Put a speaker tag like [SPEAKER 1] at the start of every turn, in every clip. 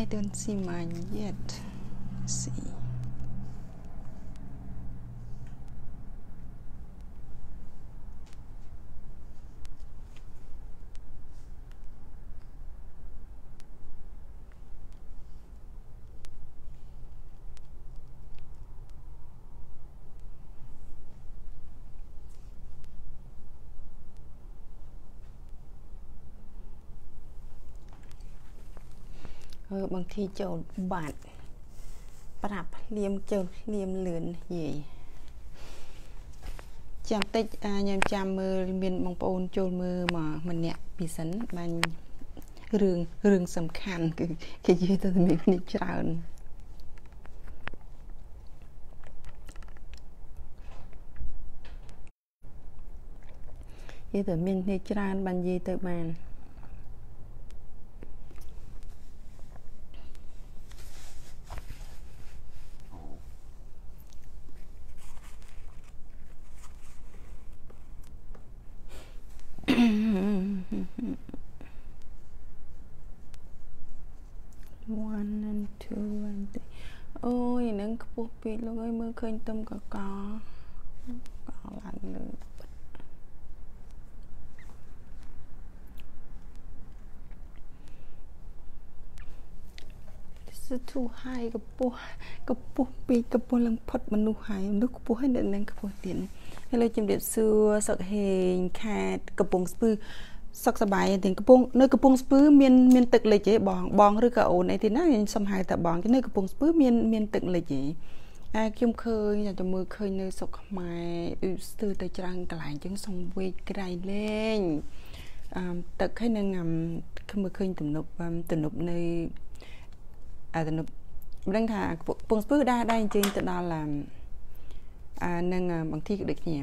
[SPEAKER 1] I don't see mine yet. Let's see បង្គីចូលបាត់ប្រាប់ភ្លាមចូលភ្លាមលឿនយាយចាំតិចខ្ញុំចាំមើលមានបងប្អូនចូលមើលមកម្នាក់ពីសិនបានរឿងរឿងសំខាន់គឺគេនិយាយទៅមានគ្នាច្រើននិយាយទៅមានគ្នាច្រើនបាននិយាយទៅបាន ឃើញទឹមកកកកឡើងលើសធុហើយកពស់កពស់ពេកកពស់ឡើងផុតមនុស្សហើយមនុស្សកពស់ហើយនៅនឹងកពស់ទៀតហើយលើជំរាបសួរសុកហេងខេតកំពង់ស្ពឺសុខសប្បាយទាំងកំពង់នៅកំពង់ស្ពឺមានមានទឹកលិចទេបងបងឬក៏អូនអីទេណាខ្ញុំសុំហៅតែបងនៅកំពង់ស្ពឺមានមានទឹកលិចទេ អាខ្ញុំឃើញតែមើលឃើញនៅសុកខ្មែរស្ទើរតែច្រើនកន្លែងចឹងសង្វេកក្រៃលែងអឺទឹកហើយនឹងខ្ញុំមើលឃើញទំនប់ទំនប់នៅអាទំនប់មិនដឹងថាពងស្ពឺដែរដែរអញ្ជើញទៅដល់អានឹងបางទីក៏ដូចគ្នា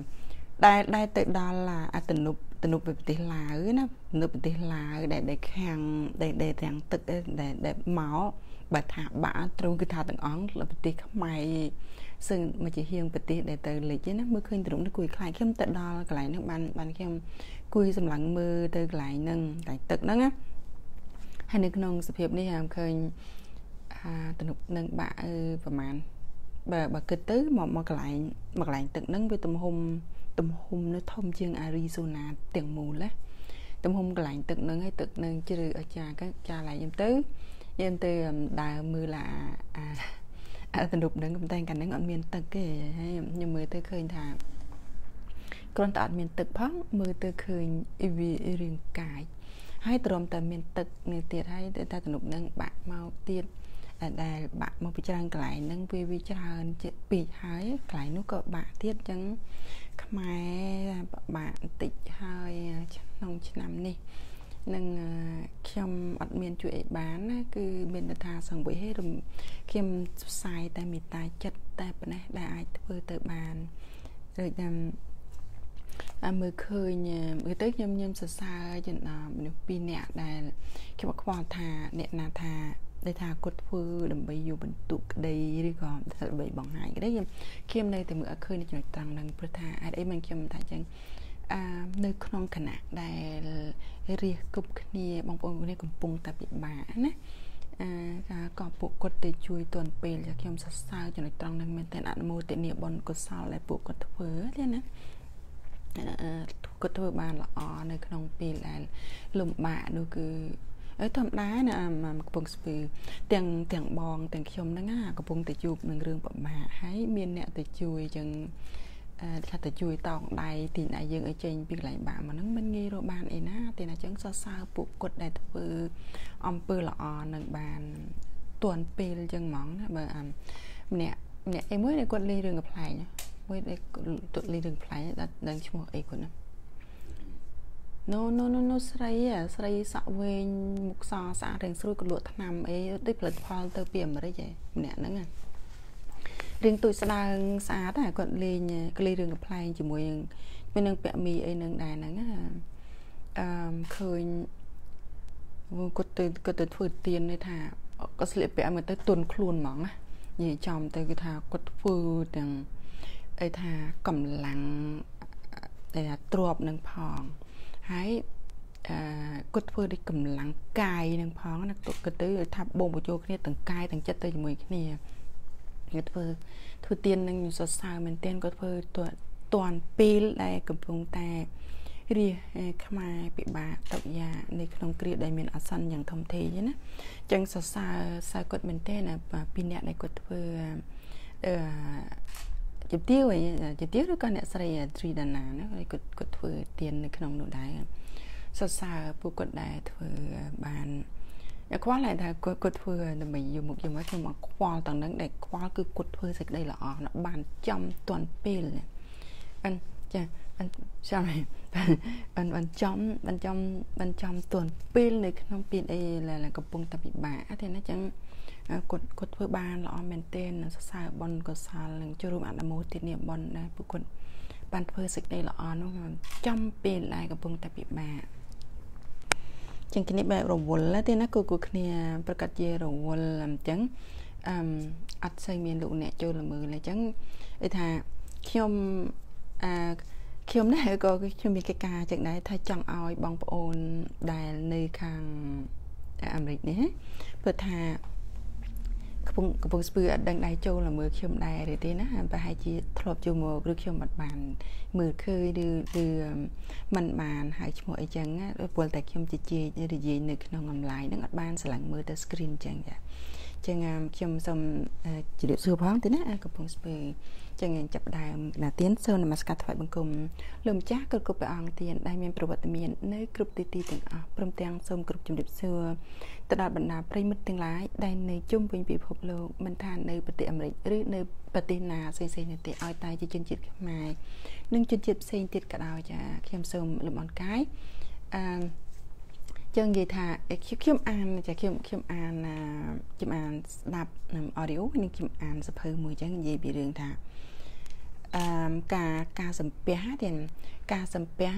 [SPEAKER 1] ដែលដែលទៅដល់អាទំនប់ទំនប់ប្រទេសឡាវណាទំនប់ប្រទេសឡាវដែលដែលខាងដែលដែលទាំងទឹកដែលដែលមក បើថាបាទ្រង់គឺថាទាំងអង្គលើប្រទេសខ្មែរซึ่งមកជាហៀងប្រទេសដែលទៅលិចណាមើលឃើញទ្រង់នេះគួយខ្លាចខ្ញុំទៅដល់កន្លែងហ្នឹងបានបានខ្ញុំគួយសម្លឹងមើលទៅកន្លែងហ្នឹងតែទឹកហ្នឹងណាហើយនៅក្នុងសភាពនេះខ្ញុំឃើញអាទំនប់នឹងបាក់អឺប្រហែលបើបើគិតទៅមកមកកន្លែងមកកន្លែងទឹកហ្នឹងវាទំហំទំហំនៅធំជាងអារីសូណាទាំងមូលណាទំហំកន្លែងទឹកហ្នឹងហើយទឹកនឹងជ្រៅអាចារ្យកាចាឡើងខ្ញុំទៅ យើងទៅដើរមើលអាអាទំនប់ហ្នឹងតែកាលហ្នឹងអត់មានទឹកទេហើយខ្ញុំមើលទៅឃើញថាគ្រាន់តែអត់មានទឹកផងមើលទៅឃើញវារាងកាយហើយទ្រាំតែមានទឹកនេះទៀតហើយតែទំនប់ហ្នឹងបាក់មកទៀតដែលបាក់មកពីច្រើនកន្លែងហ្នឹងវាវាច្រើនពេកហើយកន្លែងនោះក៏បាក់ទៀតអញ្ចឹងខ្មែរបាក់បន្តិចហើយក្នុងឆ្នាំនេះ នឹងខ្ញុំអត់មានជួយអីបានណាគឺមានន័យថាសង្វេហេខ្ញុំផ្សាយតែមេត្តាចិត្តតែប៉ុណ្ណេះដែលអាចធ្វើទៅបានដូចថាអើមើលឃើញមើលទៅខ្ញុំខ្ញុំសរសើរចន្ទមនុស្សពីរនាក់ដែលខ្ញុំខ្វល់ថាអ្នកណាថាដែលថាគាត់ធ្វើដើម្បីយកបន្ទុកក្តីឬក៏ដើម្បីបង្ហាញក្តីខ្ញុំខ្ញុំនៅតែមើលអត់ឃើញចំណុចត្រង់ហ្នឹងព្រោះថាអាចអីមិនខ្ញុំថាអញ្ចឹង អានៅក្នុងគណៈដែលរៀសគប់គ្នាបងប្អូនគ្នាកំពុងតែពិបាកណាអាក៏ពួកគាត់ទៅជួយតនពេលខ្ញុំសរសើរចំណុចត្រង់ហ្នឹងមែនតើអនុមោទនាបុណ្យកុសលដែលពួកគាត់ធ្វើទេណាគាត់ធ្វើបានល្អនៅក្នុងពេលដែលលំបាកនោះគឺធម្មតាណាកំពុងស្ពឺទាំងទាំងបងទាំងខ្ញុំហ្នឹងណាកំពុងតែជួបនឹងរឿងពិបាកហើយមានអ្នកទៅជួយចឹង ថាទៅជួយតោងដៃទីណាយើងឲ្យចេញពីកន្លែងបាក់មកហ្នឹងមិនងាយរកបានអីណាទេណាចឹងសរសើរពួកគាត់ដែលធ្វើអំពើល្អនឹងបានទាន់ពេលចឹងហ្មងណាបើអាម្នាក់ម្នាក់អីមួយដែលគាត់លេងរឿងកំ pl ែងមួយដែលគាត់លេងរឿង pl ែងដល់ដឹងឈ្មោះអីគាត់ណា no no no no ស្រីស្រីសក់វែងមុខសស្អាតរៀងស្រួលក៏លក់ថ្នាំអីដូចផលិតផលទៅពីអាមេរិកឯម្នាក់ហ្នឹងណា រៀងទូចស្ដើងស្អាតតែគាត់លេងក្លេរឿងកំ pl ែងជាមួយនឹងមាននឹងពាក់មីអីនឹងដែរហ្នឹងអឺឃើញគាត់ទៅគាត់ទៅធ្វើទៀននេះថាគាត់ស្លៀកពាក់មកទៅទុនខ្លួនហ្មងណានិយាយចំទៅគឺថាគាត់ធ្វើទាំងអីថាកម្លាំងតែទ្របនឹងផងហើយអឺគាត់ធ្វើដូចកម្លាំងកាយនឹងផងណាគាត់ទៅថាបងបញ្ចូលគ្នាទាំងកាយទាំងចិត្តទៅជាមួយគ្នា គាត់ធ្វើធ្វើទៀននឹងសរសើរមែនទែនគាត់ធ្វើតាន់ពេលដែលកំពុងតែរាខ្មែរពិបាកតុយ៉ានៅក្នុងគ្រាដែលមានអាសន្នយ៉ាងធំធេងណាអញ្ចឹងសរសើរសើគាត់មែនទែនពីអ្នកដែលគាត់ធ្វើអឺជំទាវជំទាវឬក៏អ្នកស្រីត្រីដាណាណាគាត់គាត់ធ្វើទៀននៅក្នុងនោះដែរសរសើរពួកគាត់ដែរធ្វើបានអ្នកខ្វល់តែថាគាត់គាត់ធ្វើដើម្បីយកមុខយកមកខ្ញុំមកខ្វល់ទាំងហ្នឹងដែលខ្វល់គឺគាត់ធ្វើសេចក្តីល្អបានចំទាន់ពេលអិនចាបានចាំបានបានចំបានចំបានចំទាន់ពេលនៅក្នុងពេលអីកំពុងតែពិបាកទេណាចឹងគាត់គាត់ធ្វើបានល្អមែនទែនសរសើរបនកសលនិងចូលរួមអនុមោទនាបនដែរពួកគាត់បានធ្វើសេចក្តីល្អនោះចំពេលដែលកំពុងតែពិបាក ចឹងគ្នាបែបរវល់ទេណាគូគូគ្នា ប្រកាសជារវល់អញ្ចឹងអឺអត់សូវមានលោកអ្នកចូលល្មើអញ្ចឹងឯថាខ្ញុំអឺខ្ញុំណាក៏ខ្ញុំមានកិច្ចការចឹងដែរថាចង់ឲ្យបងប្អូនដែលនៅខាងអាមេរិកនេះព្រោះថា កំពុងកំពុងស្ពឺអត់ដឹងដៃចូលល្មើខ្ញុំដែរទេណាប្រហែលជាធ្លាប់ចូលមកឬខ្ញុំអត់បានមើលឃើញឬឬមិនបានហៅឈ្មោះអីចឹងព្រោះតែខ្ញុំជជែកនិយាយនៅក្នុងអនឡាញហ្នឹងអត់បានស្លាំងមើលទៅ screen ចឹងចាចឹងខ្ញុំសូមជម្រាបសួរផងទេណាកំពុងស្ពឺ ចឹងចាប់ដើមណាទៀនសូមនមស្ការថ្វាយបង្គំលោកម្ចាស់គ្រប់គ្រប់ព្រះអង្គទៀនដែលមានប្រវត្តិមាននៅគ្រប់ទីទីទាំងអស់ព្រមទាំងសូមគ្រប់ជំរាបសួរទៅដល់បណ្ដាប្រិមិត្តទាំងឡាយដែលនៅជុំវិញពិភពលោកមិនថានៅប្រទេសអាមេរិកឬនៅប្រទេសណាផ្សេងៗនេះទេឲ្យតែជាជនជាតិខ្មែរនិងជនជាតិផ្សេងទៀតក៏ដោយចាខ្ញុំសូមលំអរកាយអឺចឹងនិយាយថាខ្ញុំអានចាខ្ញុំខ្ញុំអានខ្ញុំអានស្ដាប់ audio និងខ្ញុំអានសភៅមួយចឹងនិយាយពីរឿងថា អឺការការសំពះទៀតការសំពះ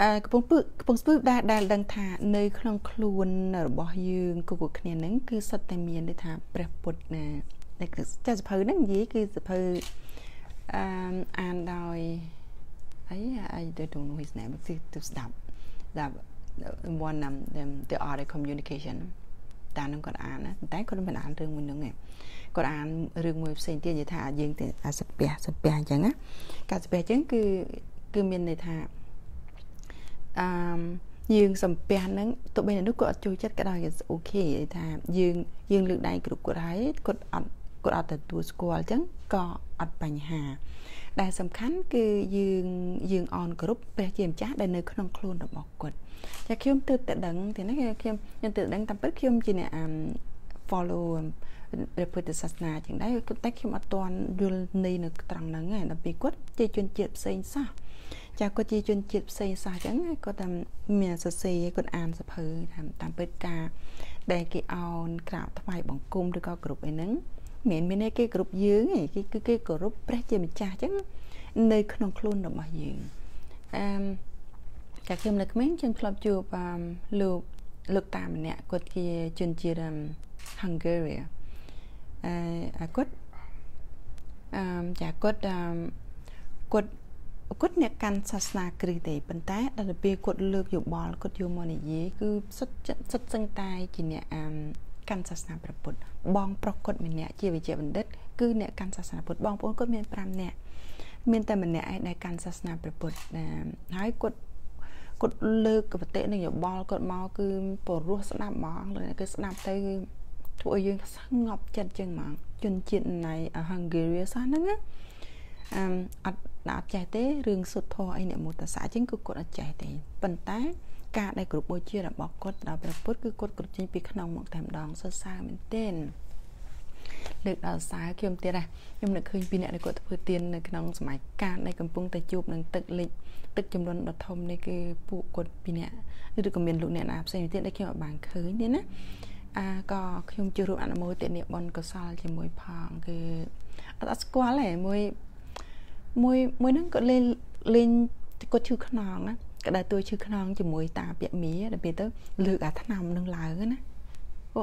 [SPEAKER 1] អឺកំពុងពឹកំពុងស្ពឹដែលដែលដឹងថានៅ ក្នុងខ្លួនរបស់យើងគូគូគ្នានឹងគឺសុទ្ធតែមានដូចថាព្រះពុទ្ធណាតែចាសភៅហ្នឹងនិយាយគឺសភៅអឺអានដោយអី I don't know his name គឺទៅស្ដាប់ស្ដាប់ one um the art of communication តានឹងគាត់អានណាតែគាត់មិនអានរឿងមួយហ្នឹងឯង គាត់អានរឿងមួយផ្សេងទៀតនិយាយថាយើងទៅអាសពះសពះអញ្ចឹងណាការសពះអញ្ចឹងគឺគឺមានន័យថាអឺយើងសំពះហ្នឹងទោះបីនោះគាត់អត់ចូលចិត្តក៏ដោយអូខេថាយើងយើងលើកដៃគ្រប់គាត់ហើយគាត់អត់គាត់អត់ទទួលស្គាល់អញ្ចឹងក៏អត់បញ្ហា ដែលសំខាន់គឺយើងយើងអនគ្រប់ព្រះជាម្ចាស់ដែលនៅក្នុងខ្លួនរបស់គាត់តែខ្ញុំទើបតែដឹងទេណាខ្ញុំខ្ញុំទើបដឹងតាមពិតខ្ញុំជាអ្នក follow ព្រះពុទ្ធសាសនាចឹងដែរតែខ្ញុំអត់ទាន់យល់ន័យនៅត្រង់ហ្នឹងឯងដល់ពេលគាត់ជាជនជាតិផ្សេងសោះចាគាត់ជាជនជាតិផ្សេងសោះចឹងគាត់តែមានសរសេរគាត់អានសភៅតាមតាមពិតការដែលគេអោនក្រាបថ្វាយបង្គំឬក៏គ្រប់អីហ្នឹងមានមានគេគ្រប់យើងឯងគេគឺគេគោរពព្រះជាម្ចាស់ចឹងនៅក្នុងខ្លួនរបស់យើងអឺតែខ្ញុំនៅក្មេងខ្ញុំធ្លាប់ជួបលោកលោកតាម្នាក់គាត់ជាជនជាតិ Hungary អឺគាត់អឺចាគាត់គាត់គាត់អ្នកកាន់សាសនាគ្រីស្ទទេប៉ុន្តែដល់ពេលគាត់លើកយោបល់គាត់យកមកនិយាយគឺសុទ្ធសុទ្ធសឹងតែជាអ្នកអឺកាន់សាសនាព្រះពុទ្ធបងប្រុសគាត់ម្នាក់ជាវិជ្ជាបណ្ឌិតគឺអ្នកកាន់សាសនាពុទ្ធបងប្អូនគាត់មាន5នាក់មានតែម្នាក់ឯងដែលកាន់សាសនាព្រះពុទ្ធហើយគាត់គាត់លើកកបតិនឹងយោបល់គាត់មកគឺពរោះស្ដាប់ហ្មងគឺស្ដាប់ទៅ ធ្វើឲ្យយើងស្ងប់ចិត្តចឹងហ្មងជនជាតិណៃ Hungary សោះហ្នឹងអឺអត់អត់ចេះទេរឿងសុទ្ធធរអីអ្នកមោតសាចឹងគឺគាត់អត់ចេះទេប៉ុន្តែការដែលគ្រប់បូជារបស់គាត់ដល់ព្រះពុទ្ធគឺគាត់គ្រប់ចេញពីក្នុងមកតែម្ដងសរសើរមែនទែនលើកដល់សារខ្ញុំទៀតណាខ្ញុំនឹកឃើញពីអ្នកដែលគាត់ធ្វើទៀននៅក្នុងសម័យកាលដែលកំពុងតែជួបនឹងទឹកលិចទឹកចំនួនដ៏ធំនេះគឺពួកគាត់ពីអ្នកឬក៏មានលោកអ្នកណាផ្សេងទៀតដែលខ្ញុំអត់បានឃើញទេណា អាក៏ខ្ញុំជួបរួមអនុមោទនាបុណ្យកុសលជាមួយផងគឺអត់អត់ស្គាល់ទេមួយមួយមួយហ្នឹងគាត់លេងលេងគាត់ឈឺខ្នងណាក៏ដើរទួឈឺខ្នងជាមួយតាពាក់មីដល់ពេលទៅលើកអាថ្នាំនឹងឡើងណាអូ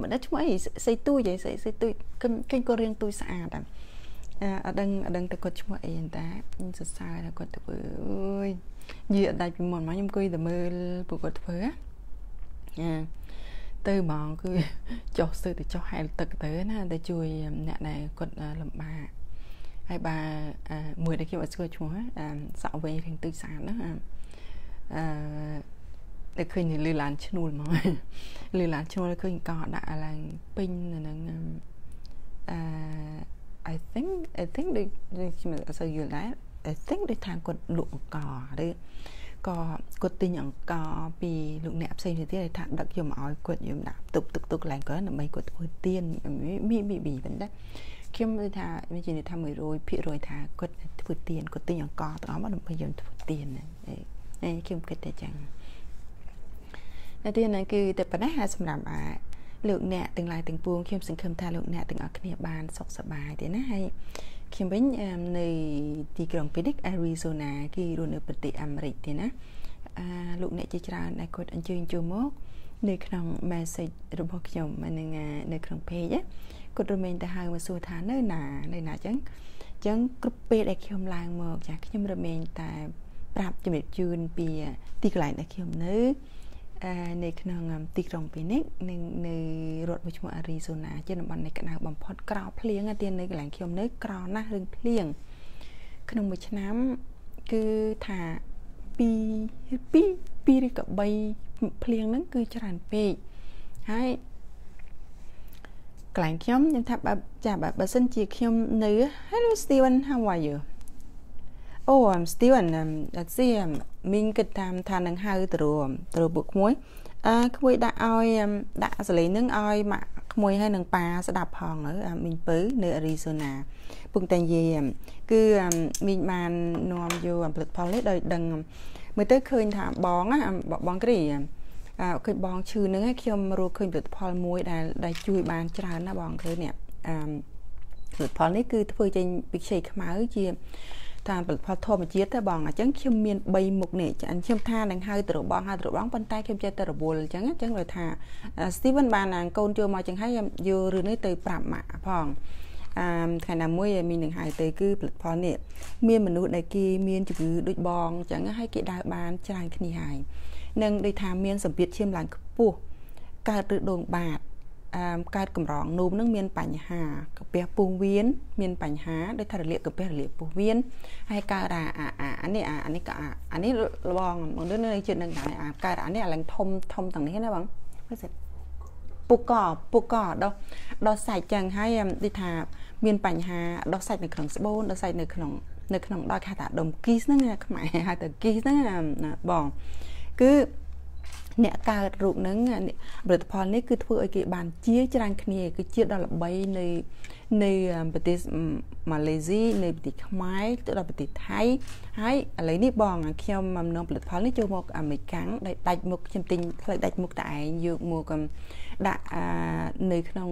[SPEAKER 1] មិនដឹងឈ្មោះអីសៃទួយហីសៃសៃទួយឃើញក៏រៀងទួយស្អាតដែរអត់ដឹងអត់ដឹងតែគាត់ឈ្មោះអីតាខ្ញុំសរសើរថាគាត់ធ្វើអើយនិយាយអត់ដាច់ពីមុនមកខ្ញុំអង្គុយតែមើលពួកគាត់ធ្វើណា ទៅហ្មងគឺចុះស្ទើរតែចុះហែលទឹកទៅណាតែជួយអ្នកដែលគាត់លំបាកហើយបើមួយដែលខ្ញុំអត់ស្គាល់ឈ្មោះសក់វែងរៀងទឹកស្អាតណាអឺតែឃើញលឺឡានឈ្នួលហ្មងលឺឡានឈ្នួលឃើញកោដាក់ឡើងពេញនៅនឹងអឺ I think I think ដូចខ្ញុំអត់សូវយល់ដែរ I think ដូចថាគាត់លក់អង្គឬ ក៏គាត់ទិញអង្គពីលោកអ្នកផ្សេងទៀតថាដឹកយកមកឲ្យគាត់យកដាក់ទុកទុកទុកកន្លែងគាត់ដើម្បីគាត់ធ្វើទៀនមីមីមីប៉ុន្តែខ្ញុំនិយាយថាមានជាថា100%ថាគាត់ធ្វើទៀនគាត់ទិញអង្គទាំងអស់មកដើម្បីយកធ្វើទៀនអីខ្ញុំគិតតែចឹងតែទៀនហ្នឹងគឺតែប៉ុណ្ណេះហើយសម្រាប់អាលោកអ្នកទាំងឡាយទាំងពួងខ្ញុំសង្ឃឹមថាលោកអ្នកទាំងអស់គ្នាបានសុខសប្បាយទេណាហើយ ខ្ញុំវិញនៅទីក្រុង Phoenix Arizona គឺរស់នៅប្រទេសអាមេរិកទេណាអាលោកអ្នកជាច្រើនដែលគាត់អញ្ជើញចូលមកនៅក្នុង message របស់ខ្ញុំនៅនៅក្នុង page គាត់រមែងទៅហៅមកសួរថានៅណានៅណាអញ្ចឹងអញ្ចឹងគ្រប់ពេលដែលខ្ញុំឡើងមកចាខ្ញុំរមែងតែប្រាប់ជំរាបជូនពីទីកន្លែងដែលខ្ញុំនៅ នៅក្នុងទីក្រុងពីនិកនិងនៅរដ្ឋមួយឈ្មោះ Arizona ជាតំបន់នៃក្តៅបំផុតក្រៅភ្លៀងទៀតនៅកន្លែងខ្ញុំនៅក្រៅណាស់រឿងភ្លៀងក្នុងមួយឆ្នាំគឺថា2 2 2ឬក៏3ភ្លៀងហ្នឹងគឺច្រើនពេកហើយកន្លែងខ្ញុំខ្ញុំថាបើចាបើសិនជាខ្ញុំនៅ Hello Steven how are you Oh I'm Steven um, let's see um, មីងគិតតាមថានឹងហៅទៅរួមទៅពួកក្មួយអឺក្មួយដាក់ឲ្យដាក់សលេងនឹងឲ្យម៉ាក់ក្មួយហើយនឹងប៉ាស្ដាប់ផងមីងពៅនៅ Arizona ពុកតែនិយាយគឺមីងបាននាំយកផលិតផលនេះដោយដឹងមើលទៅឃើញថាបងបងគ្រីអើឃើញបងឈឺនឹងឯងខ្ញុំរកឃើញផលិតផលមួយដែលដែលជួយបានច្រើនណាបងឃើញនេះអឺផលិតផលនេះគឺធ្វើចេញពីខ្ចីខ្មៅជា តាមផលិតផលធម្មជាតិទេបងអញ្ចឹងខ្ញុំមាន3មុខនេះអញ្ចឹងខ្ញុំថានឹងហៅទៅរបងហៅទៅរបងប៉ុន្តែខ្ញុំចេះតែរវល់អញ្ចឹងអញ្ចឹងលើថា Steven បានណាកូនចូលមកចឹងហើយយករឿងនេះទៅប្រាប់ម៉ាក់ផងអឺថ្ងៃណាមួយមាននឹងហៅទៅគឺផលិតផលនេះមានមនុស្សដែលគេមានជំងឺដូចបងអញ្ចឹងហើយគេដើរបានច្រើនគ្នាហើយនឹងដូចថាមានសម្ពាធឈាមឡើងខ្ពស់កើតឬដងបាតអឺ កើតកម្រងនោមនឹងមានបញ្ហាកាពះពោះវៀនមានបញ្ហាដូចថារលាកកាពះរលាកពោះវៀនហើយកើតអាអានេះអានេះក៏អានេះបងបងនៅនៅជាតិនឹងដែរអាកើតអានេះអាឡើងធំធំទាំងនេះណាបងមើលសិពុកកពុកកដោះដោះសាច់ចឹងហើយដូចថាមានបញ្ហាដោះសាច់នៅក្នុងស្បូនដោះសាច់នៅក្នុងនៅក្នុងដល់គេថាដុំគីសហ្នឹងខ្មែរហៅទៅគីសហ្នឹងបងគឺ អ្នកកើតរូបហ្នឹងផលិតផលនេះគឺធ្វើឲ្យគេបានជាច្រើនគ្នាគឺជាដល់ល្បីនៃនៅប្រទេសម៉ាឡេស៊ីនៅប្រទេសខ្មែរទៅដល់ប្រទេសថៃហើយឥឡូវនេះបងខ្ញុំនាំផលិតផលនេះចូលមកអាមេរិកាំងដែលដាច់មុខខ្ញុំទិញផ្លូវដាច់មុខតែឯងយកមកដាក់នៅក្នុង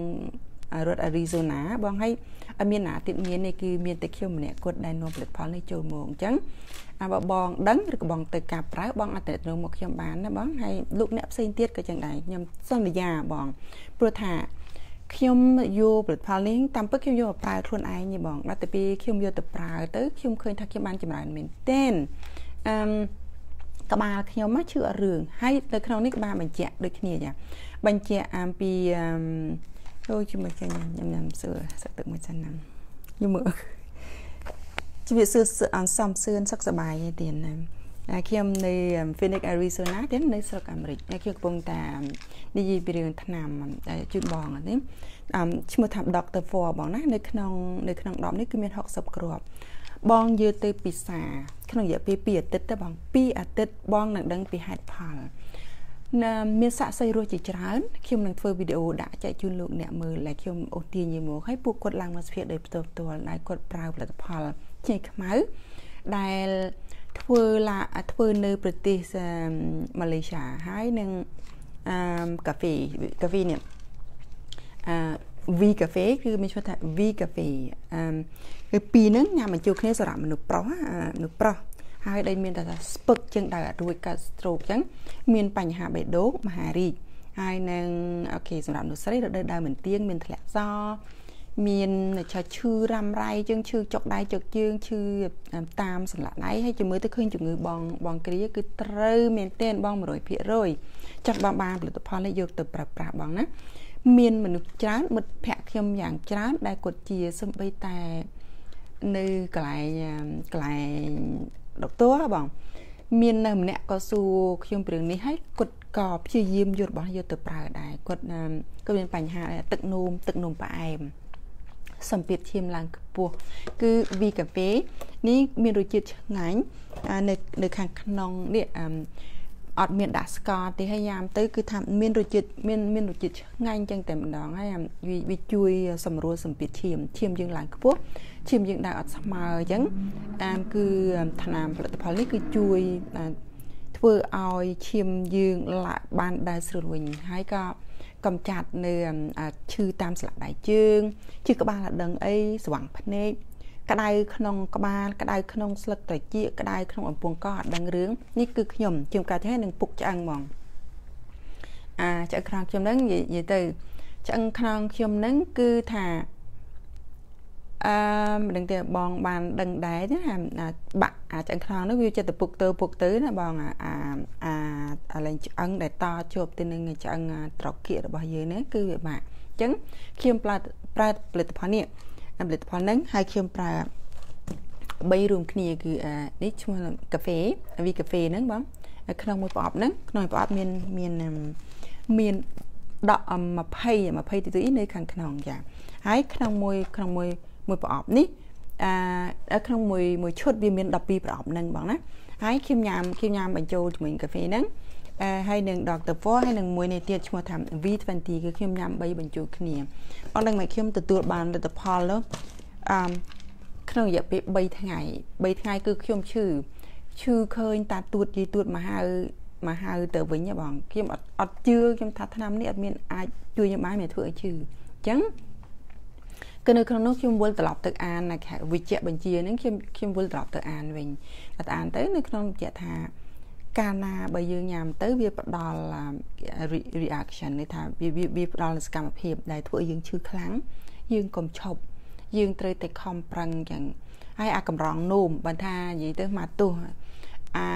[SPEAKER 1] រដ្ឋ Arizona បងហើយអត់មានណាទៀតមាននេះគឺមានតែខ្ញុំម្នាក់គាត់ដែលនាំផលិតផលនេះចូលមកអញ្ចឹង បើបងដឹងឬក៏បងទៅការប្រើបងអាចទៅមកខ្ញុំបានណាបងហើយលោកអ្នកផ្សេងទៀតក៏ចឹងដែរខ្ញុំសន្យាបងព្រោះថាខ្ញុំយកផលិតផលនេះតាមពិតខ្ញុំយកមកប្រើខ្លួនឯងទេបងដល់ទៅពីខ្ញុំយកទៅប្រើទៅខ្ញុំឃើញថាខ្ញុំបានចម្រើនមែនទែនអឺក្បាលខ្ញុំឈឺអត់រឿងហើយនៅក្នុងនេះក្បាលបញ្ជាក់ដូចគ្នាចាបញ្ជាក់អំពីអឺចូលជាមួយចាញ់ញ៉ាំញ៉ាំសឿសឹកទឹកមួយសិនណាខ្ញុំមើល ជីវិតសឿអនសំសឿនសុខសប្បាយទេទៀតណាខ្ញុំនៅ Phoenix Arizona ទៀតនៅស្រុកអាមេរិកខ្ញុំកំពុងតែនិយាយពីរឿងថ្នាំជូនបងនេះឈ្មោះថា Dr. For បងណានៅក្នុងនៅក្នុងដបនេះគឺមាន60គ្រាប់បងយកទៅពិសាក្នុងរយៈពេល2អាទិត្យទៅបង2អាទិត្យបងនឹងដឹងពីហេតុផលមានសាក់សីរស់ជាច្រើនខ្ញុំនឹងធ្វើវីដេអូដាក់ចែកជូនលោកអ្នកមើលដែលខ្ញុំអូសទាញយីមកហើយពួកគាត់ឡើងមកស្ភាកដោយផ្ទាល់ផ្ទាល់ដែលគាត់ប្រើផលិតផល ចេញខ្មៅដែលធ្វើឡាធ្វើនៅប្រទេសម៉ាឡេស៊ីហើយនឹងអឺកាហ្វេកាហ្វេនេះអឺ V កាហ្វេគឺមានឈ្មោះថា V កាហ្វេអឺគឺពីរហ្នឹងញ៉ាំបញ្ចូលគ្នាសម្រាប់មនុស្សប្រុសមនុស្សប្រុសហើយដែលមានតែថាស្ពឹកជាងដែលអត់រួចកើត stroke អញ្ចឹងមានបញ្ហាបេះដូងមហារីកហើយនឹងអូខេសម្រាប់មនុស្សស្រីរដូវដើមមិនទៀងមានធ្លាក់ស មានឆាឈឺរ៉ាំរ៉ៃជើងឈឺចុកដៃចុកជើងឈឺតាមសន្លាក់ដៃហើយជំងឺទៅឃើញជំងឺបងបងគ្រាគឺត្រូវមែនទែនបង100%ចាត់បងបានផលិតផលនេះយកទៅប្រើប្រាស់បងណាមានមនុស្សច្រើនមិត្តភ័ក្តិខ្ញុំយ៉ាងច្រើនដែលគាត់ជាសំបីតែនៅកន្លែងកន្លែងដុកទ័របង មាននៅម្នាក់ក៏សួរខ្ញុំពីរឿងនេះហើយគាត់ក៏ព្យាយាមយករបស់យកទៅប្រើដែរគាត់ក៏មានបញ្ហាដែរទឹកនោមទឹកនោមផ្អែម សម្ពាធឈាមឡើងខ្ពស់គឺវីកាហ្វេនេះមានរសជាតិឆ្ងាញ់នៅនៅខាងក្នុងនេះអត់មានដាក់ស្ករទេហើយញ៉ាំទៅគឺថាមានរសជាតិមានមានរសជាតិឆ្ងាញ់ចឹងតែម្ដងហើយវាជួយសម្រួលសម្ពាធឈាមឈាមយើងឡើងខ្ពស់ឈាមយើងដើរអត់ស្មើអញ្ចឹងតាមគឺថ្នាំផលិតផលនេះគឺជួយធ្វើឲ្យឈាមយើងឡើងបានដើរស្រួលវិញហើយក៏ កំចាត់នៅឈឺតាមស្លាកដៃជើងឈឺក្បាលដងអីស្វាំងភ្នែកក្តៅក្នុងក្បាលក្តៅក្នុងស្លឹកត្រចៀកក្តៅក្នុងអំពង់កអត់ដឹងរឿងនេះគឺខ្ញុំជាងកាត់ទេនឹងពុកឆ្អឹងហ្មងអាឆ្អឹងខ្នងខ្ញុំហ្នឹងនិយាយទៅឆ្អឹងខ្នងខ្ញុំហ្នឹងគឺថា អឺមិនដឹងទេបងបានដឹងដែរណាបាក់អាចឆ្អឹងខ្នងនោះវាចិត្តទៅពុកទៅពុកទៅណាបងអាអាអាលែងឆ្អឹងដែលតជាប់ទៅនឹងឆ្អឹងត្រកៀករបស់យើងនេះគឺវាបាក់អញ្ចឹងខ្ញុំប្រើប្រើផលិតផលនេះផលិតផលហ្នឹងហើយខ្ញុំប្រើ3រួមគ្នាគឺអានេះឈ្មោះកាហ្វេវីកាហ្វេហ្នឹងបងក្នុងមួយប្រអប់ហ្នឹងក្នុងប្រអប់មានមានមានដក20 20ទីទីនៅខាងក្នុងចាហើយក្នុងមួយក្នុងមួយ មួយប្រអប់នេះអាក្នុងមួយមួយឈុតវាមាន12ប្រអប់ហ្នឹងបងណាហើយខ្ញុំញ៉ាំខ្ញុំញ៉ាំបញ្ចូលជាមួយកាហ្វេហ្នឹងអឺហើយនឹង Dr. Four ហើយនឹងមួយនេះទៀតឈ្មោះថា V20 គឺខ្ញុំញ៉ាំ3បញ្ចូលគ្នាបងដឹងមកខ្ញុំទទួលបានលទ្ធផលនោះអឺក្នុងរយៈពេល3ថ្ងៃ3ថ្ងៃគឺខ្ញុំឈឺឈឺឃើញតាទួតយីទួតមកហៅមកហៅទៅវិញបងខ្ញុំអត់អត់ជឿខ្ញុំថាឆ្នាំនេះអត់មានអាចជួយខ្ញុំបានមានធ្វើឲ្យឈឺអញ្ចឹង គឺនៅក្នុងនោះខ្ញុំវិលត្រឡប់ទៅអានវិជ្ជបញ្ជាហ្នឹងខ្ញុំខ្ញុំវិលត្រឡប់ទៅអានវិញតែអានទៅនៅក្នុងបញ្ជាក់ថាកាលណាបើយើងញ៉ាំទៅវាផ្ដល់ reaction នេះថាវាវាផ្ដល់សកម្មភាពដែលធ្វើឲ្យយើងឈឺខ្លាំងយើងកុំឈប់យើងត្រូវតែខំប្រឹងចឹងហើយអាកម្រងនោមបើថានិយាយទៅមកទោះអា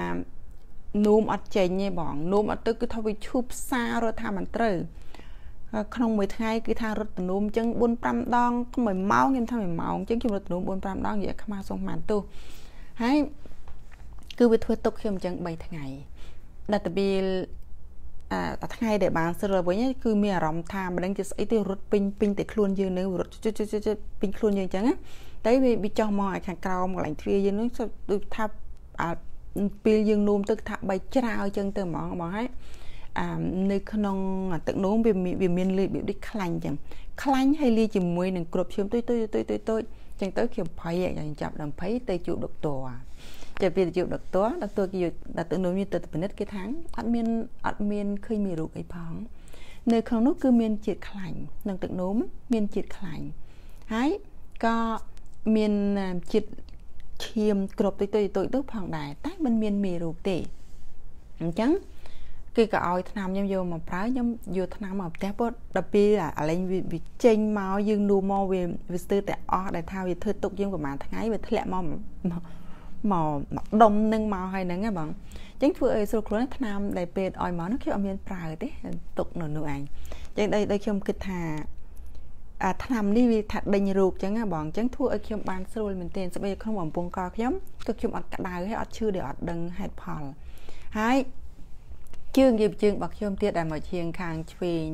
[SPEAKER 1] នោមអត់ចេញទេបងនោមអត់ទៅគឺថាវាឈូបផ្សាររត់ថាមិនត្រូវ ក្នុងមួយថ្ងៃគឺថារត់ទំនុំអញ្ចឹង4 5ដងមួយម៉ោងខ្ញុំថាមួយម៉ោងអញ្ចឹងខ្ញុំរត់ទំនុំ4 5ដងនិយាយខ្មាស់សុំបានទោះហើយគឺវាធ្វើទុកខ្ញុំអញ្ចឹង3ថ្ងៃដល់ទៅពេលអាថ្ងៃដែលបានស្រួលវិញគឺមានអារម្មណ៍ថាមិនដឹងជាស្អីទេរត់ពេញពេញតែខ្លួនយើងនៅរត់ជិតជិតជិតពេញខ្លួនយើងអញ្ចឹងណាតែវាវាចោះមកឲ្យខាងក្រោមកន្លែងទ្វារយើងនឹងដូចថាអាពេលយើងនោមទឹកថាបីច្រាវអញ្ចឹងទៅហ្មងបងហើយអា នៅក្នុងទឹកនោមវាវាមានលីបដូចខ្លាញ់អញ្ចឹងខ្លាញ់ហើយលាយជាមួយនឹងគ្រាប់ឈាមទុយទុយទុយទុយទុយអញ្ចឹងទៅខ្ញុំភ័យយ៉ាងចាប់ដល់ភ័យទៅជួបដុកទ័រតែពេលជួបដុកទ័រដុកទ័រគេដល់ទៅនោះមានទៅពិនិត្យគេថាអត់មានអត់មានឃើញមានរោគអីផងនៅក្នុងនោះគឺមានជាតិខ្លាញ់ក្នុងទឹកនោមមានជាតិខ្លាញ់ហើយក៏មានជាតិឈាមក្របទុយទុយទុយទៅផងដែរតែมันមានមេរោគទេអញ្ចឹង គេក៏ឲ្យថ្នាំខ្ញុំយកមកប្រើខ្ញុំយកថ្នាំមកផ្ទះពោះដល់ពេលអាលេងវាចេញមកយើងនួមមកវាវាស្ទើរតែអស់ដែលថាវាធ្វើទុកយើងប្រហែលថ្ងៃវាធ្លាក់មកមកមកដុំនឹងមកហើយហ្នឹងហ៎បងអញ្ចឹងធ្វើឲ្យស្រួលខ្លួនថ្នាំដែលពេទ្យឲ្យមកនោះខ្ញុំអត់មានប្រើទេទុកនៅនោះឯងអញ្ចឹងដូចដូចខ្ញុំគិតថាអាថ្នាំនេះវាថាដេញរោគអញ្ចឹងណាបងអញ្ចឹងធ្វើឲ្យខ្ញុំបានស្រួលមែនទែនស្បែកក្នុងអំពង់កខ្ញុំគឺខ្ញុំអត់ក្តៅហើយអត់ឈឺដែលអត់ដឹងហេតុផលហើយ ជើងយាយជើងរបស់ខ្ញុំទៀតដែលមកឈៀងខាងឆ្វេង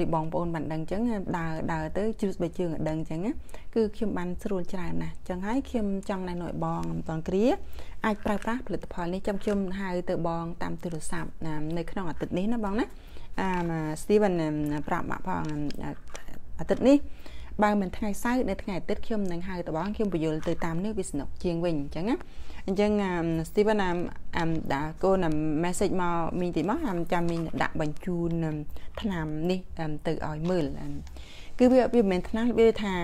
[SPEAKER 1] ដូចបងប្អូនបានដឹងអញ្ចឹងដើរដើរទៅជ្រុះស្បែកជើងឲ្យដឹងអញ្ចឹងគឺខ្ញុំបានស្រួលច្រើនណាស់អញ្ចឹងហើយខ្ញុំចង់ណែនាំឲ្យបងអំតនគ្រាអាចប្រើប្រាស់ផលិតផលនេះចាំខ្ញុំហៅទៅបងតាមទូរស័ព្ទនៅក្នុងអាទិត្យនេះណាបងណាអា Steven ប្រាប់មកផងអាទិត្យនេះបើមិនថ្ងៃសៅរ៍នៅថ្ងៃអាទិត្យខ្ញុំនឹងហៅតបងខ្ញុំបញ្យល់ទៅតាមនេះវាសនុកជាងវិញអញ្ចឹងណា អញ្ចឹង Steven អាមដាក់កូន message មកមីងទីមកអាមចាំមីងដាក់បញ្ជូនថ្នាំនេះទៅឲ្យមើលគឺវាវាមិនមែនថ្នាំវាថា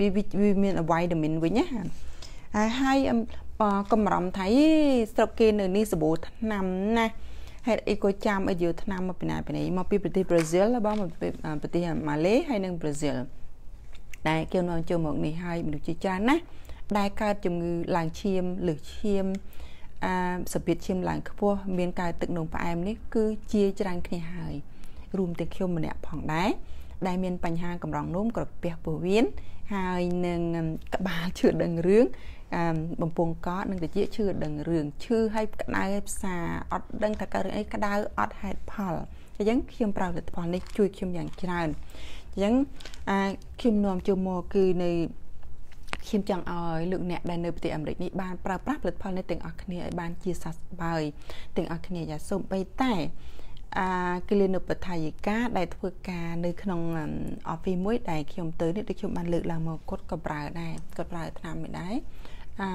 [SPEAKER 1] វាវាមានអវ័យដែលមានវិញណាហើយហើយកំរំថៃស្រុកគេនៅនេះសបោថ្នាំណាហេតុអីក៏ចាំឲ្យយកថ្នាំមកពីណាពីណីមកពីប្រទេសប្រេស៊ីលបងមកពីប្រទេសម៉ាឡេហើយនិងប្រេស៊ីលដែលគេនាំចូលមកនេះហើយមនុស្សជាច្រើនណាស់ ដែលកើតជំងឺឡើងឈាមឬឈាមអាសពិតឈាមឡើងខ្ពស់មានកើតទឹកនោមផ្អែមនេះគឺជាច្រើនគ្នាហើយរួមទាំងខ្ញុំម្នាក់ផងដែរដែលមានបញ្ហាកម្រងនោមក្រពះពោះវៀនហើយនឹងក្បាលឈឺដឹងរឿងបំពង់កកនិងតិចឈឺដឹងរឿងឈឺឲ្យក្តៅឲ្យផ្សាអត់ដឹងថាកើតរឿងអីក្តៅអត់ហេតុផលអញ្ចឹងខ្ញុំប្រើផលិតផលនេះជួយខ្ញុំយ៉ាងច្រើនអញ្ចឹងអាខ្ញុំនាំចូលមកគឺនៅ ខ្ញុំចង់ឲ្យលោកអ្នកដែលនៅប្រទេសអាមេរិកនេះបានប្រើប្រាស់ផលិតផលនេះទាំងអស់គ្នាឲ្យបានជាសះស្បើយទាំងអស់គ្នាយ៉ាសូម្បីតែអាគលិនុបដ្ឋាយិកាដែលធ្វើការនៅក្នុង office មួយដែលខ្ញុំទៅនេះដូចខ្ញុំបានលើកឡើងមកគាត់ក៏ប្រើដែរគាត់ប្រើឆ្នាំនេះដែរអា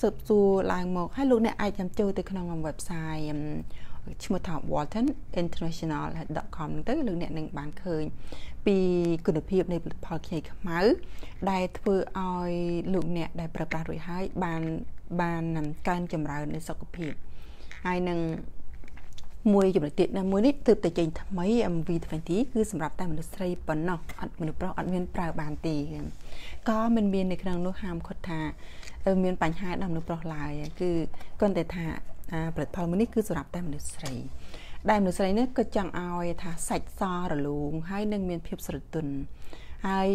[SPEAKER 1] ស៊ើបសួរឡើងមកហើយលោកអ្នកអាចចាំចូលទៅក្នុង website ឈ្មោះថា waltoninternational.com ទៅលោកអ្នកនឹងបានឃើញ ពីគុណភាពនៃផលិតផលខ្ញីខ្មៅ ដែលធ្វើឲ្យលោកអ្នកដែលប្រើប្រាស់រួចហើយបានបានកើនចម្រើននៃសុខភាពហើយនឹងមួយចំណុចទៀតណាមួយនេះទើបតែចេញថ្មី MV20 គឺសម្រាប់តែមនុស្សស្រីប៉ុណ្ណោះអត់មនុស្សប្រុសអត់មានប្រើបានទេក៏មិនមាននៅក្នុងនោះហាមឃាត់ថាមានបញ្ហាដល់មនុស្សប្រុសឡើយគឺគ្រាន់តែថាផលិតផលមួយនេះគឺសម្រាប់តែមនុស្សស្រី ដែលមនុស្សស្រីនេះក៏ចង់ឲ្យថាសាច់សរលូងហើយនឹងមានភាពស្រទន់ហើយ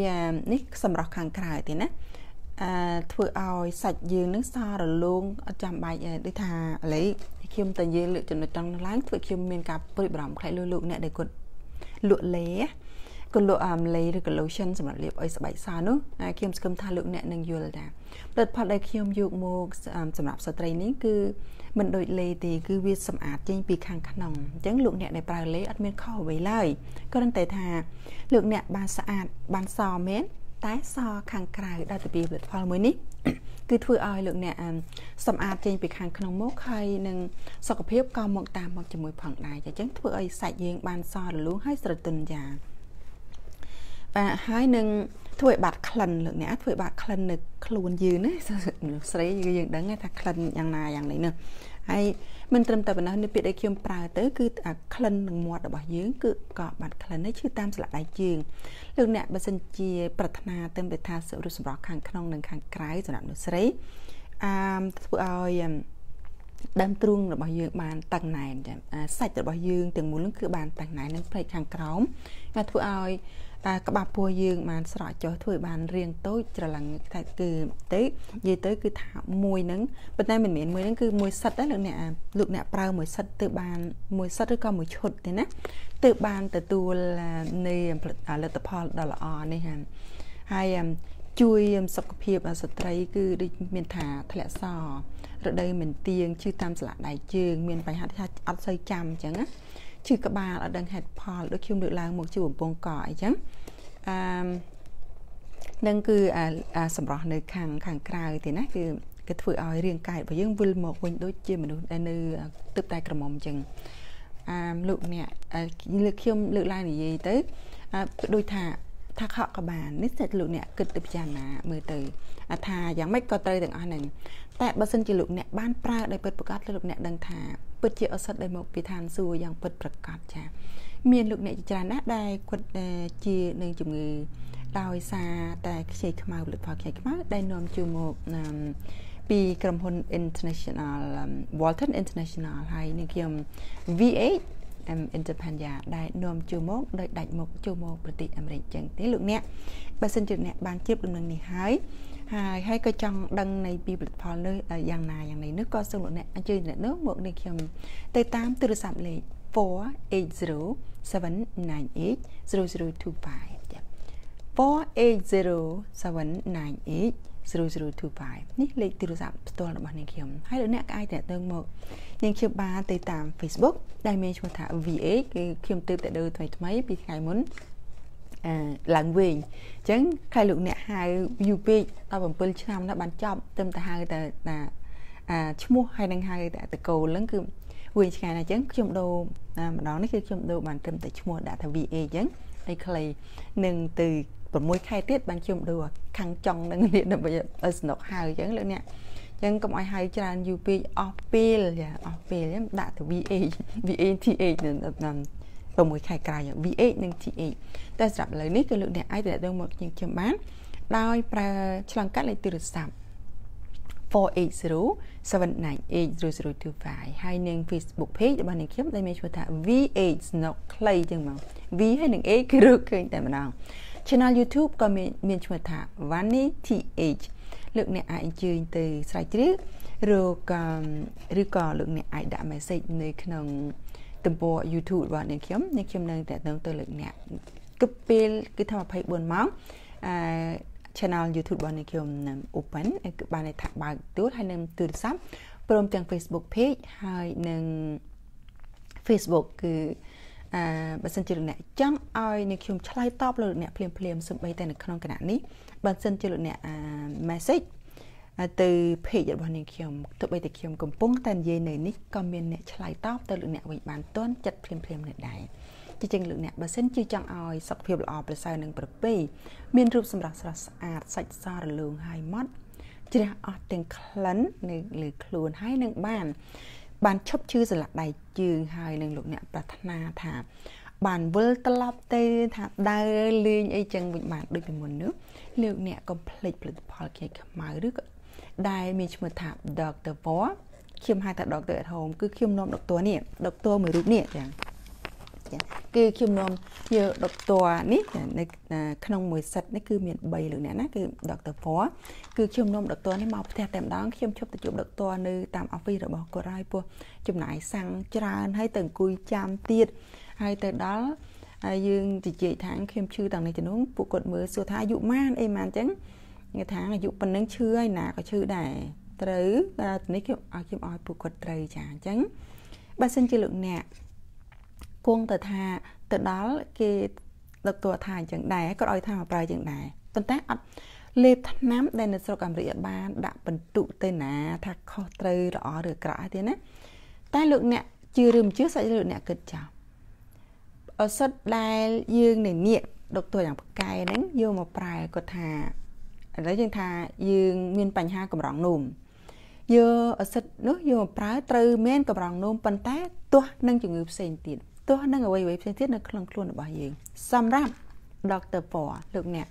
[SPEAKER 1] នេះសម្រាប់ខាងក្រៅទេណាអឺធ្វើឲ្យសាច់យើងនឹងសរលូងអត់ចាំបាច់ដូចថាឥឡូវខ្ញុំតែនិយាយលើកចំណុចត្រង់នោះឡើងធ្វើខ្ញុំមានការព្រួយបារម្ភខ្លាចលោកលោកអ្នកដែលគាត់លក់លេគាត់លក់អាមលេឬក៏ lotion សម្រាប់លាបឲ្យស្បែកសនោះខ្ញុំស្គមថាលោកអ្នកនឹងយល់ថា ផលិតផលដែលខ្ញុំយកមកសម្រាប់ស្ត្រីនេះគឺមិនដូចលេទេគឺវាសម្អាតចេញពីខាងក្នុងអញ្ចឹងលោកអ្នកដែលប្រើលេអត់មានខុសអ្វីឡើយគ្រាន់តែថាលោកអ្នកបានស្អាតបានសមែនតែសខាងក្រៅដោយទៅពីផលិតផលមួយនេះគឺធ្វើឲ្យលោកអ្នកសម្អាតចេញពីខាងក្នុងមកហើយនឹងសុខភាពក៏មកតាមមកជាមួយផងដែរអញ្ចឹងធ្វើឲ្យសាច់យើងបានសរលូងហើយស្រទន់យ៉ាង បាទហើយនឹងធ្វើឲ្យបាត់ក្លិនលោកអ្នកធ្វើឲ្យបាត់ក្លិននៅខ្លួនយើងណាស្រីយើងដឹងថាក្លិនយ៉ាងណាយ៉ាងនេះណាហើយមិនត្រឹមតែប៉ុណ្ណោះនៅពាក្យដែលខ្ញុំប្រើទៅគឺអាក្លិននឹងមាត់របស់យើងគឺក៏បាត់ក្លិននេះឈឺតាមស្លាកដៃជើងលោកអ្នកបើសិនជា ប្រាថ្នាទៅទៅថាសុខសម្រស់ខាងក្នុងនិងខាងក្រៅសម្រាប់មនុស្សស្រីអាធ្វើឲ្យដើមទ្រូងរបស់យើងបានតឹងណែនចាសាច់របស់យើងទាំងមូលនឹងគឺបានតឹងណែននឹងផ្នែកខាងក្រោមដែលធ្វើឲ្យ តែក្បាប់ពោះយើងបានស្រកចុះធ្វើឲ្យបានរៀងតូចច្រឡឹងថាគឺទៅនិយាយទៅគឺថាមួយហ្នឹងប៉ុន្តែមិនមែនមួយហ្នឹងគឺមួយសិតដែរលោកអ្នកលោកអ្នកប្រើមួយសិតទៅបានមួយសិតឬក៏មួយឈុតទេណាទើបបានទទួលនៃលទ្ធផលដ៏ល្អនេះហើយជួយសុខភាពស្ត្រីគឺដូចមានថាធ្លាក់សរដូវមិនទៀងឈឺតាមស្លាកដៃជើង មានបញ្ហាថាអត់សូវចាំអញ្ចឹងណា ឈឺក្បាលអត់ដឹងហេតុផលដូចខ្ញុំលើកឡើងមកជាបំពង់កអីចឹងអឺនឹងគឺអាសម្រស់នៅខាងខាងក្រៅទេណាគឺគឺធ្វើឲ្យរាងកាយរបស់យើងវិលមកវិញដូចជាមនុស្សដែលនៅទឹកតែក្រមុំអញ្ចឹងអាលោកអ្នកលើកខ្ញុំលើកឡើងនិយាយទៅដូចថាថាខកក៏បាននេះសិតលោកអ្នកគិតទៅពិចារណាមើលទៅថាយ៉ាងម៉េចក៏ត្រូវទាំងអស់ហ្នឹងតែបើសិនជាលោកអ្នកបានប្រើដោយពិតប្រាកដលោកអ្នកដឹងថា ពិតជាឱសថដែលមកពីឋានសួគ៌យ៉ាងពិតប្រាកដចាមានលោកអ្នកជាច្រើនណាស់ដែលគាត់ជានឹងជំងឺដោយសារតែខ្ចីខ្មៅផលិតផលខ្ចីខ្មៅដែលនាំចូលមកពីក្រុមហ៊ុន International Walton International ហើយនឹងខ្ញុំ VH Independent ដែលនាំចូលមកដោយដាច់មុខចូលមកប្រទេសអាមេរិកចឹងទេលោកអ្នកបើសិនជាអ្នកបានជៀបដំណឹងនេះហើយ ហើយហើយក៏ចង់ដឹងនៃពីផលិតផលនេះយ៉ាងណាយ៉ាងនេះនោះក៏សូមលោកអ្នកអញ្ជើញអ្នកនោះមកនេះខ្ញុំទៅតាមទូរស័ព្ទលេខ480798025ចា480798025 0025នេះលេខទូរស័ព្ទផ្ទាល់របស់នាងខ្ញុំហើយលោកអ្នកក៏អាចតទៅមកនាងខ្ញុំបានទៅតាម Facebook ដែលមានឈ្មោះថា VA គឺខ្ញុំទើបតែដើរថ្មីថ្មីពីថ្ងៃមុនអឺ ឡើងវិញអញ្ចឹងខ្លះលោកអ្នកហៅយូពេកដល់7ឆ្នាំនោះបានចប់ទៅតែហៅតែណាឈ្មោះហើយនឹងហៅតែតកូលហ្នឹងគឺវិញឆ្ងាយណាស់អញ្ចឹងខ្ញុំដូរម្ដងនេះគឺខ្ញុំដូរបានត្រឹមតែឈ្មោះដាក់ថា VA អញ្ចឹងឲ្យខ្លីនឹងទៅ6ខែទៀតបានខ្ញុំដូរខាងចុងនឹងនេះដើម្បីឲ្យសំណុកហៅអញ្ចឹងលោកអ្នកចឹងកុំឲ្យហៅច្រើនយូពេកអស់ពេលយ៉ាអស់ពេលដាក់ទៅ VA VA TH នឹង 6ខែក្រោយ VH និង TH តែសម្រាប់ឥឡូវនេះគឺលោកអ្នកអាចទៅមកខ្ញុំខ្ញុំបានដោយប្រើឆ្លងកាត់លេខទូរស័ព្ទ480798025ហើយនឹង Facebook page របស់នាងខ្ញុំដែលមានឈ្មោះថា VH Snock ខ្លីចឹងមក V ហើយនឹង A គឺរកឃើញតែម្ដង Channel YouTube ក៏មានមានឈ្មោះថា Vani TH លោកអ្នកអាចអញ្ជើញទៅស្រាវជ្រាវឬក៏ឬក៏លោកអ្នកអាចដាក់ message នៅក្នុង ទំព័រ YouTube របស់នាងខ្ញុំនាងខ្ញុំនឹងតាក់ទងទៅលោកអ្នកគឺពេលគឺថា24ម៉ោងអឺ channel YouTube របស់នាងខ្ញុំនឹង open គឺបានថាបើកទូរហើយនឹងទូរស័ព្ទព្រមទាំង Facebook page ហើយនឹង Facebook គឺអឺបើសិនជាលោកអ្នកចង់ឲ្យនាងខ្ញុំឆ្លើយតបលោកអ្នកភ្លាមភ្លាមសំបីតែនៅក្នុងគណៈនេះបើសិនជាលោកអ្នក message ទៅ page របស់នាងខ្ញុំទោះបីតែខ្ញុំកំពុងតែនិយាយនៅនេះក៏មានអ្នកឆ្លើយតបទៅលោកអ្នកវិញបានទាន់ចិត្តភ្លាមភ្លាមនៅដែរជាជាងលោកអ្នកបើសិនជាចង់ឲ្យសុខភាពល្អប្រសើរនិងប្រពៃមានរូបសម្រស់ស្រស់ស្អាតសាច់សរលោងហើយម៉ត់ជ្រះអស់ទាំងក្លិននៅលើខ្លួនហើយនឹងបាន បានឈប់ឈឺសន្លាក់ដៃជើងហើយនឹងលោកអ្នកប្រាថ្នាថាបានវិលត្រឡប់ទៅថាដើរលេងអីចឹងវិញបានដូចពីមុននោះលោកអ្នកកុំភ្លេចផលិតផលខេកខ្មៅឬក៏ ដែលមានឈ្មោះថា Dr. Vor ខ្ញុំហៅថា Dr. at home គឺខ្ញុំនាំដុកទ័រនេះដុកទ័រមួយរូបនេះចា៎គឺខ្ញុំនាំយកដុកទ័រនេះនៅក្នុងមួយសិតនេះគឺមាន3លោកអ្នកណាគឺដុកទ័រ For គឺខ្ញុំនាំដុកទ័រនេះមកផ្ទះតែម្ដងខ្ញុំឈប់ទៅជួបដុកទ័រនៅតាម office របស់គាត់ហើយពោះចំណាយសាំងច្រើនហើយទៅអង្គុយចាំទៀតហើយទៅដល់ហើយយើងជជែកថាខ្ញុំឈឺតាំងនេះជំនុំពួកគាត់មើលសួរថាអាយុម៉ានអីម៉ានអញ្ចឹង គេថាអាយុប៉ុណ្ណឹងឈឺហើយណាក៏ឈឺដែរត្រូវតែនេះខ្ញុំឲ្យខ្ញុំឲ្យពួកគាត់ត្រូវចាអញ្ចឹងបើសិនជាលោកអ្នកគង់ទៅថាទៅដល់គេដឹកតួថាអញ្ចឹងដែរគាត់ឲ្យថាមកប្រើអញ្ចឹងដែរប៉ុន្តែអត់លេបថ្នាំដែលនៅស្រុកអាមេរិកបានដាក់បន្ទុកទៅណាថាខុសត្រូវល្អឬអាក្រក់ទេណាតែលោកអ្នកជឿឬមិនជឿសាច់លោកអ្នកគិតចោលឱសថដែលយើងនៅនេះដុកទ័រយ៉ាងប្រកែហ្នឹងយកមកប្រើគាត់ថា ឥឡូវយើងថាយើងមានបញ្ហាកម្រងនោមយកឱសថនោះយកមកប្រើត្រូវមានកម្រងនោមប៉ុន្តែទាស់នឹងជំងឺផ្សេងទៀតទោះនឹងអ្វីអ្វីផ្សេងទៀតនៅក្នុងខ្លួនរបស់យើងសម្រាប់ Dr. Paul លោកអ្នក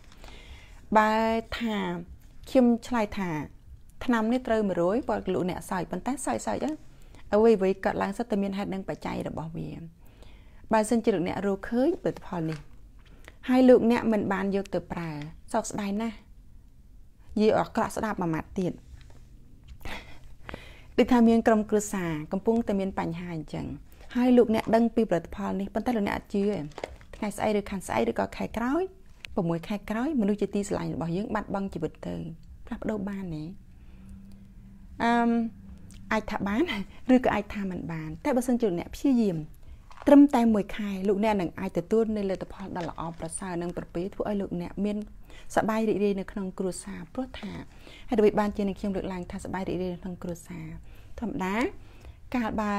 [SPEAKER 1] បើថាខ្ញុំឆ្លើយថាឆ្នាំនេះត្រូវ100បើលោកអ្នកសើចប៉ុន្តែសើចសើចអ្វីអ្វីកាត់ឡើងសិតតែមានហេតុនិងបច្ច័យរបស់វាបើសិនជាលោកអ្នករកឃើញផលិតផលនេះហើយលោកអ្នកមិនបានយកទៅប្រើសោកស្ដាយណាស់និ យាយអក្រក់ស្ដាប់មួយម៉ាត់ទៀតដូចថាមានក្រុមគ្រួសារកំពុងតែមានបញ្ហាអញ្ចឹងហើយលោកអ្នកដឹងពីផលិតផលនេះប៉ុន្តែលោកអ្នកអត់ជឿទេថ្ងៃស្អែកឬខាងស្អែកឬក៏ខែក្រោយ6ខែក្រោយមនុស្សជាទីស្រឡាញ់របស់យើងបាត់បង់ជីវិតទៅផ្លាស់ប្ដូរបានទេអឺអាចថាបានឬក៏អាចថាមិនបាន តែបើសិនជាលោកអ្នកព្យាយាមត្រឹមតែមួយខែលោកអ្នកនឹងអាចទទួលនៅលទ្ធផលដ៏ល្អប្រសើរនិងប្រពៃធ្វើឲ្យលោកអ្នកមាន សบายរីករាយនៅក្នុងគ្រួសារព្រោះថាហើយដើម្បីបានជានឹងខ្ញុំលើកឡើងថាសบายរីករាយនៅក្នុងគ្រួសារធម្មតាកាលបើ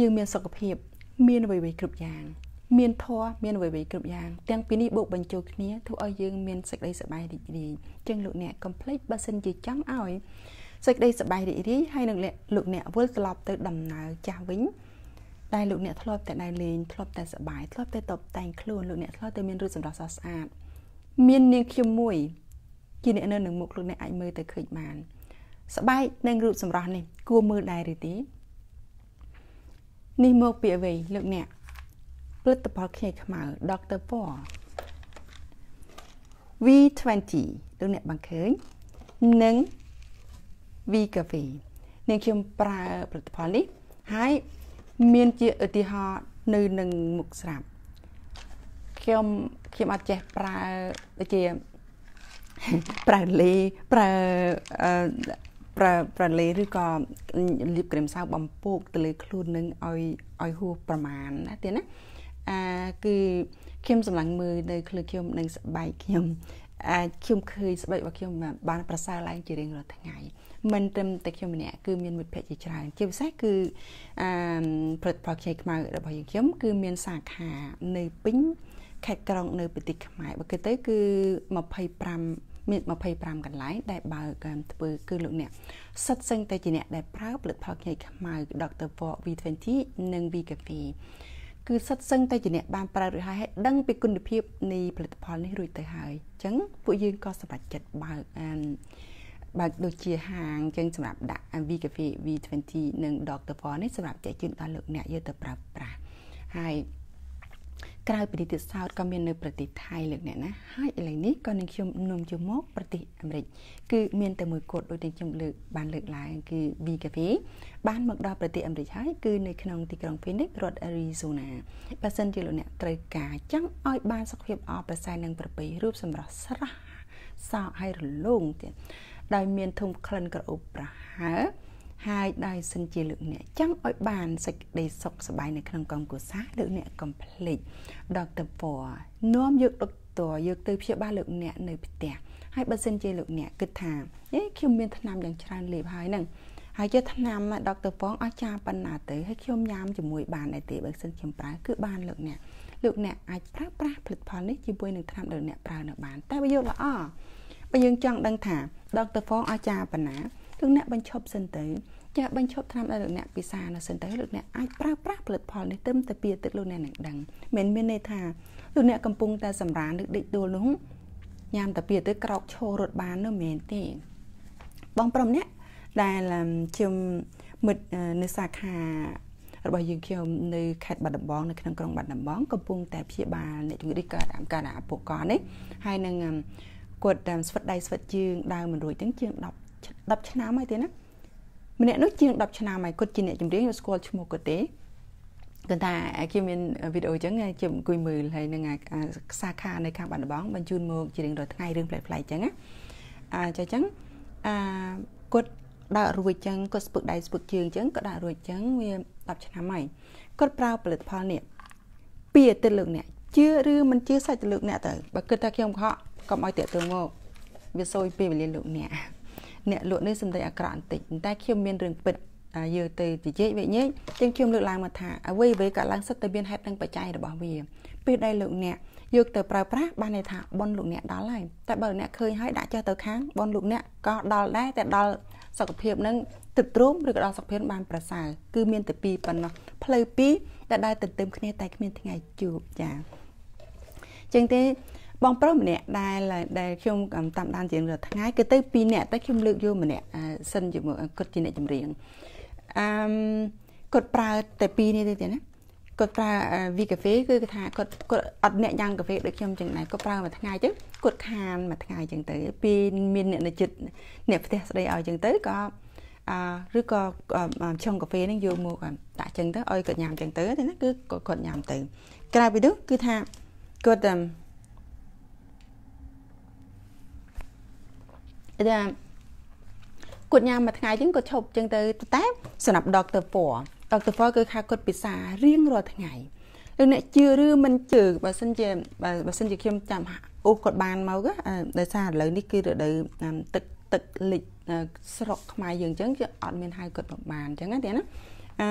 [SPEAKER 1] យើងមានសុខភាពមានអ្វីៗគ្រប់យ៉ាង មានធម៌មានអ្វីៗគ្រប់យ៉ាងទាំងពីរនេះបូកបញ្ចូលគ្នាធ្វើឲ្យយើងមានសេចក្តីសប្បាយរីករាយចឹងលោកអ្នកកុំភ្លេចបើសិនជាចង់ឲ្យសេចក្តីសប្បាយរីករាយហើយនឹងលោកអ្នកវិលត្រឡប់ទៅដំណើរចាស់វិញដែលលោកអ្នកធ្លាប់តែដើរលេងធ្លាប់តែសប្បាយធ្លាប់តែតបតែងខ្លួនលោកអ្នកធ្លាប់តែមានរូបសម្រស់ស្រស់ស្អាត មាននាងខ្ញុំមួយជាអ្នកនៅនឹងមុខលោកអ្នកអាចមើលទៅឃើញបាន ស្បែកនិងរូបសម្រស់នេះ គួរមើលដែរឬទេនេះមកពីអ្វីលោកអ្នកផលិតផលខ្ញីខ្មៅ Dr. Paul V20 លោកអ្នកបានឃើញនិង V Cafe នាងខ្ញុំប្រើផលិតផលនេះហើយមានជាឧទាហរណ៍នៅនឹងមុខស្រាប់ខ្ញុំ ខ្ញុំអត់ចេះប្រើដូចជាប្រើលេប្រើប្រើប្រើលេឬក៏លាបក្រែមសើបំពោកទៅលើខ្លួននឹងឲ្យឲ្យហួសប្រមាណណាទៀតណាអាគឺខ្ញុំសម្លឹងមើលនៅខ្លួនខ្ញុំនិងស្បែកខ្ញុំអាខ្ញុំឃើញស្បែករបស់ខ្ញុំបានប្រសើរឡើងជារៀងរាល់ថ្ងៃមិនត្រឹមតែខ្ញុំម្នាក់គឺមានមិត្តភ័ក្តិជាច្រើនជាពិសេសគឺអឺផលិតផលខ្ចីខ្មៅរបស់យើងខ្ញុំគឺមានសាខានៅពេញ ខេត្តក្រុងនៅប្រទេសខ្មែរបើគេទៅគឺ25មាន25កន្លែងដែលបើកធ្វើគឺលោកអ្នកសិតសឹងតែជាអ្នកដែលប្រើផលិតផលខ្ញីខ្មៅ Dr. Vog V20 និង V Cafe គឺសិតសឹងតែជាអ្នកបានប្រើរួចហើយហើយដឹងពីគុណភាពនៃផលិតផលនេះរួចទៅហើយអញ្ចឹងពួកយើងក៏សម្រេចចិត្តបើកអានបើកដូចជាហាងអញ្ចឹងសម្រាប់ដាក់ V Cafe V20 និង Dr. Paul នេះសម្រាប់ចែកជូនដល់លោកអ្នកយកទៅប្រើប្រាស់ហើយ ក្រៅពីនេះទៀតសោតក៏មាននៅប្រទេសថៃលើកអ្នកណាហើយឥឡូវនេះក៏នឹងខ្ញុំនាំចូលមកប្រទេសអាមេរិកគឺមានតែមួយគត់ដូចដែលខ្ញុំលើកបានលើកឡើងគឺ V Cafe បានមកដល់ប្រទេសអាមេរិកហើយគឺនៅក្នុងទីក្រុង Phoenix រដ្ឋ Arizona បើសិនជាលោកអ្នកត្រូវការចង់ឲ្យបានសុខភាពអប្រសើរនិងប្រពៃរូបសម្រស់ស្រស់សោកហើយរលោងទៀតដោយមានធុំក្លិនក្រអូបប្រហើ ហើយដោយសិនជាលោកអ្នកចង់ឲ្យបានសេចក្តីសុខសប្បាយនៅក្នុងក្រុមគ្រួសារលោកអ្នកកុំភ្លេចដកតពណ៌នាំយកដុកទ័រយកទៅព្យាបាលលោកអ្នកនៅផ្ទះហើយបើសិនជាលោកអ្នកគិតថាអេខ្ញុំមានថ្នាំយ៉ាងច្រើនលេបហើយហ្នឹងហើយជាថ្នាំដុកទ័រពងអស្ចារ្យប៉ុណ្ណាទៅហើយខ្ញុំញ៉ាំជាមួយបានដែរទេបើសិនខ្ញុំប្រើគឺបានលោកអ្នកលោកអ្នកអាចប្រើប្រាស់ផលិតផលនេះជាមួយនឹងថ្នាំដែលអ្នកប្រើនៅបានតែបើយកល្អបើយើងចង់ដឹងថាដុកទ័រពងអស្ចារ្យប៉ុណ្ណា លោកអ្នកបញ្ឈប់សិនទៅចាបញ្ឈប់ថ្នាំដល់លោកអ្នកពិសានៅសិនទៅលោកអ្នកអាចប្រើប្រាស់ផលិតផលនេះត្រឹមតែពីទឹកលោកអ្នកនឹងដឹងមិនមានន័យថាលោកអ្នកកំពុងតែសម្រានឬដេកដួលនោះញ៉ាំតែពីទៅក្រោកឈររត់បាននោះមិនមែនទេបងប្រុសម្នាក់ដែលខ្ញុំមិត្តនៅសាខារបស់យើងខ្ញុំនៅខេត្តបាត់ដំបងនៅក្នុងក្រុងបាត់ដំបងកំពុងតែព្យាបាលអ្នកជំងឺនេះកើតអាការៈអពុកកនេះហើយនឹងគាត់ស្វិតដៃស្វិតជើងដើរមិនរួចទាំងជាង10 10ឆ្នាំហើយទេណាម្នាក់នោះជាង10ឆ្នាំហើយគាត់ជាអ្នកចម្រៀងស្គាល់ឈ្មោះគាត់ទេគាត់ថាខ្ញុំមានវីដេអូអញ្ចឹងខ្ញុំអង្គុយមើលហើយនឹងសាខានៅខាងបាត់ដំបងបញ្ជូនមកជារៀងរាល់ថ្ងៃរឿងប្លែកៗអញ្ចឹងណាអាចអញ្ចឹងអាគាត់ដើររួចអញ្ចឹងគាត់ស្ពឹកដៃស្ពឹកជើងអញ្ចឹងគាត់ដើររួចអញ្ចឹងវា10ឆ្នាំហើយគាត់ប្រើផលិតផលនេះពីអាទិត្យលើកអ្នកជឿឬមិនជឿសាច់ទៅលើកអ្នកទៅបើគិតថាខ្ញុំកុហកកុំឲ្យតាក់ទងមកវាសួយពេលវេលាលោកអ្នក អ្នកលក់នេះសំដីអាក្រក់បន្តិចតែខ្ញុំមានរឿងពិតយើទៅនិយាយវិញញចឹងខ្ញុំលើកឡើងមកថាអ្វីអ្វីក៏ឡើងសិតតែមានហេតុនិងបច្ច័យរបស់វាពេលដែលលោកអ្នកយកទៅប្រើប្រាស់បានន័យថាប៉ុនលោកអ្នកដល់ហើយតែបើលោកអ្នកឃើញហើយដាក់ចេះទៅខាងប៉ុនលោកអ្នកក៏ដល់ដែរតែដល់សុខភាពនឹងទឹកទ្រុំឬក៏ដល់សុខភាពបានប្រសើរគឺមានតែពីរប៉ុណ្ណោះផ្លូវពីរដែលដើរទន្ទឹមគ្នាតែគ្មានថ្ងៃជួបចាចឹងទេ បងប្រុសម្នាក់ដែលដែលខ្ញុំតាមដានជារាល់ថ្ងៃគឺទៅពីរនាក់តែខ្ញុំលើកយកម្នាក់សិនជាមួយគាត់ជាអ្នកចម្រៀងអឺគាត់ប្រើតែពីរនេះទេណាគាត់ប្រើ V cafe គឺគាត់ថាគាត់គាត់អត់អ្នកញ៉ាំកាហ្វេដូចខ្ញុំចឹងដែរគាត់ប្រើមួយថ្ងៃចឹងគាត់ខានមួយថ្ងៃចឹងទៅពេលមានអ្នកនៅចិត្តអ្នកផ្ទះស្ដីឲ្យចឹងទៅក៏អឺឬក៏ឆុងកាហ្វេហ្នឹងយកមកដាក់ចឹងទៅឲ្យគាត់ញ៉ាំចឹងទៅណាគឺគាត់ញ៉ាំទៅក្រៅពីនោះគឺថាគាត់ ថាគាត់ញ៉ាំមួយថ្ងៃចឹងគាត់ឈប់ចឹងទៅតែសម្រាប់ Dr. Paul Dr. Paul គឺខាគាត់ពិសារៀងរាល់ថ្ងៃលោកអ្នកជឿឬមិនជឿបើសិនជាបើសិនជាខ្ញុំចាំអូគាត់បានមកដោយសារឥឡូវនេះគឺរដូវទឹកទឹកលិចស្រុកខ្មែរយើងអញ្ចឹងគឺអត់មានហៅគាត់មកបានអញ្ចឹងណាទេណាអឺ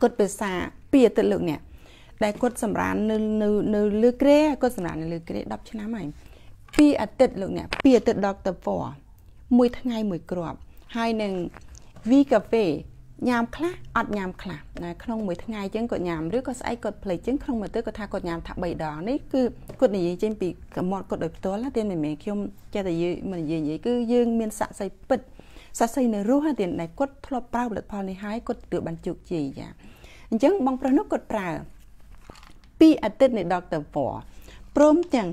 [SPEAKER 1] គាត់ពិសាពីអាទិត្យលោកអ្នកដែលគាត់សម្រាននៅនៅនៅលើក្រែគាត់សម្រាននៅលើក្រែ10ឆ្នាំហើយ ពីអាទិត្យលោកអ្នកពីអាទិត្យ Dr. For មួយថ្ងៃមួយគ្រាប់ហើយនឹង V Cafe ញ៉ាំខ្លះអត់ញ៉ាំខ្លះណាក្នុងមួយថ្ងៃអញ្ចឹងគាត់ញ៉ាំឬក៏ស្អែកគាត់ផ្លេចអញ្ចឹងក្នុងមួយទឹកគាត់ថាគាត់ញ៉ាំថា3ដងនេះគឺគាត់និយាយចេញពីកមាត់គាត់ដោយផ្ទាល់ណាទៀតមិនមែនខ្ញុំចេះតែនិយាយមិននិយាយនិយាយគឺយើងមានស័ក្តិសិទ្ធិពិតស័ក្តិសិទ្ធិនៅរស់ទៀតដែលគាត់ធ្លាប់ប្រើផលិតផលនេះហើយគាត់ទទួលបានជោគជ័យចាអញ្ចឹងបងប្រុសនោះគាត់ប្រើពីអាទិត្យនៃ Dr. For ព្រមទាំង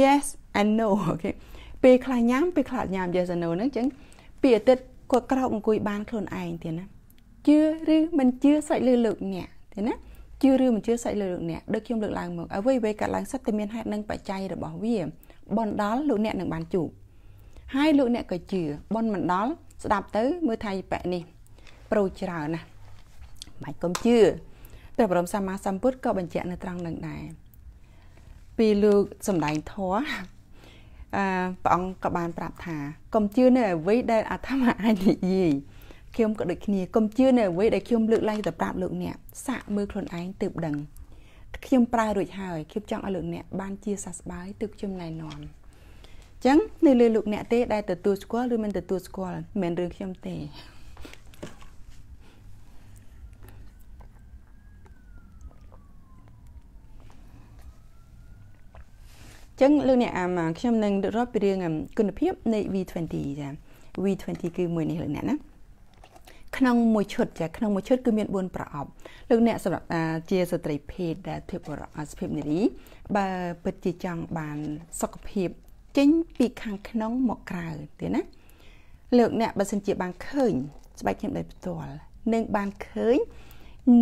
[SPEAKER 1] yes and no អូខេពេលខ្លះញ៉ាំពេលខ្លះញ៉ាំ yes and no ហ្នឹងអញ្ចឹងពីអាទិត្យគាត់ក្រោកអង្គុយបានខ្លួនឯងទៀតណាជឿឬមិនជឿសាច់លើលោកអ្នកទេណាជឿឬមិនជឿសាច់លើលោកអ្នកដូចខ្ញុំលើកឡើងមកអ្វីអ្វីកើតឡើងសិតតែមានហេតុនិងបច្ច័យរបស់វាបនដល់លោកអ្នកនឹងបានជួបហើយលោកអ្នកក៏ជឿបនមិនដល់ស្ដាប់ទៅមើលថៃបែនេះប្រូចច្រើនណាបាច់កុំជឿព្រះបរមសម្មាសម្ពុទ្ធក៏បញ្ជាក់នៅត្រង់នឹងដែរ ពីលោកសំដែងធម៌អឺព្រះអង្គក៏បានប្រាប់ថាកុំជឿនៅអ្វីដែលអាត្មាអាចនិយាយខ្ញុំក៏ដូចគ្នាកុំជឿនៅអ្វីដែលខ្ញុំលើកឡើងទៅប្រាប់លោកអ្នកសាកមើលខ្លួនឯងទើបដឹងខ្ញុំប្រើរួចហើយខ្ញុំចង់ឲ្យលោកអ្នកបានជាសះស្បើយទើបខ្ញុំណែនាំអញ្ចឹងនៅលើលោកអ្នកទេដែលទទួលស្គាល់ឬមិនទទួលស្គាល់មិនមែនរឿងខ្ញុំទេ ចឹងលោកអ្នកអាខ្ញុំនឹងរាប់ពីរឿងគុណភាពនៃ V20 ចា V20 គឺមួយនេះលោកអ្នកណាក្នុងមួយឈុតចាក្នុងមួយឈុតគឺមាន4ប្រអប់លោកអ្នកសម្រាប់ជាស្ត្រីភេទដែលភាពសុភាពនារីបើពិតជាចង់បានសុខភាពចេញពីខាងក្នុងមកក្រៅទេណាលោកអ្នកបើសិនជាបានឃើញស្បែកខ្ញុំដោយផ្ទាល់និងបានឃើញ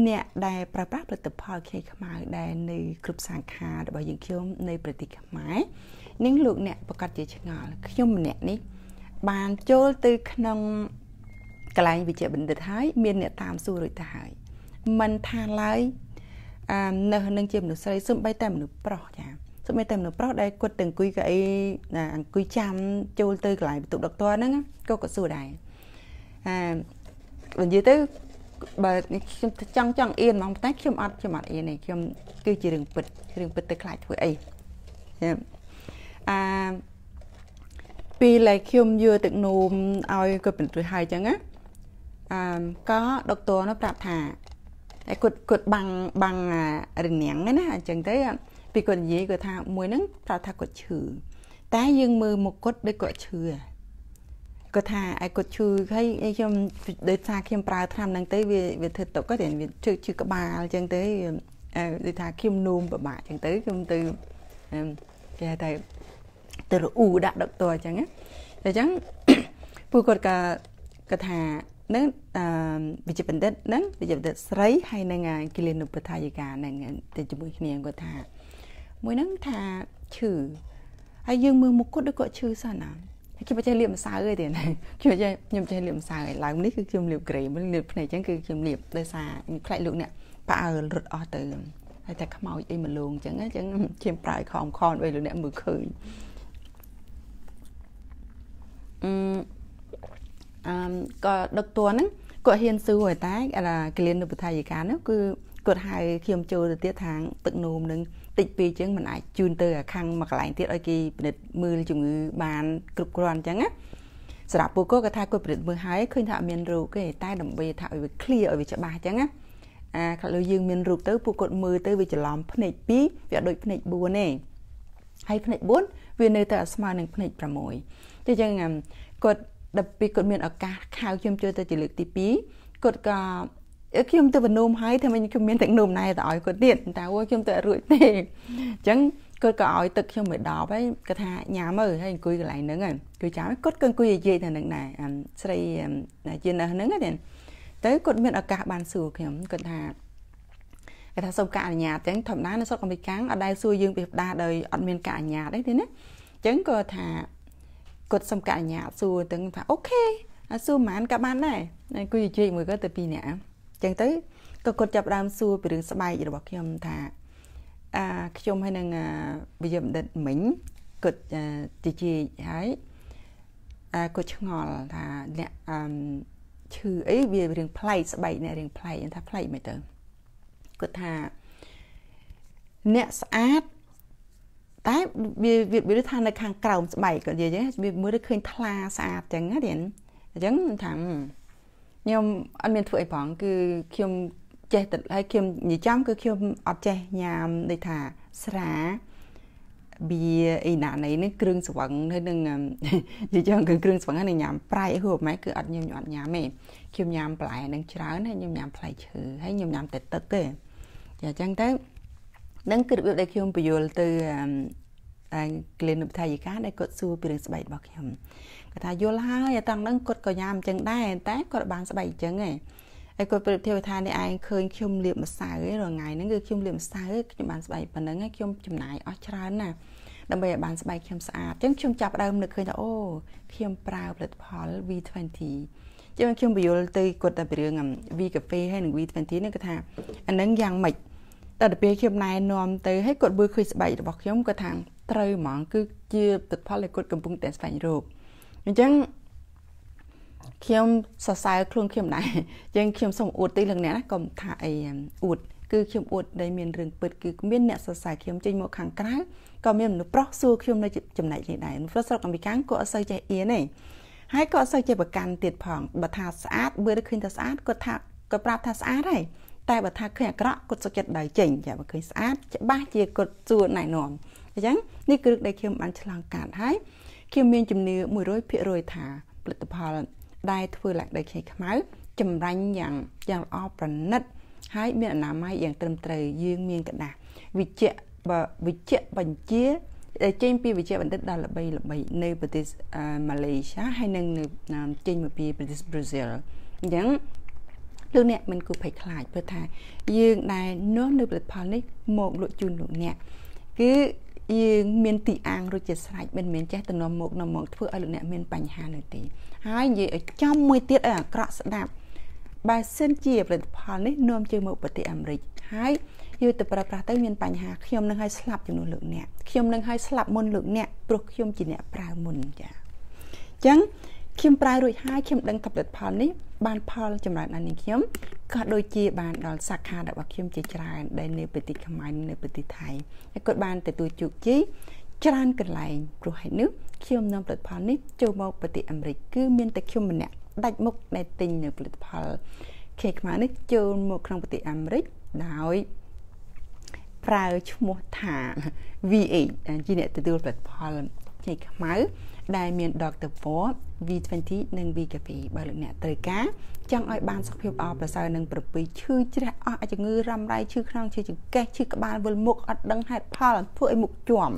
[SPEAKER 1] អ្នកដែលប្រើប្រាស់ផលិតផលខ្ញីខ្មៅដែលនៅគ្រប់សាខារបស់យើងខ្ញុំនៅប្រទេសខ្មែរនិងលោកអ្នកប្រកាសជាឆ្ងល់ខ្ញុំម្នាក់នេះ បានចូលទៅក្នុងកន្លែងវិជ្ជាបណ្ឌិតហើយមានអ្នកតាមសួររួចទៅហើយមិនថាឡើយអឺនៅនឹងជាមនុស្សស្រីសំបីតែមនុស្សប្រុសចាសំបីតែមនុស្សប្រុសដែលគាត់ទៅអង្គុយកៅអីអង្គុយចាំចូលទៅកន្លែងបន្ទប់ដុកទ័រហ្នឹងក៏ក៏សួរដែរអឺនិយាយទៅ បើខ្ញុំចង់ចង់អៀនហ្មងតែខ្ញុំអត់ខ្ញុំអត់អៀនទេខ្ញុំគឺជារឿងពិតរឿងពិតទៅខ្លាចធ្វើអីអាពីឡែខ្ញុំយកទឹកនោមឲ្យគាត់បន្ទោះហើយអញ្ចឹងណាអឺក៏ដុកទ័រនោះប្រាប់ថាតែគាត់គាត់បាំងបាំងរនាំងណាអញ្ចឹងទៅពីគាត់និយាយគាត់ថាមួយហ្នឹងប្រាប់ថាគាត់ឈឺតែយើងមើលមុខគាត់ដូចគាត់ឈឺ គាត់ថាឯគាត់ឈឺហើយខ្ញុំដូចថាខ្ញុំប្រើថ្នាំហ្នឹងទៅវាវាធ្វើទុកទៅវាឈឺឈឺក្បាលអញ្ចឹងទៅដូចថាខ្ញុំនោមពិបាកអញ្ចឹងទៅខ្ញុំទៅគេហៅថាទៅរអ៊ូដាក់ដុកទ័រអញ្ចឹងណាអញ្ចឹងពួកគាត់ក៏គាត់ថានឹងអឺវិជ្ជាបណ្ឌិតនឹងវិជ្ជាបណ្ឌិតស្រីហើយនឹងគិលានុបដ្ឋាយិកានឹងទៅជាមួយគ្នាគាត់ថាមួយហ្នឹងថាឈឺហើយយើងមើលមុខគាត់ដូចគាត់ឈឺសោះណា ខ្ញុំមិនចេះលាបម្សៅទេទេខ្ញុំចេះខ្ញុំចេះលាបម្សៅហើយឡើងនេះគឺខ្ញុំលាបក្រេមលាបភ្នែកអញ្ចឹងគឺខ្ញុំលាបដោយសារខ្លាចលោកអ្នកប៉អើរត់អស់ទៅហើយតែខ្មោចអីមកលងអញ្ចឹងអញ្ចឹងខ្ញុំប្រើខំខនឲ្យលោកអ្នកមើលឃើញអឺអឺក៏ដុកទ័រហ្នឹងគាត់ហ៊ានសួរតែអាកលៀននុបដ្ឋាយិកានោះគឺគាត់ហៅខ្ញុំចូលទៅទៀតខាងទឹកនោមនឹង តិចពេកអញ្ចឹងมันអាចជូនទៅខាងមួយកន្លែងទៀតឲ្យគេពិនិត្យមើលជំងឺបានគ្រប់គ្រាន់អញ្ចឹងណាសម្រាប់ពួកគាត់គាត់ថាគាត់ពិនិត្យមើលហើយឃើញថាអត់មានរោគទេតែដើម្បីថាឲ្យវា clear ឲ្យវាច្បាស់អញ្ចឹងណាអាខ្លះយើងមានរោគទៅពួកគាត់មើលទៅវាច្រឡំភ្នែក2វាអត់ដូចភ្នែក4ទេហើយភ្នែក4វានៅតែស្មើនឹងភ្នែក6តែអញ្ចឹងគាត់ដល់ពេលគាត់មានឱកាសខៅខ្ញុំចូលទៅជាលើកទី2គាត់ក៏ ខ្ញុំទៅបនុំហើយតែមិនខ្ញុំមានទឹកនោមណែទៅឲ្យគាត់ទៀតតែអូខ្ញុំទៅរួចទេអញ្ចឹងគាត់ក៏ឲ្យទឹកខ្ញុំមួយដបហើយគាត់ថាញ៉ាំមើលហើយអង្គុយកន្លែងហ្នឹងហើយគឺចាំគាត់ក៏អង្គុយនិយាយទៅនឹងដែរស្រីជានៅហ្នឹងហ្នឹងទៅគាត់មានឱកាសបានសួរខ្ញុំគាត់ថាគេថាសូមការអនុញ្ញាតអញ្ចឹងធម្មតានៅស្រុកអាមេរិកអត់ដែលសួរយើងពីផ្ដាដោយអត់មានការអនុញ្ញាតទេទេណាអញ្ចឹងគាត់ថាគាត់សុំការអនុញ្ញាតសួរទាំងថាអូខេសួរមិនក៏បានដែរគួយនិយាយមួយក៏ទៅពីរនាក់អញ្ចឹងទៅក៏គាត់ចាប់ដើមសួរពីរឿងស្បែករបស់ខ្ញុំថាអាខ្ញុំហើយនឹងវិយបណ្ឌិតមិញគាត់ជជែកហើយអាគាត់ឆ្ងល់ថាអ្នកអឺឈឺអីវារឿងប្លែកស្បែកអ្នករឿងប្លែកថាប្លែកមិនទៅគាត់ថាអ្នកស្អាតតែវាវាថានៅខាងក្រោមស្បែកគាត់និយាយចឹងវាមើលទៅឃើញថ្លាស្អាតចឹងណារៀនអញ្ចឹងថា ខ្ញុំអត់មានធ្វើអីផងគឺខ្ញុំចេះតែហើយខ្ញុំនិយាយចំគឺខ្ញុំអត់ចេះញ៉ាំដូចថាស្រាបៀអីណាណីនេះគ្រឿងស្វឹងហើយនឹងនិយាយចឹងគឺគ្រឿងស្វឹងហើយនឹងញ៉ាំប្រៃហួរម៉ែគឺអត់ខ្ញុំអត់ញ៉ាំទេខ្ញុំញ៉ាំបន្លែនឹងច្រើនហើយខ្ញុំញ៉ាំផ្លែឈើហើយខ្ញុំញ៉ាំតែទឹកទេចាអញ្ចឹងទៅនឹងគឺរបៀបដែលខ្ញុំបញ្យល់ទៅអាក្លីនិកថៃយិកាដែលគាត់សួរពីរឿងស្បែករបស់ខ្ញុំ គាត់ថាយល់ហើយតាំងហ្នឹងគាត់ក៏ញ៉ាំអញ្ចឹងដែរតែគាត់បានស្បែកអញ្ចឹងឯងហើយគាត់ប្រៀបធៀបថានេះឯងឃើញខ្ញុំលាបម្សៅឯងរាល់ថ្ងៃហ្នឹងគឺខ្ញុំលាបម្សៅខ្ញុំបានស្បែកប៉ុណ្្នឹងឯងខ្ញុំចំណាយអស់ច្រើនណាស់ដើម្បីឲ្យបានស្បែកខ្ញុំស្អាតអញ្ចឹងខ្ញុំចាប់ដើមនឹកឃើញថាអូខ្ញុំប្រើផលិតផល V20 ចឹងខ្ញុំបញ្យល់ទៅគាត់តែពីរឿង V កាហ្វេហើយនិង V20 នេះគាត់ថាអានឹងយ៉ាងម៉េចតែទៅពេលខ្ញុំណែនាំទៅឲ្យគាត់មើលឃើញស្បែករបស់ខ្ញុំគាត់ថាត្រូវហ្មងគឺជាទិដ្ឋផលដែលគាត់កំពុងតែស្វែងរក អញ្ចឹងខ្ញុំសរសើរខ្លួនខ្ញុំដែរអញ្ចឹងខ្ញុំសូមអួតទីលោកអ្នកណាកុំថាអីអួតគឺខ្ញុំអួតដែលមានរឿងពិតគឺមានអ្នកសរសើរខ្ញុំចេញមកខាងក្រៅក៏មានមនុស្សប្រុសសួរខ្ញុំនៅចំណែកនេះដែរមនុស្សប្រុសស្រុកអាមេរិកក៏អត់សូវចេះអៀនទេហើយក៏អត់សូវចេះប្រកាន់ទៀតផងបើថាស្អាតមើលទៅឃើញថាស្អាតគាត់ថាគាត់ប្រាប់ថាស្អាតហើយតែបើថាឃើញអាក្រក់គាត់សុខចិត្តដៅចេញចាបើឃើញស្អាតច្បាស់ជាគាត់សួរណែនាំអអញ្ចឹងនេះគឺដែលខ្ញុំបានឆ្លងកាត់ហើយ ខ្ញុំមានជំនឿ100%ថាផលិតផលដែលធ្វើឡើងដោយខ្ញីខ្មៅចម្រាញ់យ៉ាងយ៉ាងល្អប្រណិត ហើយមានអនាម័យយ៉ាងត្រឹមត្រូវយើងមានកដាស់វិជ្ជវិជ្ជបញ្ជាដែលចេញពីវិជ្ជាបណ្ឌិតដ៏ល្បីល្បីនៅប្រទេសម៉ាឡេស៊ីហើយនិងនៅចេញមកពីប្រទេសប្រ៊ុយស៊ីលអញ្ចឹងលោកអ្នកមិនគួរភ័យខ្លាចព្រោះថាយើងដែលនាំនៅផលិតផលនេះមកលក់ជូនលោកអ្នកគឺ យើងមានទីអាងរួចជាស្រេចមិនមែនចេះទៅនាំមកនាំមកធ្វើឲ្យលោកអ្នកមានបញ្ហានោះទេហើយនិយាយឲ្យចំមួយទៀតឲ្យអាក្រក់ស្ដាប់បើសិនជាផលិតផលនេះនាំជើងមកប្រទេសអាមេរិកហើយយកទៅប្រើប្រាស់ទៅមានបញ្ហាខ្ញុំនឹងឲ្យស្លាប់ចំនួនលោកអ្នកខ្ញុំនឹងឲ្យស្លាប់មុនលោកអ្នកព្រោះខ្ញុំជាអ្នកប្រើមុនចាអញ្ចឹងខ្ញុំប្រើរួចហើយខ្ញុំដឹងថាផលិតផលនេះបានផលចម្រើនដល់នាងខ្ញុំ ក៏ដូចជាបានដល់សាខារបស់ខ្ញុំជាច្រើនដែលនៅប្រទេសខ្មែរនៅប្រទេសថៃហើយគាត់បានទទួលជោគជ័យច្រើនកន្លែងព្រោះហេតុនេះខ្ញុំនាំផលិតផលនេះចូលមកប្រទេសអាមេរិកគឺមានតែខ្ញុំម្នាក់ដាច់មុខដែលទិញនៅផលិតផលខេខ្មែរនេះចូលមកក្នុងប្រទេសអាមេរិកដោយប្រើឈ្មោះថា VA ជាអ្នកទទួលផលិតផលខ្ញីខ្មៅ ដែលមាន Dr. Ford V20 និង VKP បើលោកអ្នកត្រូវការចង់ឲ្យបានសុខភាពល្អប្រសើរនិងប្រពៃឈឺជ្រះអស់ជំងឺរ៉ាំរ៉ៃឈឺខ្នងឈឺចង្កេះឈឺក្បាលវិលមុខអត់ដឹងហេតុផលធ្វើឲ្យមុខជាប់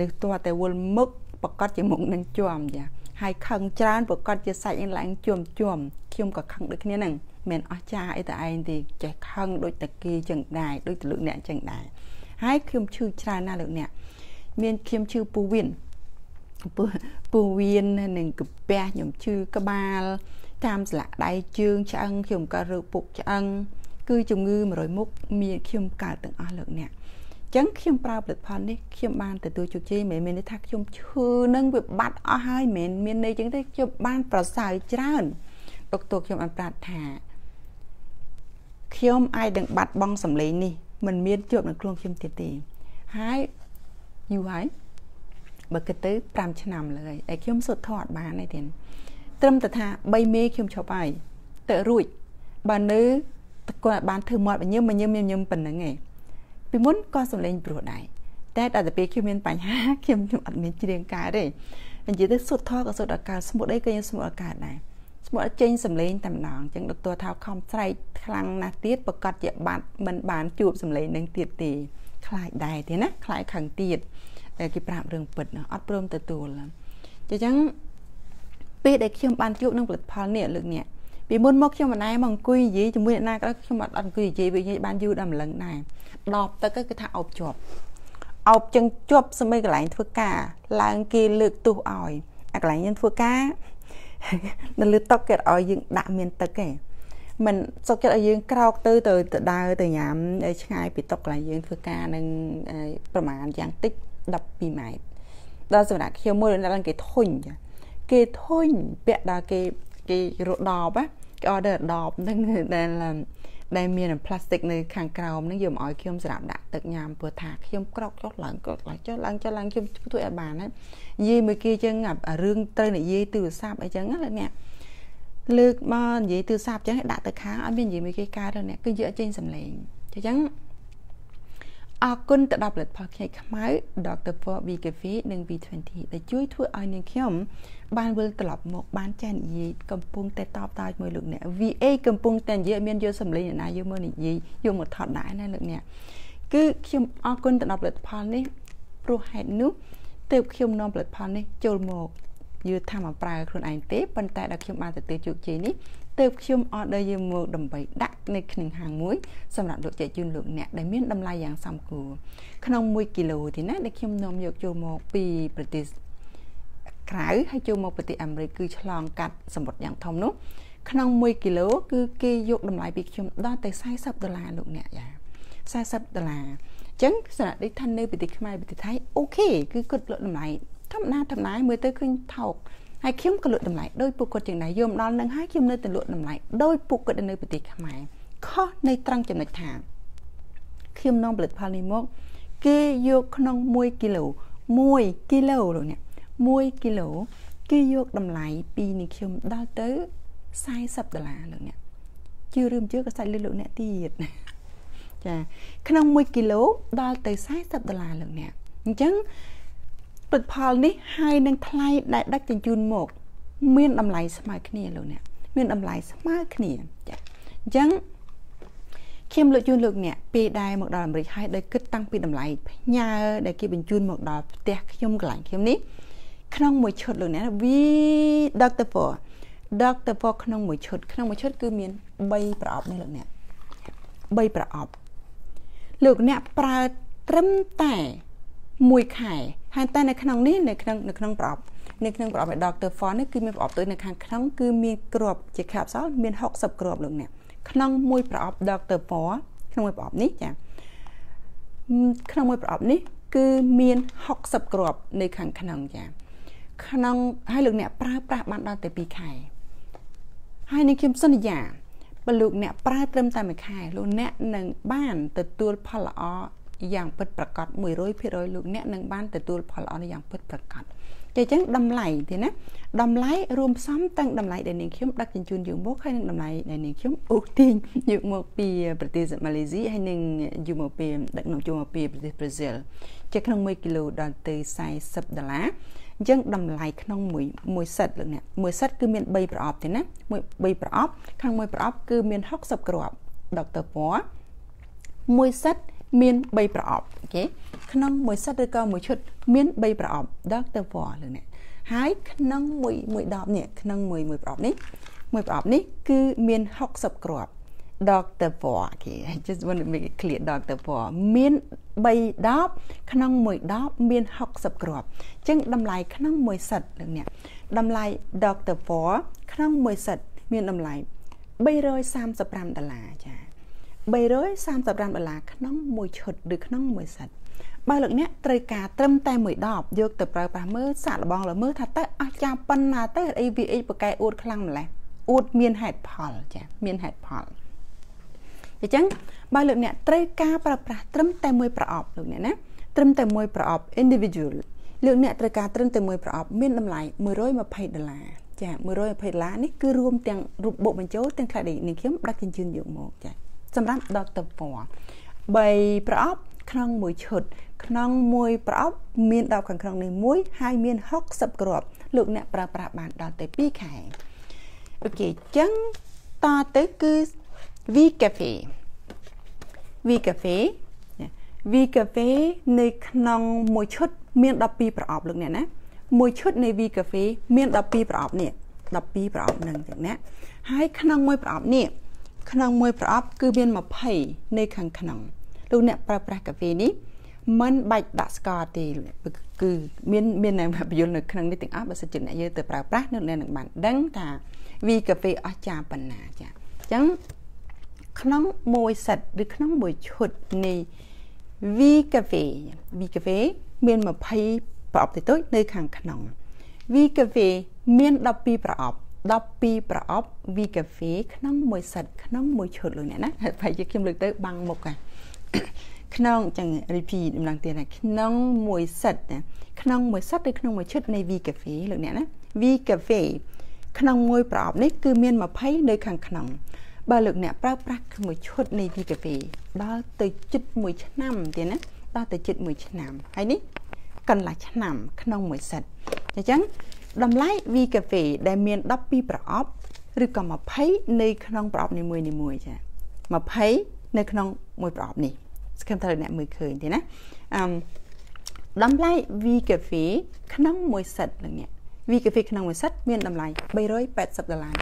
[SPEAKER 1] នេះតើតែវិលមុខប្រកាសជាមុខនឹងជាប់ចាហើយខឹងច្រើនប្រកាសជាសាច់នឹងឡើងជុំជុំខ្ញុំក៏ខឹងដូចគ្នាហ្នឹងមិនអស់ចាអីតែឯងទេចេះខឹងដូចតាគីចឹងដែរដូចតលឹកអ្នកចឹងដែរហើយខ្ញុំឈឺច្រើនណាស់លោកអ្នកមានខ្ញុំឈឺពោះវៀន ពោះពោះវៀននិងកាពះខ្ញុំឈឺក្បាល តាមស្លាកដៃជើងឆ្អឹងខ្ញុំក៏រើពុកឆ្អឹងគឺជំងឺ100មុខមានខ្ញុំកើតទាំងអស់លោកអ្នកចឹងខ្ញុំប្រើផលិតផលនេះខ្ញុំបានទទួលជោគជ័យមិនមែនថាខ្ញុំឈឺនឹងវាបាត់អស់ហើយមិនមានន័យចឹងទេខ្ញុំបានប្រសើរច្រើនដុកទ័រខ្ញុំបានប្រាប់ថាខ្ញុំអាចនឹងបាត់បង់សម្លេងនេះមិនមានជាប់នឹងខ្លួនខ្ញុំទៀតទេហើយយូរហើយ បើគិតទៅ5ឆ្នាំលើហើយតែខ្ញុំសុទ្ធធអត់បានទេទៀតត្រឹមតែថា3មេខ្ញុំឈប់ហើយទៅរួចបើនៅគាត់បានធ្វើមាត់ញឹមញឹមញឹមប៉ុណ្្នឹងឯងពីមុនក៏សំលេងព្រោះដែរតែដល់ទៅពេលខ្ញុំមានបញ្ហាខ្ញុំខ្ញុំអត់មានច្រៀងកើតទេនិយាយទៅសុទ្ធធក៏សុទ្ធអកាស្មុតអីក៏ខ្ញុំស្មុតអកាដែរស្មុតចេញសំលេងតែម្ដងអញ្ចឹងដុកទ័រថាខំស្រែកខ្លាំងណាស់ទៀតប្រកាសជាបាត់មិនបានជួបសំលេងនឹងទៀតទេខ្លាចដែរទេណាខ្លាចខឹងទៀត តែគេប្រាប់រឿងពិតអត់ព្រមទទួលអញ្ចឹងពេលដែលខ្ញុំបានជួបនឹងផលិតផលនេះលើកនេះពីមុនមកខ្ញុំមិនណែមកអង្គុយនិយាយជាមួយអ្នកណាក៏ខ្ញុំអត់អង្គុយនិយាយវិញបានយូរដល់ម្លឹងដែរដបទឹកគឺថាអោបជាប់អោបចឹងជាប់សម្បីកន្លែងធ្វើការឡើងគេលើកទោសឲ្យអាកន្លែងយើងធ្វើការនៅលើតុគេឲ្យយើងដាក់មានទឹកទេមិនសុខចិត្តឲ្យយើងក្រោកទៅទៅទៅដើរទៅញ៉ាំឆ្ងាយពីតុកន្លែងយើងធ្វើការនឹងប្រហែលយ៉ាងតិច 12ម៉ែត្រដល់សម្រាប់ខ្ញុំមើលដល់គេធុញគេធុញពាក់ដល់គេគេរត់ដបគេអត់ដដបហ្នឹងដែលដែលមានផ្លាស្ទិកនៅខាងក្រោមហ្នឹងយកមកឲ្យខ្ញុំសម្រាប់ដាក់ទឹកញ៉ាំព្រោះថាខ្ញុំក្រោកចុះឡើងក៏ឡើងចុះឡើងចុះឡើងខ្ញុំធ្វើឲ្យបានណានិយាយមួយគេចឹងរឿងត្រូវនិយាយទូរស័ព្ទអីចឹងណាលោកអ្នកលើកមកនិយាយទូរស័ព្ទចឹងដាក់ទៅខាងឲ្យមាននិយាយមួយគេកើតទៅអ្នកគឺយកចេញសម្លេងអញ្ចឹង អរគុណទៅដល់ផលិតផលខ្ញីខ្មៅ Dr. For V Cafe និង V20 ដែលជួយធ្វើឲ្យនាងខ្ញុំបានវិលត្រឡប់មកបានចាស់និយាយកំពុងតែតបតជាមួយលោកអ្នក VA កំពុងតែនិយាយមានយកសម្លេងអ្នកណាយកមកនិយាយយកមកថតដែរណាលោកអ្នកគឺខ្ញុំអរគុណទៅដល់ផលិតផលនេះព្រោះហេតុនោះទើបខ្ញុំនាំផលិតផលនេះចូលមកយល់ថាមកប្រើខ្លួនឯងទេប៉ុន្តែដល់ខ្ញុំបានទទួលជោគជ័យនេះ ទើបខ្ញុំ order យកមកដើម្បីដាក់នៅក្នុងហាងមួយសម្រាប់លោកចែកជូនលោកអ្នកដែលមានតម្លៃយ៉ាងសមគួរក្នុង1គីឡូទីណាដែលខ្ញុំនាំយកចូលមកពីប្រទេសក្រៅហើយចូលមកប្រទេសអាមេរិកគឺឆ្លងកាត់សមុទ្រយ៉ាងធំនោះក្នុង1គីឡូគឺគេយកតម្លៃពីខ្ញុំដល់ទៅ40ដុល្លារលោកអ្នកយ៉ា40ដុល្លារអញ្ចឹងសារៈដូចថានៅប្រទេសខ្មែរប្រទេសថៃអូខេគឺគាត់លក់តម្លៃធម្មតាធម្មតាមើលទៅឃើញថោក ហើយខ្ញុំក៏លក់តម្លៃដោយពួកគាត់ជាងដែរយកមកដល់នឹងហើយខ្ញុំនៅតែលក់តម្លៃដោយពួកគាត់នៅប្រទេសខ្មែរខុសនៅត្រង់ចំណុចថាខ្ញុំនាំផលិតផលនេះមកគេយកក្នុង1គីឡូ1គីឡូលោកអ្នក1គីឡូគេយកតម្លៃពីនេះខ្ញុំដល់ទៅ40ដុល្លារលោកអ្នកជឿឬមិនជឿក៏សាច់លឺលោកអ្នកទៀតចាក្នុង1គីឡូដល់ទៅ40ដុល្លារលោកអ្នកអញ្ចឹង ផលិតផលនេះហើយនឹងថ្លៃដែលដឹកជញ្ជូនមក មានតម្លៃស្មើគ្នាលោកអ្នកមានតម្លៃស្មើគ្នាចាអញ្ចឹងខ្ញុំលើកជូនលោកអ្នកពេលដែលមកដល់អាមេរិកហើយដោយគិតតាំងពីតម្លៃផ្ញើដែលគេបញ្ជូនមកដល់ផ្ទះខ្ញុំកន្លែងខ្ញុំនេះក្នុងមួយឈុតលោកអ្នកវី Dr. For Dr. For ក្នុងមួយឈុតក្នុងមួយឈុតគឺមាន3ប្រអប់នេះលោកអ្នក3ប្រអប់លោកអ្នកប្រើត្រឹមតែ មួយខែហើយតែនៅក្នុងនេះនៅក្នុងនៅក្នុងប្រអប់នៅក្នុងប្រអប់ Dr. For នេះគឺមានប្រអប់ទៅនៅខាងក្នុងគឺមានគ្រាប់ជា capsule មាន60គ្រាប់លោកអ្នកក្នុងមួយប្រអប់ Dr. For ក្នុងមួយប្រអប់នេះចាក្នុងមួយប្រអប់នេះ គឺមាន60គ្រាប់នៅខាងក្នុងចាក្នុងហើយលោកអ្នកប្រើប្រាស់បានដល់ទៅ2ខែហើយនឹងខ្ញុំសន្យាបើលោកអ្នកប្រើត្រឹមតែមួយខែលោកអ្នកនឹងបានទទួលផលល្អ យ៉ាងពិតប្រាកដ100%លោកអ្នកនឹងបានទទួលផលល្អយ៉ាងពិតប្រាកដតែអញ្ចឹងតម្លៃទេណាតម្លៃរួមផ្សំទាំងតម្លៃដែលនាងខ្ញុំដឹកជញ្ជូនយកមកហើយនឹងតម្លៃដែលនាងខ្ញុំអូសទាញយកមកពីប្រទេសម៉ាឡេស៊ីហើយនឹងយកមកពីដឹកនាំចូលមកពីប្រទេសប្រេស៊ីលជាក្នុង1គីឡូដល់ទៅ40ដុល្លារអញ្ចឹងតម្លៃក្នុងមួយមួយសិតលោកអ្នកមួយសិតគឺមាន3ប្រអប់ទេណាមួយ3ប្រអប់ខាងមួយប្រអប់គឺមាន60គ្រាប់ដុកទ័រពណ៌មួយសិត មាន3ប្រអប់អូខេក្នុងមួយសិតឬក៏មួយឈុតមាន3ប្រអប់ Dr. War លើនេះហើយក្នុងមួយមួយដបនេះក្នុងមួយមួយប្រអប់នេះមួយប្រអប់នេះគឺមាន60គ្រាប់ Dr. War គេ I just want to make it clear Dr. War មាន3ដបក្នុងមួយដបមាន60គ្រាប់អញ្ចឹងតម្លៃក្នុងមួយសិតលើនេះតម្លៃ Dr. War ក្នុងមួយសិតមានតម្លៃ335ដុល្លារចា 335ដុល្លារក្នុងមួយឈុតឬក្នុងមួយសិតបើលោកអ្នកត្រូវការត្រឹមតែមួយដបយកទៅប្រើប្រាស់មើលសាកល្បងលើមើលថាតើអស់ចាប៉ុណ្ណាទៅអី VH បកែអួតខ្លាំងម្ល៉េះអួតមានហេតុផលចាមានហេតុផលអញ្ចឹងបើលោកអ្នកត្រូវការប្រើប្រាស់ត្រឹមតែមួយប្រអប់លោកអ្នកណាត្រឹមតែមួយប្រអប់ individual លោកអ្នកត្រូវការត្រឹមតែមួយប្រអប់មានតម្លៃ120ដុល្លារចា120ដុល្លារនេះគឺរួមទាំងរូបបុកបញ្ចូលទាំងថ្លៃដែលនាងខ្ញុំដឹកជញ្ជូនយកមកចា សម្រាប់ដកទឹកពណ៌3ប្រអប់ក្នុងមួយឈុត ក្នុងមួយប្រអប់មាន10ខាងក្នុងនេះមួយហើយមាន60គ្រាប់លោកអ្នកប្រើប្រាស់បានដល់ទៅ2ខែអូខេអញ្ចឹងតទៅគឺ V Cafe V Cafe V Cafe នៅក្នុងមួយឈុត មាន12ប្រអប់លោកអ្នកណាមួយឈុតនៃ V Cafe មាន12ប្រអប់នេះ12ប្រអប់នឹងចឹងណាហើយក្នុងមួយប្រអប់នេះ ក្នុងមួយប្រអប់គឺមាន20នៅខាងក្នុងលោកអ្នកប្រើប្រាស់កាហ្វេនេះមិនបាច់ដាក់ស្ករទេគឺមានមានបញ្យលនៅក្នុងនេះទាំងអស់បើសិនជាអ្នកយើងទៅប្រើប្រាស់នៅអ្នកនឹងបានដឹងថាវីកាហ្វេអស្ចារ្យប៉ុណ្ណាចាអញ្ចឹងក្នុងមួយសិតឬក្នុងមួយឈុតនៃវីកាហ្វេវីកាហ្វេមាន20ប្រអប់ទៅនៅខាងក្នុងវីកាហ្វេមាន12ប្រអប់ 12ប្រអប់វីកាហ្វេក្នុងមួយសិតក្នុងមួយឈុតលោកអ្នកណាប្រហែលជាខ្ញុំលើកទៅបាំងមុខហ่ะក្នុងចឹង repeat ម្ដងទៀតណាក្នុងមួយសិតណាក្នុងមួយសិតឬក្នុងមួយឈុតនៃ V Cafe លោកអ្នកណា V Cafe ក្នុងមួយប្រអប់នេះគឺមាន20នៅខាងក្នុងបើលោកអ្នកប្រើប្រាស់មួយឈុតនៃ V Cafe ដល់ទៅជិត1ឆ្នាំទៀតណាដល់ទៅជិត1ឆ្នាំហើយនេះកន្លះឆ្នាំក្នុងមួយសិតអញ្ចឹង តម្លៃ V Cafe ដែលមាន12ប្រអប់ឬក៏20នៅក្នុងប្រអប់នីមួយនីមួយចា20នៅក្នុងមួយប្រអប់នេះសង្ឃឹមថាអ្នកមើលឃើញទេណាអឺតម្លៃ V Cafe ក្នុងមួយសិតនឹងនេះ V Cafe ក្នុងមួយសិតមានតម្លៃ380ដុល្លារ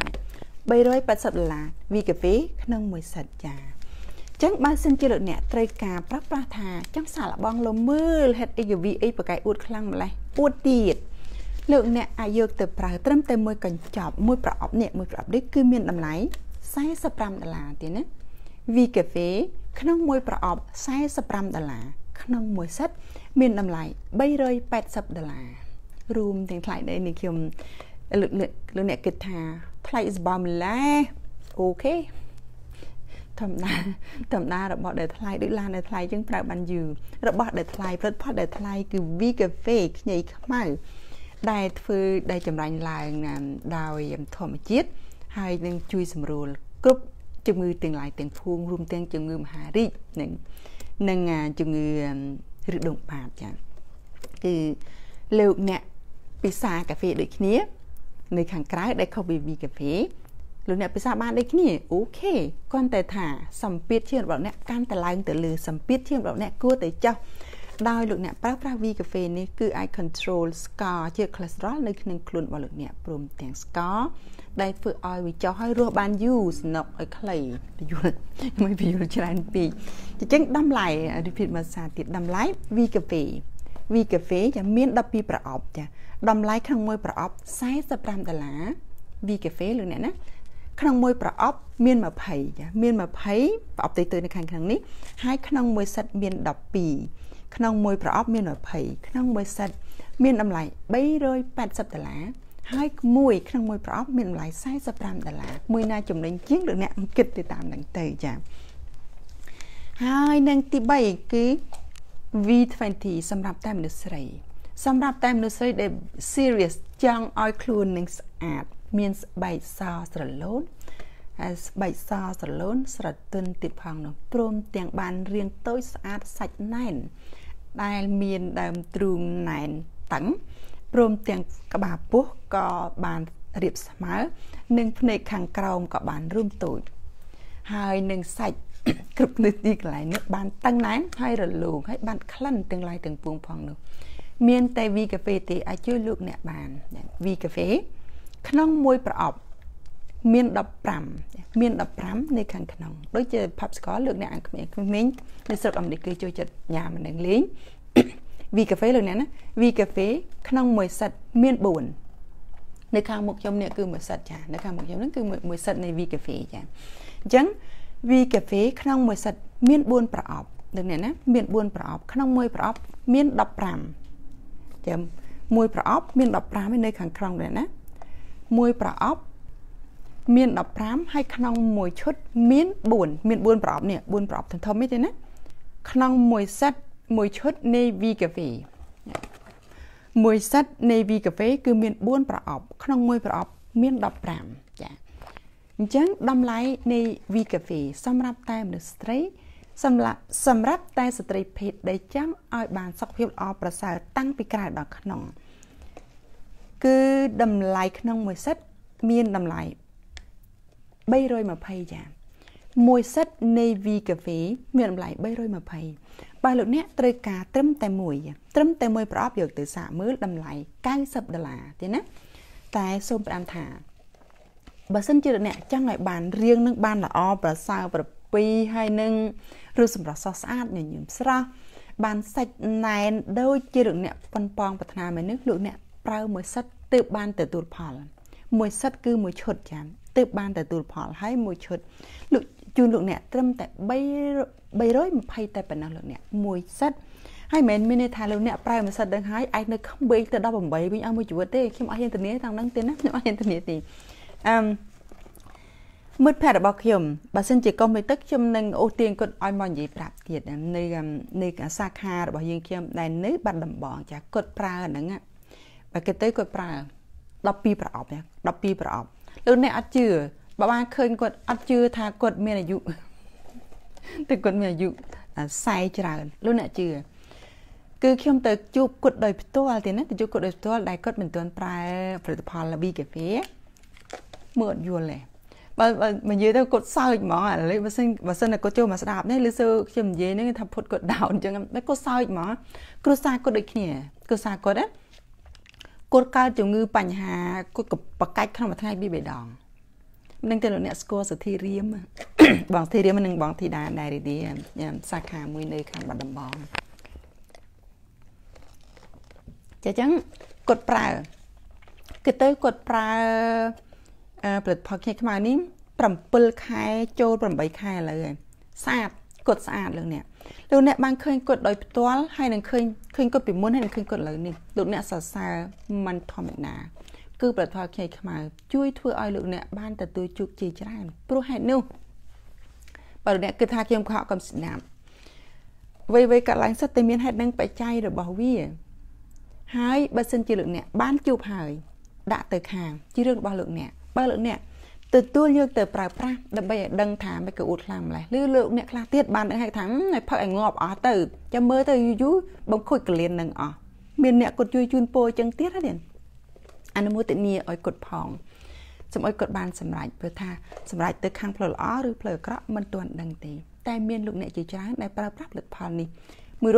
[SPEAKER 1] 380ដុល្លារ V Cafe ក្នុងមួយសិតចាចឹងបើសិនជាលោកអ្នកត្រូវការប្រាស់ប្រាស់ថាចង់សាកល្បងលមើល head AV អីបកែអួតខ្លាំងម្លេះអួតទៀត លោកអ្នកអាចយកទៅប្រើត្រឹមតែមួយកញ្ចប់មួយប្រអប់នេះមួយប្រអប់នេះគឺមានតម្លៃ45ដុល្លារទៀតណា V Cafe ក្នុងមួយប្រអប់45ដុល្លារក្នុងមួយសិតមានតម្លៃ380ដុល្លាររួមទាំងថ្លៃដែលនេះខ្ញុំលោកលោកអ្នកគិតថាថ្លៃស្បើម្ល៉េះអូខេធម្មតាធម្មតារបស់ដែលថ្លៃដូចឡានដែលថ្លៃជាងប្រើបានយូររបស់ដែលថ្លៃផលិតផលដែលថ្លៃគឺ V Cafe ខ្ញីខ្មៅ ដែលធ្វើដែលចម្រាញ់ឡើងដោយធម្មជាតិហើយនឹងជួយសម្រួលគ្រប់ជំងឺទាំងឡាយទាំងភួងរួមទាំងជំងឺមហារីកនិងនិងជំងឺឬដុងបាតចាគឺលោកអ្នកពិសាកាហ្វេដូចគ្នា នៅខាងក្រៅដែលខុសពីវីកាហ្វេលោកអ្នកពិសាបានដូចគ្នាអូខេគ្រាន់តែថាសម្ពាធឈាមរបស់អ្នកកាន់តែឡើងទៅលើសម្ពាធឈាមរបស់អ្នកគួរតែចុះ ដោយលោកអ្នកប្រើប្រាស់វីកាហ្វេនេះគឺអាច control score ជា cholesterol នៅក្នុងខ្លួនរបស់លោកអ្នកព្រមទាំង score ដែលធ្វើឲ្យវាចុះឲ្យរស់បានយូរសំណុកឲ្យខ្លីទៅយល់មិនពីយល់ច្រើនពេកអញ្ចឹងតម្លៃ repeat មកសាទៀតតម្លៃវីកាហ្វេវីកាហ្វេចាមាន12ប្រអប់ចាតម្លៃក្នុងមួយប្រអប់45ដុល្លារវីកាហ្វេលោកអ្នកណាក្នុងមួយប្រអប់មាន20ចាមាន20ប្រអប់ទៅទៅនៅខាងខាងនេះហើយក្នុងមួយសិតមាន12 ក្នុងមួយប្រអប់មាន20ក្នុងមួយសិតមានតម្លៃ380ដុល្លារហើយមួយក្នុងមួយប្រអប់មានតម្លៃ45ដុល្លារមួយណាចំណេញជាងលោកអ្នកគិតទៅតាមនឹងទៅចាហើយនឹងទី3គឺ V20 សម្រាប់តែមនុស្សស្រី សម្រាប់តែមនុស្សស្រីដែល serious ចង់ឲ្យខ្លួននឹងស្អាត មានស្បែកសស្រឡូនហើយស្បែកសស្រឡូនស្រទន់ទៀតផងនោះព្រមទាំងបានរៀងតូចស្អាតសាច់ណែន ដែលមានដើមទ្រូងណែនតឹងព្រមទាំងក្បាលពោះក៏បានរៀបស្មើ និងភ្នែកខាងក្រោមក៏បានរួមតូចហើយនឹងសាច់គ្រប់នៅទីកន្លែងនេះបានតឹងណែនហើយរលោងហើយបានក្លិនទាំងឡាយទាំងពួងផងនោះមានតែវីកាហ្វេទេអាចជួយលោកអ្នកបានវីកាហ្វេក្នុងមួយប្រអប់ មាន15មាន15នៅខាងក្នុងដូចជាផាប់ស្កលលើកអ្នកក្មេងៗនៅស្រុកអាមេរិកគឺចូលចិត្តញ៉ាំមិននឹងលេងវីកាហ្វេលើកអ្នកណាវីកាហ្វេក្នុងមួយសិតមាន4នៅខាងមុខខ្ញុំនេះគឺមួយសិតចានៅខាងមុខខ្ញុំហ្នឹងគឺមួយសិតនៃវីកាហ្វេចាអញ្ចឹងវីកាហ្វេក្នុងមួយសិតមាន4ប្រអប់លើកអ្នកណាមាន4ប្រអប់ក្នុងមួយប្រអប់មាន15ចាំមួយប្រអប់មាន15ឯនៅខាងក្នុងនេះណាមួយប្រអប់ មាន15ហើយក្នុងមួយឈុតមាន4មាន4ប្រអប់នេះ4ប្រអប់ធំធំនេះទេណាក្នុងមួយសិតមួយឈុតនៃ V Cafe មួយសិតនៃ V Cafe គឺមាន4ប្រអប់ក្នុងមួយប្រអប់មាន15ចាអញ្ចឹងតម្លៃនៃ V Cafe សម្រាប់តែមនុស្សស្ត្រីសម្រាប់សម្រាប់តែស្ត្រីភេទដែលចង់ឲ្យបានសុខភាពល្អប្រសើរតាំងពីក្រៅដល់ក្នុង គឺតម្លៃក្នុងមួយសិតមានតម្លៃ 320ចាមួយសិតនៃ V Cafe មានតម្លៃ320បើលោកអ្នកត្រូវការត្រឹមតែមួយត្រឹមតែមួយប្រអប់យកទៅសាកមើលតម្លៃ90ដុល្លារទេណាតែសូមផ្ដាំថាបើសិនជាលោកអ្នកចង់ឲ្យបានរៀងនឹងបានល្អប្រសើរប្រពីហើយនឹងឬសម្រស់សស្អាតញញឹមស្រស់បានសាច់ណែនដូចជាលោកអ្នកប៉ុនប៉ងប្រាថ្នាមែននេះលោកអ្នកប្រើមួយសិតទើបបានទទួលផលមួយសិតគឺមួយឈុតចាំ ទើបបានទទួលផលហើយមួយឈុតលោកជូនលោកអ្នកត្រឹមតែ3 320តែប៉ុណ្ណោះលោកអ្នកមួយសិតហើយមិនមានន័យថាលោកអ្នកប្រើមួយសិតដឹងហើយអាចនៅក្មេងទៅ18វិញឲ្យមួយជីវិតទេខ្ញុំអត់ហ៊ានធានាតាមហ្នឹងទេណាខ្ញុំអត់ហ៊ានធានាទេអឺមិត្តភ័ក្តិរបស់ខ្ញុំបើសិនជាកុំមិនទឹកខ្ញុំនឹងអូសទាញគាត់ឲ្យមកនិយាយប្រាប់ទៀតនៅនៅសាខារបស់យើងខ្ញុំដែលនៅបាត់ដំបងចាគាត់ប្រើហ្នឹងបើគេទៅគាត់ប្រើ12ប្រអប់12ប្រអប់ លោកអ្នកអត់ជឿបើបានឃើញគាត់អត់ជឿថាគាត់មានអាយុតែគាត់មានអាយុ40ច្រើនលោកអ្នកជឿគឺខ្ញុំទៅជួបគាត់ដោយផ្ទាល់ទេណាទៅជួបគាត់ដោយផ្ទាល់ដែលគាត់មិនទាន់ប្រើផលិតផល Labi Cafe មើលអត់យល់ទេបើបើនិយាយទៅគាត់សើចហ្មងឥឡូវបើសិនបើសិនតែគាត់ចូលមកស្ដាប់នេះឬសើខ្ញុំនិយាយហ្នឹងថាផុតគាត់ដោនអញ្ចឹងតែគាត់សើចហ្មងគ្រួសារគាត់ដូចគ្នាគ្រួសារគាត់ណា គាត់កើតជំងឺបញ្ហាគាត់បកាច់ក្នុងមួយថ្ងៃពីរបីដងនឹងទៅលោកអ្នកស្គាល់សុធីរៀមបងសុធីរៀមនិងបងធីតាដែររីឌីសាខាមួយនៅខាងបាត់ដំបងចាអញ្ចឹងគាត់ប្រើគឺទៅគាត់ប្រើផលិតផលខ្ញីខ្មៅនេះ7ខែចូល8ខែឥឡូវហើយស្អាត គាត់ស្អាតលោកអ្នកលោកអ្នកបានឃើញគាត់ដោយផ្ទាល់ហើយនឹងឃើញឃើញគាត់ពីមុនហើយនឹងឃើញគាត់ឥឡូវនេះលោកអ្នកសរសើរមិនធម្មតាគឺផលិតផលខ្ញីខ្មៅជួយធ្វើឲ្យលោកអ្នកបានទទួលជោគជ័យច្រើនព្រោះហេតុនោះបើលោកអ្នកគិតថាខ្ញុំកុហកកំស្ដាប់វ័យវ័យកាត់ឡើងសិតតែមានហេតុនឹងបច្ច័យរបស់វា ហើយបើសិនជាលោកអ្នកបានជួបហើយដាក់ទៅខាងជារឿងរបស់លោកអ្នកបើលោកអ្នក ទទួលយកទៅប្រើប្រាស់ដើម្បីឲ្យដឹងថាមិនក៏អួតខ្លាំងម្ល៉េះឬលោកអ្នកខ្លះទៀតបានដឹងហេតុថាឲ្យផឹកឲ្យងាប់អស់ទៅចាំមើលទៅយូរយូរបំខូចកលៀននឹងអស់មានអ្នកគាត់ជួយជូនពោអញ្ចឹងទៀតហ្នឹងអនុមោទនីឲ្យគាត់ផងសូមឲ្យគាត់បានសម្រេចព្រោះថាសម្រេចទៅខាងផ្លូវល្អឬផ្លូវអាក្រក់មិនទាន់ដឹងទេតែមានលោកអ្នកជាច្រើនដែលប្រើប្រាស់ផលិតផលនេះ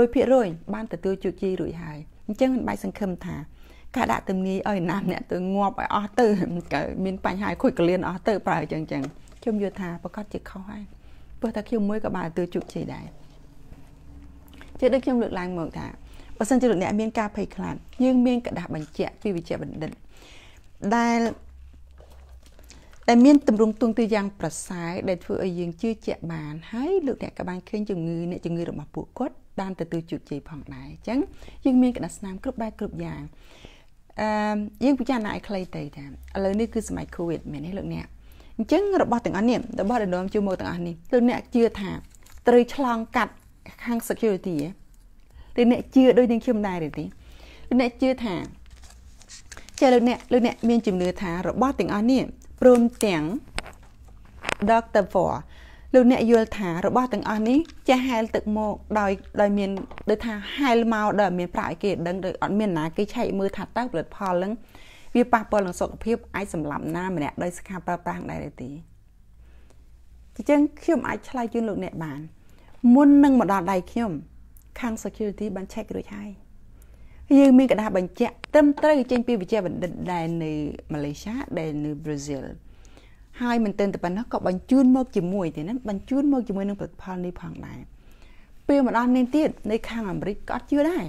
[SPEAKER 1] 100%បានទទួលជោគជ័យរួចហើយអញ្ចឹងមិនបាច់សង្ឃឹមថា ការដាក់ទំនាយឲ្យណាអ្នកទៅងាប់ឲ្យអស់ទៅមានបញ្ហាខូចកលៀនអស់ទៅប្រើអញ្ចឹងអញ្ចឹងខ្ញុំយល់ថាប្រកាសជាខុសហើយព្រោះតែខ្ញុំមួយក៏បានទទួលជោគជ័យដែរជាដូចខ្ញុំលើកឡើងមកថាបើសិនជាលោកអ្នកមានការភ័យខ្លាចយើងមានกระดาษបញ្ជាក់ពីវិជ្ជាបណ្ឌិតដែលដែលមានទម្រង់ទង់ទៅយ៉ាងប្រសើរដែលធ្វើឲ្យយើងជឿជាក់បានហើយលោកអ្នកក៏បានឃើញជំងឺអ្នកជំងឺរបស់ពួកគាត់បានទទួលជោគជ័យផងដែរអញ្ចឹងយើងមានកណ្ដាស់ស្នាមគ្រប់បែបគ្រប់យ៉ាង អឺយើងពិចារណាឲ្យខ្លីទៅថាឥឡូវនេះគឺសម័យ Covid មែនទេលោកអ្នកអញ្ចឹងរបស់ទាំងអស់នេះរបស់ដែលនាំជួយមកទាំងអស់នេះលោកអ្នកជឿថាត្រូវឆ្លងកាត់ខាង security ទេអ្នកជឿដូចនឹងខ្ញុំដែរទេលោកអ្នកជឿថាចាលោកអ្នកលោកអ្នកមានជំនឿថារបស់ទាំងអស់នេះព្រមទាំង Dr. For លោកអ្នកយល់ថារបស់ទាំងអស់នេះចេះហែលទឹកមកដោយដោយមានដូចថាហែលមកដោយមានប្រាក់ឲ្យគេដឹងដោយអត់មានណាគេឆែកមើលថាតើផលិតផលហ្នឹងវាប៉ះពាល់នឹងសុខភាពអាចសម្លាប់ណាម្នាក់ដោយសខាប្រើប្រាស់ដែរទេអញ្ចឹងខ្ញុំអាចឆ្លើយជូនលោកអ្នកបាន មុននឹងមកដល់ដៃខ្ញុំ ខាង security បាន check រួចហើយយើងមានកដាបញ្ជាក់ត្រឹមត្រូវចេញពីវិជ្ជាបណ្ឌិតដែលនៅម៉ាឡេស៊ីដែលនៅប្រ៊ុយស៊ីល ហើយមិនទិនតែប៉ុណ្ណោះក៏បញ្ជូនមកជាមួយទេណាបញ្ជូនមកជាមួយនឹងផលិតផលនេះផងដែរពេលមកដល់នេះទៀតនៅខាងអាមេរិកក៏អត់ជឿដែរ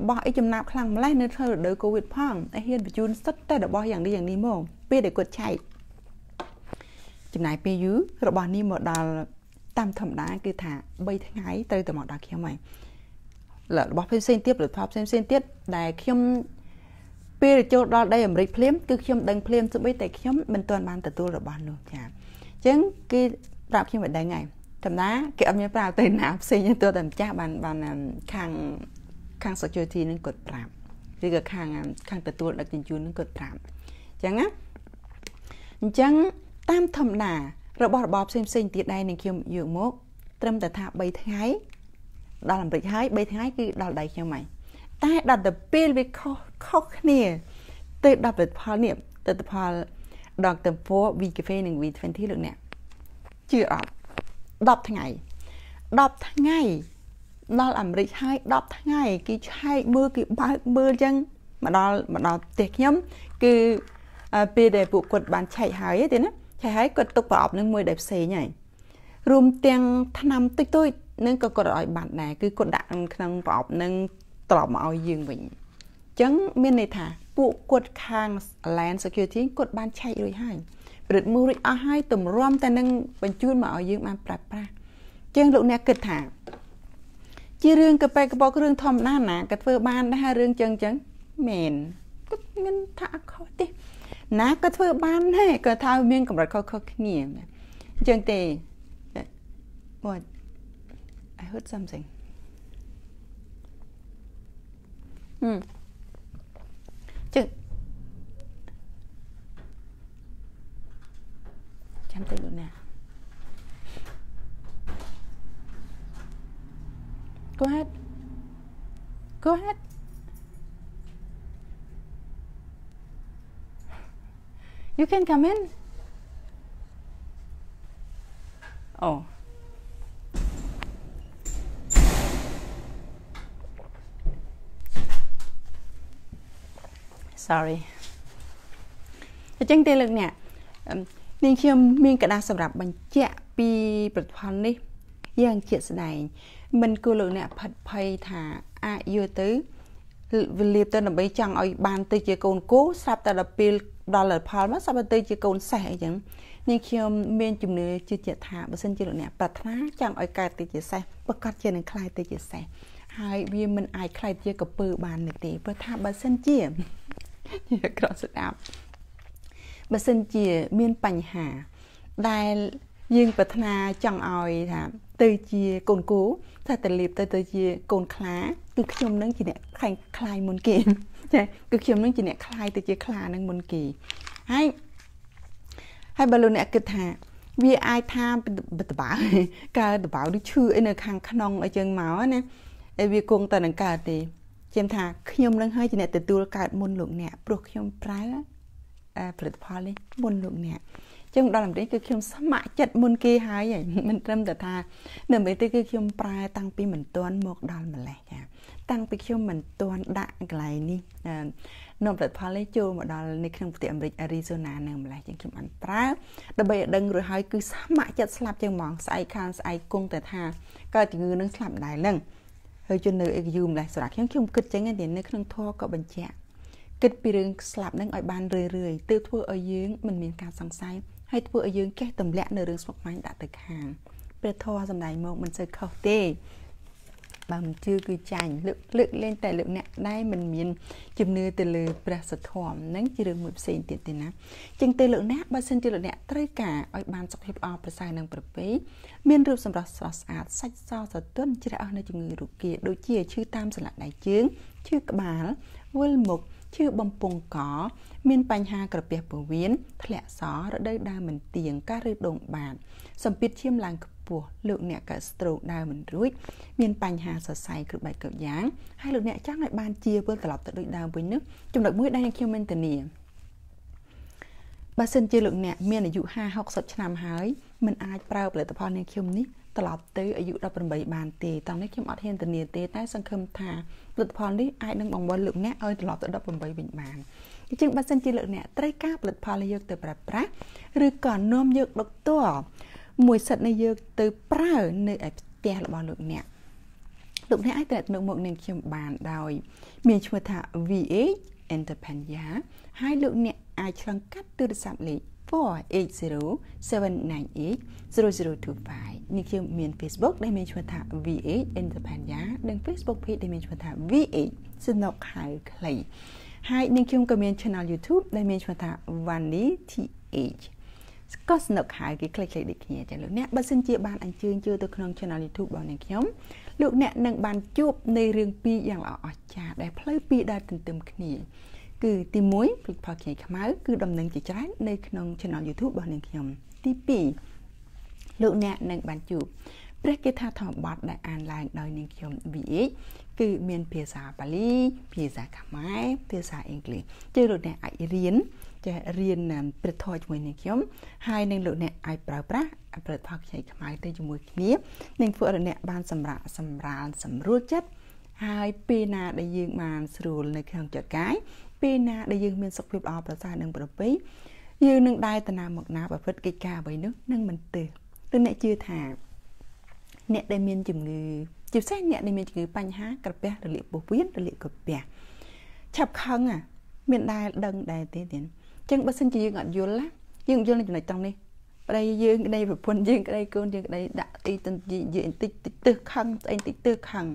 [SPEAKER 1] របស់អីចំណាប់ខ្លាំងម្លេះនៅធ្វើរដូវកូវីដផងតែហ៊ានបញ្ជូនសិតតែរបស់យ៉ាងនេះយ៉ាងនេះមកពេលដែលគាត់ឆែកចំណាយពេលយូររបស់នេះមកដល់តាមធម្មតាគឺថា3ថ្ងៃត្រូវតែមកដល់ខ្ញុំហើយរបស់ផ្សេងទៀតផលិតផលផ្សេងផ្សេងទៀតដែលខ្ញុំ ពេលចូលដល់ដីអាមេរិកភ្លាមគឺខ្ញុំដឹងភ្លាមស្បីតែខ្ញុំមិនទាន់បានទទួលរបស់នោះចាអញ្ចឹងគេប្រាប់ខ្ញុំមិនដឹងហើយតំណាគេអត់មានប្រាប់ទៅណាផ្សេងទៅតែម្ចាស់បានបានខាងខាង security នឹងគាត់ប្រាប់ឬក៏ខាងខាងទទួលដឹកជញ្ជូននឹងគាត់ប្រាប់អញ្ចឹងណាអញ្ចឹងតាមធម្មតារបស់របរផ្សេងផ្សេងទៀតដែរនឹងខ្ញុំយកមក ត្រឹមតែថា3ថ្ងៃដល់អាមេរិកហើយ3ថ្ងៃគឺដល់ដៃខ្ញុំហើយ តែដល់ទៅពេលវាខុសខុសគ្នាទៅដល់ផលិតផលនេះទិដ្ឋផល Dr. 4 V Cafe និង V20 លោកអ្នកជឿអត់10ថ្ងៃ10ថ្ងៃដល់អាមេរិកហើយ10ថ្ងៃគេឆែកមើលគេបើកមើលអញ្ចឹងមកដល់មកដល់ផ្ទះខ្ញុំ គឺពេលដែលពួកគាត់បានឆែកហើយទេណាឆែកហើយគាត់ទុកប្រអប់នឹងមួយដែលផ្សេងហើយរួមទាំងថ្នាំតិចតួចនឹងក៏គាត់ឲ្យបាត់ដែរគឺគាត់ដាក់ក្នុងប្រអប់នឹង ត្រឡប់មកឲ្យយើងវិញអញ្ចឹងមានន័យថាពួកគាត់ខាង Land Security គាត់បានឆែករួចហើយព្រឹត្តមួយរួចអស់ហើយទម្រាំតែនឹងបញ្ជូនមកឲ្យយើងបានប្រើប្រាស់អញ្ចឹងលោកអ្នកគិតថា ជារឿងកប៉ែកបោករឿងធម្មតាណាក៏ធ្វើបានដែររឿងចឹងចឹងមែនគាត់មានថាអត់ខុសទេណាក៏ធ្វើបានដែរក៏ថាមានកម្រិតខុសៗគ្នាអញ្ចឹងទេ What I heard something ហឹមចឹងចាំទៅលោកណា Go ahead Go ahead You can come in Oh sorry អញ្ចឹងទេលោកអ្នកនាងខ្ញុំមានកដាស់សម្រាប់បញ្ជាក់ពីផលិតផលនេះយ៉ាងជាក់ស្ដែងមិនគួរលោកអ្នកផិតភ័យថាអាចយកទៅវាលៀបទៅដើម្បីចង់ឲ្យបានទៅជាកូនគោស្រាប់តែដល់ពេលដល់លទ្ធផលមកស្រាប់តែទៅជាកូនសេះអីចឹងនាងខ្ញុំមានជំនឿជឿជាក់ថាបើសិនជាលោកអ្នកប្រាថ្នាចង់ឲ្យកើតទៅជាសេះប្រកាសជានឹងខ្លាយទៅជាសេះហើយវាមិនអាចខ្លាយជាកពើបាននោះទេព្រោះថាបើសិនជា ជាក្រស្ដាប់បើសិនជាមានបញ្ហា ដែលយើងប្រាថ្នាចង់ឲ្យថាទៅជាកូនគោថាទៅលៀបទៅទៅជាកូនខ្លាគឺខ្ញុំនឹងជាអ្នកខ្លាញ់ខ្លាយមុនគេចាគឺខ្ញុំនឹងជាអ្នកខ្លាយទៅជាខ្លានឹងមុនគេហើយហហើយបើលោកអ្នកគិតថា វាអាចថាតបៅកើតតបៅឬឈឺអីនៅខាងក្នុងអីចឹងមកណាហើយវាគង់តែនឹងកើតទេ ខ្ញុំថាខ្ញុំនឹងហើយជាអ្នកទទួលកើតមុនលោកអ្នកព្រោះខ្ញុំប្រើផលិតផលនេះមុនលោកអ្នកចឹងដល់អាមេរិកគឺខ្ញុំស្ម័គ្រចិត្តមុនគេហើយមិនត្រឹមតែថានៅអាមេរិកទេគឺខ្ញុំប្រើតាំងពីមិនទាន់មកដល់ម្លេះចាតាំងពីខ្ញុំមិនទាន់ដាក់កន្លែងនេះនាំផលិតផលនេះចូលមកដល់នៅក្នុងប្រទេសអាមេរិក Arizona នឹងម្លេះចឹងខ្ញុំបានប្រើដើម្បីឲ្យដឹងរួចហើយគឺស្ម័គ្រចិត្តស្លាប់ចឹងហ្មងស្អែកខានស្អែកគង់តែថាកើតជំងឺនឹងស្លាប់ដែរនឹង ហើយជន់នៅអេកយូម្លេះសម្រាប់ខ្ញុំខ្ញុំគិតចឹងទេនៅក្នុងធម៌ក៏បញ្ជាក់គិតពីរឿងស្លាប់នឹងឲ្យបានរឿយរឿយទើបធ្វើឲ្យយើងមិនមានការសង្ស័យហើយធ្វើឲ្យយើងចេះទម្លាក់នៅរឿងស្មុគស្មាញដាក់ទៅខាងព្រះធម៌សំដែងមកមិនសូវខុសទេ បើមិនជឿគឺចាញ់លើកលើកលែងតែលើកអ្នកដែលមិនមានជំនឿទៅលើព្រះសធម៌ហ្នឹងជារឿងមួយផ្សេងទៀតទេណាចឹងទៅលើកអ្នកបើសិនជាលើកអ្នកត្រូវការឲ្យបានសុខភាពល្អប្រសើរនឹងប្រពៃមានរូបសម្រស់ស្រស់ស្អាតសាច់សស្រទន់ជ្រះអស់នៅជំងឺរុគាដូចជាឈឺតាមសន្លាក់ដៃជើងឈឺក្បាលវិលមុខឈឺបំពង់ក មានបញ្ហាក្រពះពោះវៀនធ្លាក់សរដូវដើមមិនទៀងការឬដងបាត សម្ពាធឈាមឡើងខ្ពស់លោកអ្នកកើត stroke ដើមមិនរួចមានបញ្ហាសរសៃគ្រប់បែបគ្រប់យ៉ាងហើយលោកអ្នកចង់ឲ្យបានជាវិលត្រឡប់ទៅដូចដើមវិញនោះចំណុចមួយដែលខ្ញុំមានធានាបើសិនជាលោកអ្នកមានអាយុ50 60ឆ្នាំហើយមិនអាចប្រើផលិតផលនៃខ្ញុំនេះត្រឡប់ទៅអាយុ18បានទេតោះនេះខ្ញុំអត់ហ៊ានធានាទេតែសង្ឃឹមថាផលិតផលនេះអាចនឹងបង្វិលលោកអ្នកឲ្យត្រឡប់ទៅ18វិញបានអញ្ចឹងបើសិនជាលោកអ្នកត្រូវការផលិតផលនេះយកទៅប្រើប្រាស់ឬក៏នាំយកដុកទ័រ មួយសិតនៃយកទៅប្រើនៅឯផ្ទះរបស់លោកអ្នកលោកអ្នកអាចទៅនៅមកនឹងខ្ញុំបានដោយ មានឈ្មោះថា VH Entrepreneur ហើយលោកអ្នកអាចឆ្លងកាត់ទូរស័ព្ទលេខ480-798-0025នេះខ្ញុំមាន Facebook ដែលមានឈ្មោះថា VH Entrepreneur និង Facebook Page ដែលមានឈ្មោះថា VH សំណុកហៅខ្លីហើយនឹងខ្ញុំក៏មាន Channel YouTube ដែលមានឈ្មោះថា Vani TH ក៏ស្នុកហើយគេคลิกៗដូចគ្នាចាលោកអ្នកបើសិនជាបានអញ្ជើញចូលទៅក្នុង Channel YouTube របស់អ្នកខ្ញុំលោកអ្នកនឹងបានជួបនៃរឿងពីរយ៉ាងល្អអស្ចារ្យដែលផ្លូវពីរដែលទន្ទឹមគ្នាគឺទី1ផលិតផលខ្ញីខ្មៅគឺដំណឹងជាច្រើននៅក្នុង Channel YouTube របស់នាងខ្ញុំទី2លោកអ្នកនឹងបានជួបព្រះគេថាធម្មបទដែលអានឡើងដោយនាងខ្ញុំ VH គឺមានភាសាបាលីភាសាខ្មែរភាសាអង់គ្លេសជួយលោកអ្នកអាចរៀន ចេះរៀនព្រះធម៌ជាមួយនឹងខ្ញុំហើយនឹងលោកអ្នកអាចប្រើប្រាស់ផលិតផលខ្ចីខ្មែរទៅជាមួយគ្នានឹងធ្វើឲ្យអ្នកបានសម្រាប់សម្រាលសម្រួលចិត្តហើយពេលណាដែលយើងបានស្រួលនៅក្នុងចិត្តកាយពេលណាដែលយើងមានសុខភាពល្អប្រសើរនិងប្រពៃយើងនឹងដើរទៅណាមកណាប្រព្រឹត្តកិច្ចការអ្វីនោះនឹងមិនទើសឬអ្នកជឿថាអ្នកដែលមានជំងឺជាពិសេសអ្នកដែលមានជំងឺបញ្ហាក្រពះរលាកពោះវៀនរលាកក្រពះឆាប់ខឹងអាមានដែលដឹងដែរទេទៀតអញ្ចឹងបើសិនជាយើងអត់យល់ណាយើងយល់នៅចំណុចត្រង់នេះប្តីយើងក្តីប្រពន្ធយើងក្តីកូនយើងក្តីដាក់អីទៅយើងតិចតិចទើសខឹងស្អីតិចទើសខឹង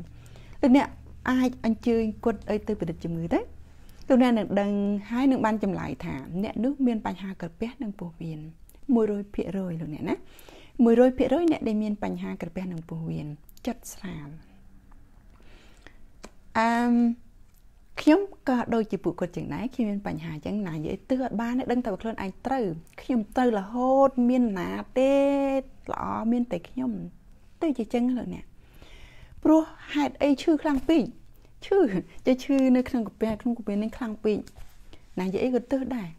[SPEAKER 1] លោកអ្នកអាចអញ្ជើញគាត់អីទៅពិនិត្យជំងឺទៅលោកអ្នកនឹងដឹងហើយនឹងបានចម្លើយថាអ្នកនោះមានបញ្ហាក្រពះនិងពោះវៀន100%លោកអ្នកណា100%អ្នកដែលមានបញ្ហាក្រពះនិងពោះវៀនចិត្តស្រាលអឺម ខ្ញុំក៏ដូចជាពួកគាត់ចឹងដែរខ្ញុំមានបញ្ហាចឹងណានិយាយទើសអត់បានដឹងតែខ្លួនឯងត្រូវខ្ញុំត្រូវរហូតមានណាទេល្អមានតែខ្ញុំទៅជាចឹងលោកអ្នកព្រោះហេតុអីឈឺខ្លាំងពេកឈឺចេះឈឺនៅក្នុងកាពះក្នុងកាពះនេះខ្លាំងពេកណានិយាយអីក៏ទើសដែរ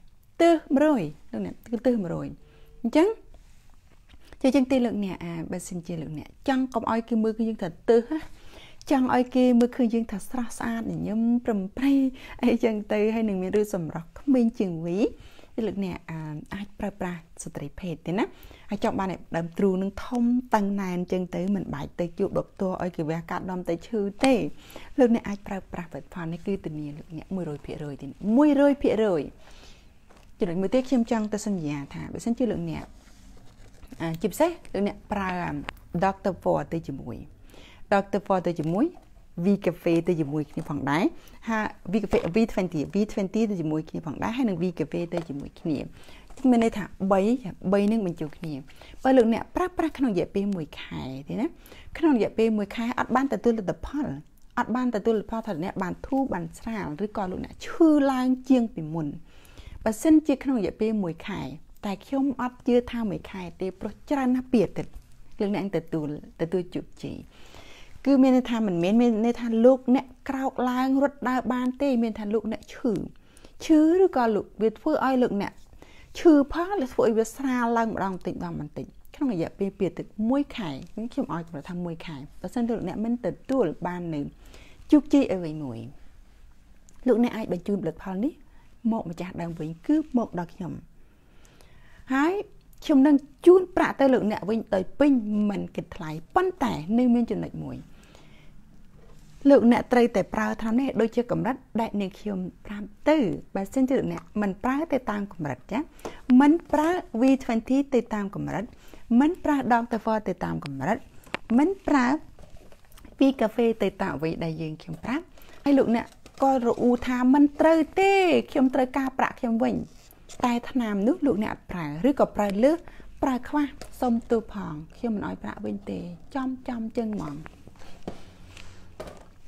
[SPEAKER 1] ទើស100លោកអ្នកគឺទើស100អញ្ចឹងជាជាងទីលោកអ្នកអាបើសិនជាលោកអ្នកចង់កុំឲ្យគេមើលគឺយើងថាទើសណា ចង់ឲ្យគេមើលឃើញយើងថាស្រស់ស្អាតញញឹមប្រំប្រៃអីចឹងទៅហើយនឹងមានរឿងសម្រស់ក្មេងជាងវីលោកអ្នកអាចប្រើប្រាស់ស្ត្រីភេទទេណាហើយចង់បានដើមទ្រូនឹងធំតឹងណែនចឹងទៅមិនបាច់ទៅជួបដុកទ័រឲ្យគេវះកាត់ដំទៅឈឺទេលោកអ្នកអាចប្រើប្រាស់ផលិតផលនេះគឺធានាលោកអ្នក100%ទេ100%ចំណុចមួយទៀតខ្ញុំចង់ទៅសន្យាថាបើសិនជាលោកអ្នកជាពិសេសលោកអ្នកប្រើ Dr. For ទៅជាមួយ Dr. For ទៅជាមួយ V Cafe ទៅជាមួយគ្នាផងដែរហា V Cafe V20 V20 ទៅជាមួយគ្នាផងដែរហើយនឹង V Cafe ទៅជាមួយគ្នាមានន័យថា3 3នឹងបញ្ចូលគ្នាបើលោកអ្នកប្រើប្រាស់ក្នុងរយៈពេល1ខែទេណាក្នុងរយៈពេល1ខែអត់បានទទួលលទ្ធផលអត់បានទទួលលទ្ធផលថាអ្នកបានធូរបានស្រាលឬក៏លោកអ្នកឈឺឡើងជាងពីមុនបើសិនជាក្នុងរយៈពេល1ខែតែខ្ញុំអត់ជឿថាមួយខែទេព្រោះច្រើនណាស់ពីអាទិត្យលោកអ្នកទទួលទទួលជោគជ័យ គឺមានន័យថាមិនមែនមានន័យថាលោកអ្នកក្រោកឡើងរត់ដើរបានទេមានថាលោកអ្នកឈឺឈឺឬក៏លោកវាធ្វើឲ្យលោកអ្នកឈឺផងឬធ្វើឲ្យវាស្រាលឡើងម្ដងបន្តិចម្ដងបន្តិចក្នុងរយៈពេលពីទឹក1ខែខ្ញុំឲ្យគាត់ថា1ខែបើសិនលោកអ្នកមិនទទួលបាននៅជោគជ័យអ្វីមួយលោកអ្នកអាចបញ្ជូនផលិតផលនេះមកម្ចាស់ដើមវិញគឺមកដល់ខ្ញុំហើយខ្ញុំនឹងជូនប្រាក់ទៅលោកអ្នកវិញដោយពេញមិនគិតថ្លៃប៉ុន្តែនៅមានចំណុចមួយ លោកអ្នកត្រូវតែប្រើថានេះដូចជាកម្រិតដែលនាងខ្ញុំប្រាប់ទៅបើសិនជាលោកអ្នកមិនប្រើទៅតាមកម្រិតចាមិនប្រើ V20 ទៅតាមកម្រិត មិនប្រើដងតាហ្វទៅតាមកម្រិត មិនប្រើពីកាហ្វេទៅតាមអ្វីដែលយើងខ្ញុំប្រាប់ហើយលោកអ្នកក៏រអ៊ូថាមិនត្រូវទេខ្ញុំត្រូវការប្រាក់ខ្ញុំវិញ តែថ្នាំនោះលោកអ្នកអត់ប្រើឬក៏ប្រើលើសប្រើខ្វះសុំទូផងខ្ញុំមិនអោយប្រាក់វិញទេចំចំចឹងហ្មង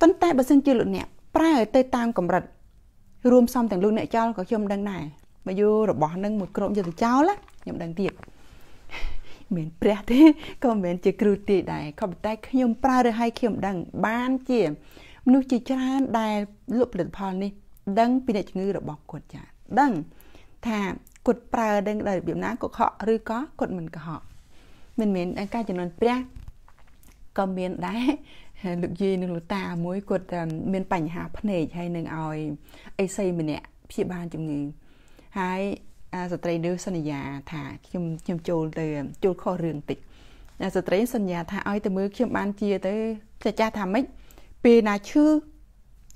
[SPEAKER 1] ប៉ុន្តែបើសិនជាលោកអ្នកប្រើទៅតាមកម្រិតរួមសំទាំងលោកអ្នកចោលក៏ខ្ញុំដឹងដែរបើយករបស់នឹងមួយក្រុមយកទៅចោលខ្ញុំដឹងទៀតមានព្រះទេក៏មិនមែនជាគ្រូទេដែរក៏ប៉ុន្តែខ្ញុំប្រើឬឲ្យខ្ញុំដឹង បានជាមនុស្សជាច្រើនដែលលក់ផលិតផលនេះ ដឹងពីអ្នកជំងឺរបស់គាត់ចាដឹងថាគាត់ប្រើដឹងដោយរបៀបណាកុហកឬក៏គាត់មិនកុហកមិនមែនការចំនួនព្រះក៏មានដែរ លោកយាយនិងលោកតាមួយគាត់មានបញ្ហាភ្នែកហើយនឹងឲ្យអីសីម្នាក់ព្យាបាលជំងឺហើយស្ត្រីនេះសន្យាថាខ្ញុំខ្ញុំចូលទៅចូលខុសរឿងតិចស្ត្រីសន្យាថាឲ្យទៅមើលខ្ញុំបានជាទៅចាចាស់ថាម៉េចពេលណាឈឺ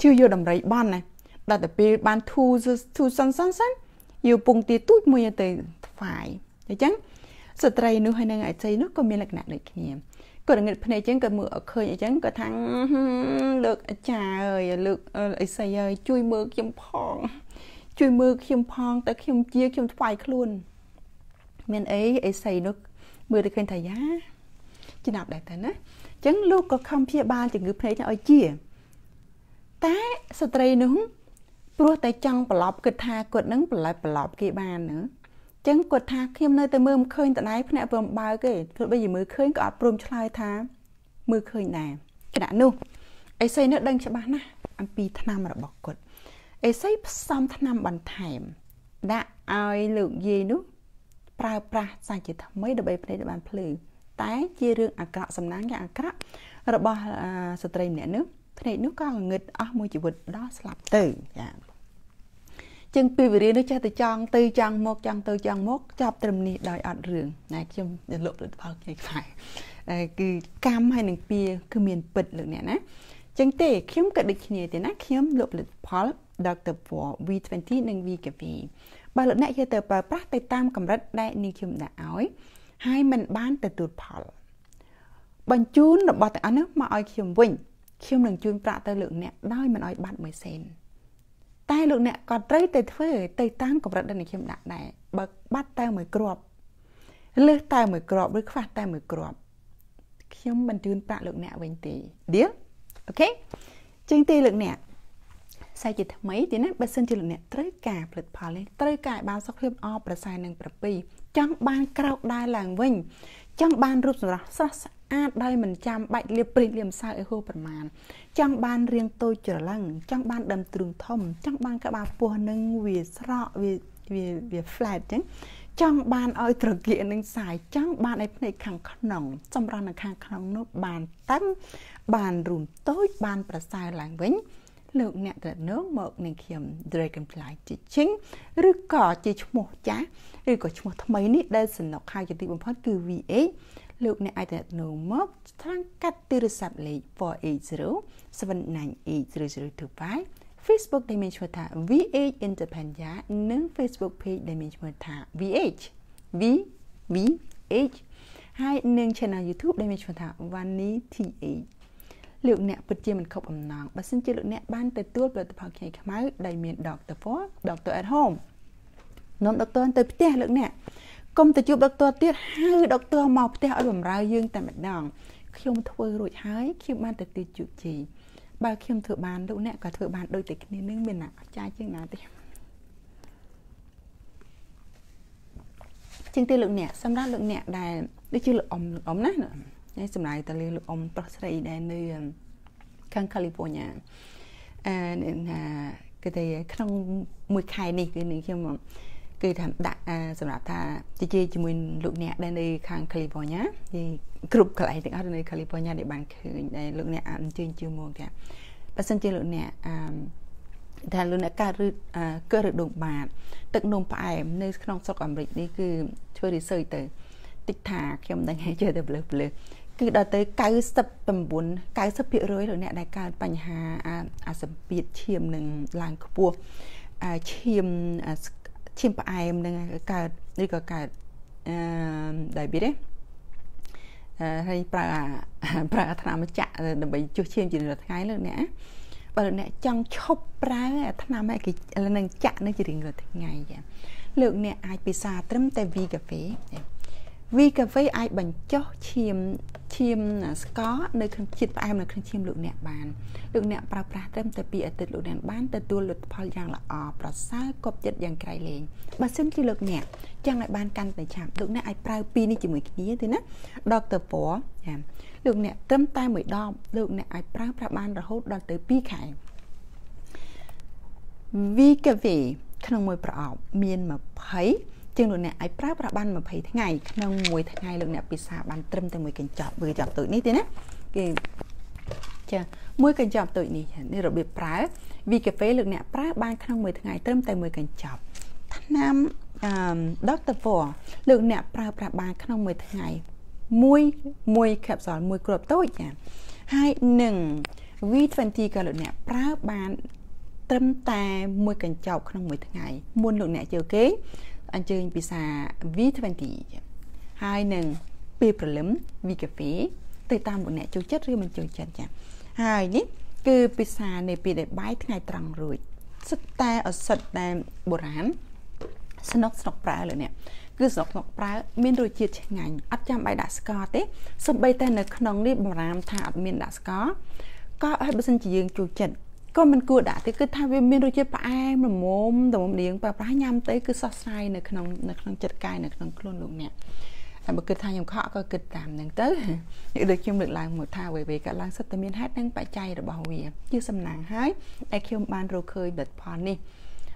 [SPEAKER 1] ឈឺយកដំរីបន់ណាដល់តែពេលបានធូធូសិនសិនសិនយកពងទាទូចមួយទៅថ្វាយអញ្ចឹងស្ត្រីនោះហើយនឹងអាចីនោះក៏មានលក្ខណៈដូចគ្នា គាត់ងឹតភ្នែកអញ្ចឹងគាត់មើលអត់ឃើញអញ្ចឹងគាត់ថាលើកអាចារ្យអើយលើកអីសីអើយជួយមើលខ្ញុំផង ជួយមើលខ្ញុំផងតែខ្ញុំជាខ្ញុំថ្វាយខ្លួន មានអីអីសីនោះមើលទៅឃើញថាយ៉ាចំណាប់ដែរតើណាអញ្ចឹងលោកក៏ខំព្យាបាលជំងឺភ្នែកឲ្យជាតែស្ត្រីនោះព្រោះតែចង់ប្រឡប់គិតថាគាត់នឹងប្រឡប់ប្រឡប់គេបានណា ចឹងគាត់ថាខ្ញុំនៅតែមើលមិនឃើញតណៃភ្នាក់ព្រមបើកទេធ្វើបីមើលឃើញក៏អត់ព្រមឆ្លើយថាមើលឃើញដែរគណៈនោះអេសីនៅដឹងច្បាស់ណាស់អំពីឆ្នាំរបស់គាត់អេសីផ្សំឆ្នាំបន្ថែម ដាក់ឲ្យលោកយាយនោះប្រើប្រាស់សាច់ជាថ្មីដើម្បីភ្នែកបានភ្លឺតែជារឿងអាក្រក់សំណាងយ៉ាងអាក្រក់របស់ស្ត្រីម្នាក់នោះភ្នែកនោះក៏ងឹតអស់មួយជីវិតដល់ស្លាប់ទៅចា ចឹងពីវិរិយនេះចេះតែចង់ទៅចង់មកចង់ទៅចង់មកចាប់ត្រឹមនេះដោយអត់រឿងណាខ្ញុំលក់ផលិតផលខ្ញុំខ្សែគឺកម្មហើយនឹងពៀគឺមានពិតលោកអ្នកណាចឹងទេខ្ញុំក៏ដូចគ្នាទេណាខ្ញុំលក់ផលិតផល Dr. Paul V20 និង VKV បើលោកអ្នកយកទៅប្រើប្រាស់ទៅតាមកម្រិតដែលនេះខ្ញុំដាក់ឲ្យហើយมันបានទទួលផល បញ្ជូនរបស់ទាំងអស់នោះមកឲ្យខ្ញុំវិញខ្ញុំនឹងជូនប្រាក់ទៅលោកអ្នកដោយមិនឲ្យបាត់មួយសេន តែលោកអ្នកក៏ត្រូវតែធ្វើទៅតាមកម្រិតដែលខ្ញុំដាក់ដែរបើបាត់តែមួយគ្រាប់លើសតែមួយគ្រាប់ឬខ្វះតែមួយគ្រាប់ខ្ញុំមិនជូនប្រាក់លោកអ្នកវិញទេ deal អូខេចឹងទេលោកអ្នកសាច់ជាថ្មីទេណាបើសិនជាលោកអ្នកត្រូវការផលិតផលនេះត្រូវការឲ្យបានសុខភាពអប្រសើរនឹងប្រពីចង់បានក្រោកដើរឡើងវិញ ចង់បានរូបសម្រស់ស្រស់ស្អាតដោយមិនចាំបាច់លាបព្រិចលាបម្សៅឲ្យហូរប្រមាណចង់បានរាងតូចច្រឡឹងចង់បានដើមទ្រូងធំ ចង់បានក្បាលពោះនឹងវាស្រកវាវាវា flat អញ្ចឹងចង់បានឲ្យត្រគាកនឹងសាយចង់បានឲ្យភ្នែកខាងក្នុងសម្រាប់នៅខាងក្នុងនោះបានតឹងបានរូមតូចបានប្រសើរឡើងវិញ លោកអ្នកត្រណងមកនឹងខ្ញុំ Dragonfly Teaching ឬក៏ជាឈ្មោះចាស់ឬក៏ឈ្មោះថ្មីនេះដែលសំណុកហៅជាទីបំផុតគឺ VA លោកអ្នកអាចតំណងមកស្ថានកាត់ទូរស័ព្ទលេខ480 7980025 Facebook ដែលមានឈ្មោះថា VH Independent និង Facebook Page ដែលមានឈ្មោះថា VH V VH ហើយនិង Channel YouTube ដែលមានឈ្មោះថា Vani TH លោកអ្នកពិតជាមិនខុសអំណងបើសិនជាលោកអ្នកបានទទួលផលិតផលខ្ញីខ្មៅដែលមាន Dr. For Dr. at Home នាំដុកទ័រទៅផ្ទះលោកអ្នកកុំទៅជួបដុកទ័រទៀតហៅដុកទ័រមកផ្ទះឲ្យបម្រើយើងតែម្ដងខ្ញុំធ្វើរួចហើយខ្ញុំបានទៅទីជោគជ័យបើខ្ញុំធ្វើបានលោកអ្នកក៏ធ្វើបានដូចតែគ្នានឹងមានណាអត់ចាយជាងណាទេជាងទីលោកអ្នកសម្រាប់លោកអ្នកដែលដូចជាលោកអ៊ំលោកអ៊ំណា ហើយសម្រាប់តលីលោកអ៊ំប្រុសស្រីដែលនៅខាងកាលីហ្វ័រញ៉ាអឺណាគឺតែក្នុងមួយខែនេះគឺនឹងខ្ញុំគឺថាដាក់សម្រាប់ថាជជែកជាមួយលោកអ្នកដែលនៅខាងកាលីហ្វ័រញ៉ានិយាយគ្រប់កន្លែងទាំងអស់នៅកាលីហ្វ័រញ៉ាដែលបានឃើញដែលលោកអ្នកអញ្ជើញជឿមកទៀតបើសិនជាលោកអ្នកអឺថាលោកអ្នកកើតឬកើតរដូវបាតទឹកនោមផ្អែមនៅក្នុងស្រុកអាមេរិកនេះគឺធ្វើ research ទៅតិចថាខ្ញុំដឹងហើយជឿតែប្លើសប្លើស គឺដល់ទៅ99 90%លោកអ្នកដែលកើតបញ្ហាអាសម្ពាធឈាមនឹងឡើងខ្ពស់ឈាមឈាមផ្អែមនឹងកើតឬក៏កើតអឺ diabetes ហើយប្រើប្រើថ្នាំចាក់ដើម្បីជួសជុលជារាល់ថ្ងៃលោកអ្នកបើលោកអ្នកចង់ឈប់ប្រើថ្នាំឯគេនឹងចាក់នៅជារៀងរាល់ថ្ងៃចាលោកអ្នកអាចពិសាត្រឹមតែ V កាហ្វេ វីកាហ្វេអាចបញ្ចុះឈាមឈាមស្ករនៅក្នុងជាតិផ្អែមនៅក្នុងឈាមលោកអ្នកបានលោកអ្នកប្រើប្រាស់ត្រឹមតែ2អាទិត្យលោកអ្នកបានទទួលលទ្ធផលយ៉ាងល្អប្រសើរគប់ចិត្តយ៉ាងក្រៃលែងបើសិនជាលោកអ្នកចង់ឲ្យបានកាន់តែឆាប់លោកអ្នកអាចប្រើពីរនេះជាមួយគ្នាទេណាដកទៅពណ៌ចាលោកអ្នកត្រឹមតែមួយដបលោកអ្នកអាចប្រើប្រាស់បានរហូតដល់ទៅ2ខែវីកាហ្វេក្នុងមួយប្រអប់មាន20 ជាងលោកអ្នកអាចប្រើប្រាស់បាន20ថ្ងៃក្នុងមួយថ្ងៃលោកអ្នកពិសាបានត្រឹមតែមួយកញ្ចប់មួយកញ្ចប់ទូចនេះទេណាគេចាមួយកញ្ចប់ទូចនេះនេះរបៀបប្រើវីកាហ្វេលោកអ្នកប្រើបានក្នុងមួយថ្ងៃត្រឹមតែមួយកញ្ចប់ថ្នាំអឺ Dr. For លោកអ្នកប្រើប្រាស់បានក្នុងមួយថ្ងៃមួយមួយ capsule មួយគ្រាប់តូចចាហើយនឹង V20 ក៏លោកអ្នកប្រើបានត្រឹមតែមួយកញ្ចប់ក្នុងមួយថ្ងៃមុនលោកអ្នកជើគេ អញ្ជើញពិសា V20 ហើយនឹងពេលព្រលឹម V កាហ្វេទៅតាមលោកអ្នកចូលចិត្តឬមិនចូលចិត្តចាហើយនេះគឺពិសានៃពេលដែលបាយថ្ងៃត្រង់រួចសិតតែអសិតដែលបុរាណស្នុកស្នុកប្រើលើនេះគឺស្នុកស្នុកប្រើមានរសជាតិឆ្ងាញ់អត់ចាំបាច់ដាក់ស្ករទេសូម្បីតែនៅក្នុងនេះបុរាណថាអត់មានដាក់ស្ករក៏ឲ្យបើសិនជាយើងចូលចិត្ត ក៏មិនគួរដាក់ទេគឺថាវាមានរសជាតិផ្អែមល្មមដំមដៀងប្រើប្រាស់ញ៉ាំទៅគឺសោះស្រាយនៅក្នុងនៅក្នុងចិត្តកាយនៅក្នុងខ្លួនលោកអ្នកហើយបើគិតថាខ្ញុំខកក៏គិតតាមនឹងទៅដូចខ្ញុំលើកឡើងមកថាអ្វីៗកើតឡើងសិតតែមានហេតុនិងបច្ច័យរបស់វាជាសំណាងហើយដែលខ្ញុំបានរកឃើញផលិតផលនេះ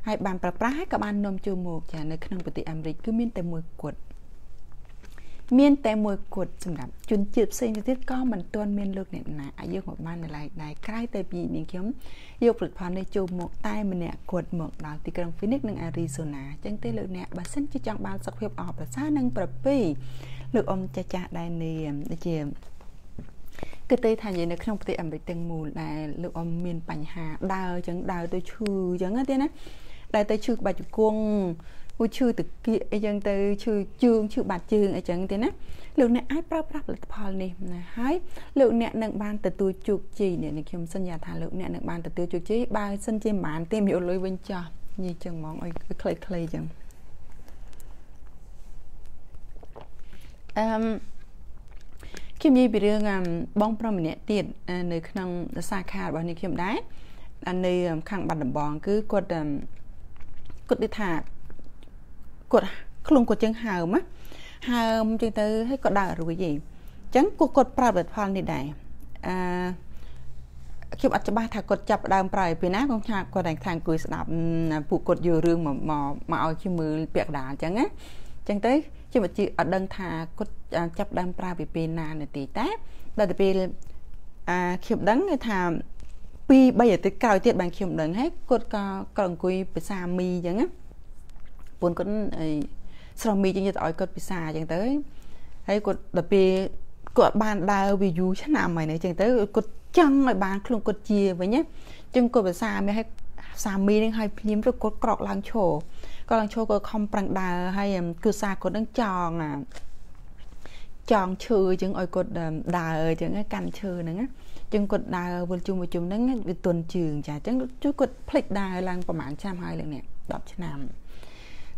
[SPEAKER 1] ហើយបានប្រប្រាស់ហើយក៏បាននាំចូលមកចានៅក្នុងប្រទេសអាមេរិកគឺមានតែមួយគត់ មានតែមួយគត់សម្រាប់ជនជាតិផ្សេងទៀតក៏មិនទាន់មានលោកអ្នកណាអាចយកមកបាននៅឡើយដែរក្រៅតែពីនាងខ្ញុំយកផលិតផលនេះចូលមកតែម្នាក់គត់មកដល់ទីក្រុង Phoenix និង Arizona អញ្ចឹងទេលោកអ្នកបើសិនជាចង់បានសុខភាពអប្រសើរនិងប្រពៃលោកអ៊ំចាស់ចាស់ដែរនេះដូចជាគឺទេថានិយាយនៅក្នុងប្រទេសអាមេរិកទាំងមូលដែលលោកអ៊ំមានបញ្ហាដើរអញ្ចឹងដើរទៅឈឺអញ្ចឹងទេណាដែលទៅឈឺក្បាច់ជង្គង់ គូឈឺទឹកគៀកអីចឹងទៅឈឺជើងឈឺបាត់ជើងអីចឹងទេណាលោកអ្នកអាចប្រើប្រាស់ផលិតផលនេះណាហើយលោកអ្នកនឹងបានទទួលជោគជ័យនេះខ្ញុំសន្យាថាលោកអ្នកនឹងបានទទួលជោគជ័យបើសិនជាមិនបានទេយកលុយវិញចោះនិយាយចឹងហ្មងឲ្យខ្លីៗចឹងអឺមខ្ញុំនិយាយពីរឿងបងប្រុសម្នាក់ទៀតនៅក្នុងសាខារបស់នេះខ្ញុំដែរនៅខាងបាត់ដំបងគឺគាត់គាត់និយាយថា គាត់ខ្លួនគាត់ចឹងហើមណាហើមចឹងទៅហើយគាត់ដើររួចទេអញ្ចឹងគាត់គាត់ប្រើផលិតផលនេះដែរអឺខ្ញុំអត់ច្បាស់ថាគាត់ចាប់ដើមប្រើពីណាគាត់ថាគាត់តែខាងអង្គុយស្ដាប់ពួកគាត់យករឿងមកមកមកឲ្យខ្ញុំមើលពាក់កណ្ដាលអញ្ចឹងណាអញ្ចឹងទៅខ្ញុំអត់អត់ដឹងថាគាត់ចាប់ដើមប្រើពីពេលណានៅទីតែដល់ទៅពេលអាខ្ញុំដឹងថាពី3អាទិត្យក្រោយទៀតបានខ្ញុំដឹងហើយគាត់ក៏ក៏អង្គុយភាសាមីអញ្ចឹងណា ពួនគាត់អីស្រស់មីចឹងទៅឲ្យគាត់ពិសាចឹងទៅហើយគាត់ដល់ពេលគាត់បានដើរវាយូរឆ្នាំហើយនេះចឹងទៅគាត់ចង់ឲ្យបានខ្លួនគាត់ជាវិញណាចឹងគាត់ភាសាមានឲ្យសាមីនឹងឲ្យភ្លាមទៅគាត់ក្រកឡើងឈរគាត់ឡើងឈរគាត់ខំប្រឹងដើរហើយគឺសាគាត់នឹងចង់អាចង់ឈើចឹងឲ្យគាត់ដើរចឹងកាន់ឈើហ្នឹងណាចឹងគាត់ដើរវិលជុំវិលជុំហ្នឹងវាទន់ជើងចាចឹងជួយគាត់ភ្លេចដើរឡើងប្រហែលឆ្នាំហើយលើកនេះ10ឆ្នាំ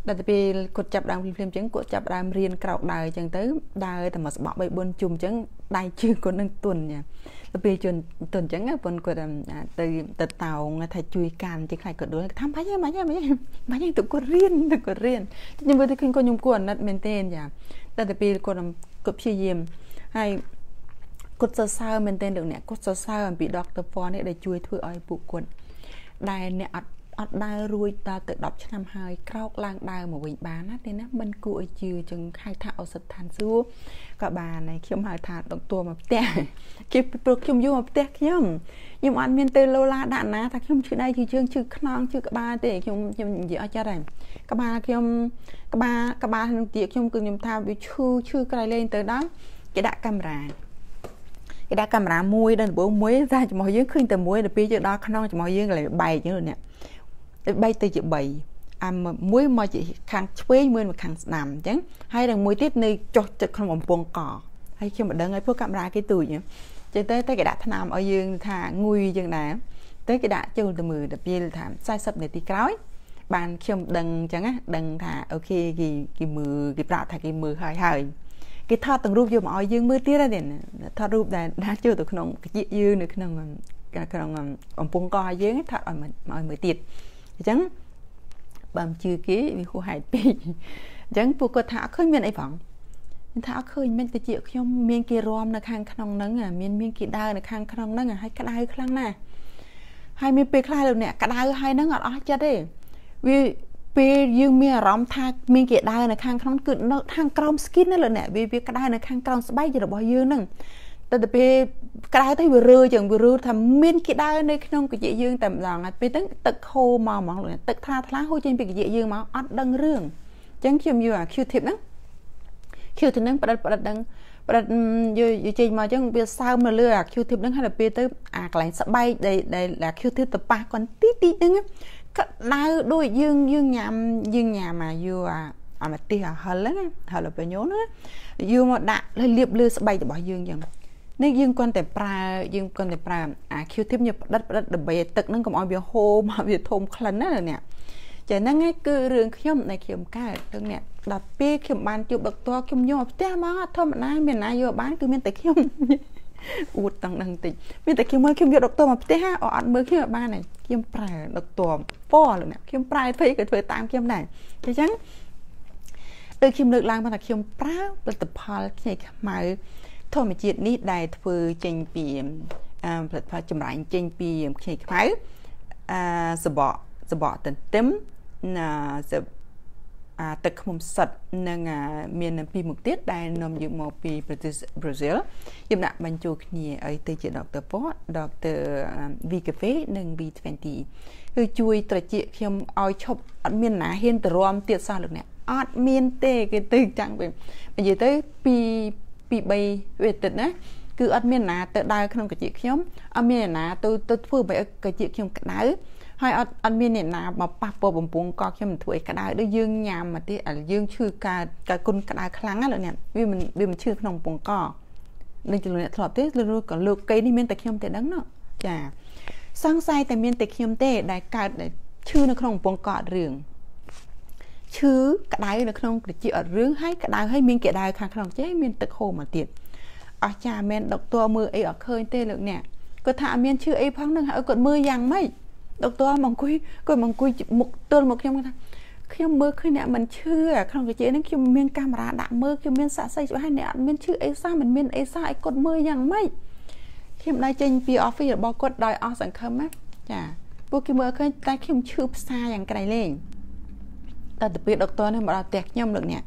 [SPEAKER 1] ដល់ទៅពេលគាត់ចាប់ដើមភ្លាមៗអញ្ចឹងគាត់ចាប់ដើមរៀនក្រោកដើរអញ្ចឹងទៅដើរតែមកស្បក់3 4ជុំអញ្ចឹងដៃជើងគាត់នឹងទន់ញ៉ាទៅពេលជន់ទន់អញ្ចឹងប៉ុនគាត់ទៅទៅតោងថាជួយកាន់ជាខ្លាចគាត់ដួលថាបាច់ហ្នឹងបាច់ហ្នឹងបាច់ហ្នឹងទៅគាត់រៀនទៅគាត់រៀនខ្ញុំមើលទៅឃើញគាត់ខ្ញុំគួរអាណិតមែនទែនចាតែទៅពេលគាត់គាត់ព្យាយាមហើយគាត់សរសើរមែនទែនលោកអ្នកគាត់សរសើរអំពី Dr. Ford នេះដែលជួយធ្វើឲ្យពួកគាត់ដែលអ្នកអត់ អត់ដើររួចដល់ទៅ10ឆ្នាំហើយក្រោកឡើងដើរមកវិញបានណាទេណាមិនគួរឲ្យជឿចឹងហៅថាឱសថឋានសួគ៌ក៏បានហើយខ្ញុំហៅថាដងតួមកផ្ទះគេព្រោះខ្ញុំយូរមកផ្ទះខ្ញុំខ្ញុំអត់មានទៅលោឡាដាក់ណាថាខ្ញុំឈឺដៃឈឺជើងឈឺខ្នងឈឺក្បាលទេខ្ញុំខ្ញុំនិយាយអស់ចិត្តហើយក្បាលខ្ញុំក្បាលក្បាលនឹងទៀតខ្ញុំគឺខ្ញុំថាវាឈឺឈឺក្រៃលែងទៅដល់គេដាក់កាមេរ៉ាគេដាក់កាមេរ៉ាមួយដល់ដំបូងមួយតែចំហយើងឃើញតែមួយដល់ពេលយើងដល់ខ្នងចំហយើងកន្លែងបែកហ្នឹងលោកអ្នក 3ទៅជា3អាមួយមកជាខាងឆ្វេងមួយមកខាងស្ដាំអញ្ចឹងហើយដល់មួយទៀតនៅចុះចិត្តក្នុងអំពងកហើយខ្ញុំមិនដឹងហើយព្រោះកាមេរ៉ាគេទូចចឹងទៅតែគេដាក់ថ្នាំឲ្យយើងថាងុយចឹងដែរទៅគេដាក់ចូលទៅមើលទៅពេលថា40នាទីក្រោយបានខ្ញុំដឹងអញ្ចឹងណាដឹងថាអូខេគេគេមើលគេប្រាប់ថាគេមើលហើយហើយគេថតទាំងរូបយកមកឲ្យយើងមើលទៀតហ្នឹងថតរូបដែលដាក់ចូលទៅក្នុងកាជិយើងនៅក្នុងក្នុងអំពង់កោះយើងថតឲ្យមកឲ្យមើលទៀត អញ្ចឹងបើមិនជឿគេវាហួសហេតុពេកអញ្ចឹងពួកគាត់ថាអត់ឃើញមានអីផងថាអត់ឃើញមិនទៅជាខ្ញុំមានគេរំនៅខាងក្នុងហ្នឹងមានមានគេដើរនៅខាងក្នុងហ្នឹងហើយក្តៅខ្លាំងណាស់ហើយមានពេលខ្លះលោកអ្នកក្តៅហើយហ្នឹងអត់អស់ចិត្តទេវាពេលយើងមានអារម្មណ៍ថាមានគេដើរនៅខាងក្នុងគឺនៅខាងក្រោម skin ណាលោកអ្នកវាវាក្តៅនៅខាងក្រោមស្បែករបស់យើងហ្នឹង តែទៅពេលក្រៅទៅវារើចឹងវារើថាមានគេដើរនៅក្នុងកាយយើងតែម្ដងហើយពេលហ្នឹងទឹកហូរមកហ្មងលោកទឹកថ្លាថ្លាហូរចេញពីកាយយើងមកអត់ដឹងរឿងអញ្ចឹងខ្ញុំយកអា Q-tip ហ្នឹង Q-tip ហ្នឹងប្រឌិតប្រឌិតដឹងប្រឌិតយកយកចេញមកអញ្ចឹងវាសើមនៅលើអា Q-tip ហ្នឹងហើយដល់ពេលទៅអាកន្លែងស្បែកដែលដែលអា Q-tip ទៅប៉ះគាត់ទីទីហ្នឹងក៏ដៅដូចយើងយើងញ៉ាំយើងញ៉ាំអាយកអាអាមកទេសអាហិលហ្នឹងហិលបេញូណាយកមកដាក់លើលាបលើស្បែករបស់យើងអញ្ចឹង នេះយើងគ្រាន់តែប្រើយើងគ្រាន់តែប្រើអា Q-tip ញ៉ាំផ្ដិតផ្ដិតដើម្បីឲ្យទឹកហ្នឹងកុំឲ្យវាហូរមកវាធំក្លិនណាអ្នកចាហ្នឹងឯងគឺរឿងខ្ញុំដែលខ្ញុំកើតរឿងអ្នកដល់ពេលខ្ញុំបានជួបដុកទ័រខ្ញុំយកផ្ទះមកធម្មតាមានណាយកបានគឺមានតែខ្ញុំអួតតឹងហ្នឹងតិចមានតែខ្ញុំមើលខ្ញុំយកដុកទ័រមកផ្ទះអត់មើលខ្ញុំអត់បានទេខ្ញុំប្រើដុកទ័រពណ៌លោកអ្នកខ្ញុំប្រើធ្វើក៏ធ្វើតាមខ្ញុំដែរអញ្ចឹងដូចខ្ញុំលើកឡើងថាខ្ញុំប្រើផលិតផលខ្ញីខ្មៅ ធម្មជាតិនេះដែលធ្វើចេញពីផលិតផលចម្រាញ់ចេញពីខ្ញីខ្មៅអាសបកសបកទន្ទឹមណាអាទឹកឃ្មុំសុតនិងមានពីមុខទៀតដែលនាំយកមកពីប្រទេសប្រេស៊ីលយើងដាក់បញ្ចូលគ្នាឲ្យទៅជាដុកទ័រពតដុកទ័រ V Cafe និង V20 គឺជួយត្រជាខ្ញុំឲ្យឈប់អត់មានណាហ៊ានទៅរំទៀតសោះលោកអ្នកអត់មានទេគេទៅចាំងវិញនិយាយទៅពី ពី3វាទឹកណាគឺអត់មានណាទៅដើរក្នុងកាជាខ្ញុំអត់មានណាទៅទៅធ្វើឲ្យកាជាខ្ញុំក្តៅហើយអត់អត់មានអ្នកណាមកប៉ះពោះបំពង់កខ្ញុំធ្វើឲ្យក្តៅដូចយើងញ៉ាំមកទៀតយើងឈឺកើតកើតគុណក្តៅខ្លាំងណាលោកអ្នកវាមិនវាមិនឈឺក្នុងបំពង់កនឹងជំនឿអ្នកធ្លាប់ទេឬក៏លោកកេនេះមានតែខ្ញុំទេដឹងណាចាសង្ស័យតែមានតែខ្ញុំទេដែលកើតឈឺនៅក្នុងបំពង់កអត់រឿង ឈឺក្តៅនៅក្នុងត្រចៀកអត់រឿងហើយក្តៅហើយមានក្តៅខាងក្នុងចេះមានទឹកហូរមកទៀតអស់ចាមែនដុកទ័រមើលអីអត់ឃើញទេលោកអ្នកគាត់ថាអត់មានឈឺអីផងនឹងហើយគាត់មើលយ៉ាងម៉េចដុកទ័រមកអង្គុយគាត់មកអង្គុយមុខទល់មកខ្ញុំថាខ្ញុំមើលឃើញអ្នកមិនឈឺក្នុងវិជានេះខ្ញុំមានកាមេរ៉ាដាក់មើលខ្ញុំមានសាក់សីច្បាស់ហើយអ្នកអត់មានឈឺអីសោះមិនមានអីសោះឲ្យគាត់មើលយ៉ាងម៉េចខ្ញុំដើរចេញពី office របស់គាត់ដោយអស់សង្ឃឹមណាចាពួកគេមើលឃើញតែខ្ញុំឈឺផ្សាយ៉ាងក្រៃលែង តទៅពេលដុកទ័រនេះមកដល់ផ្ទះខ្ញុំលោកអ្នក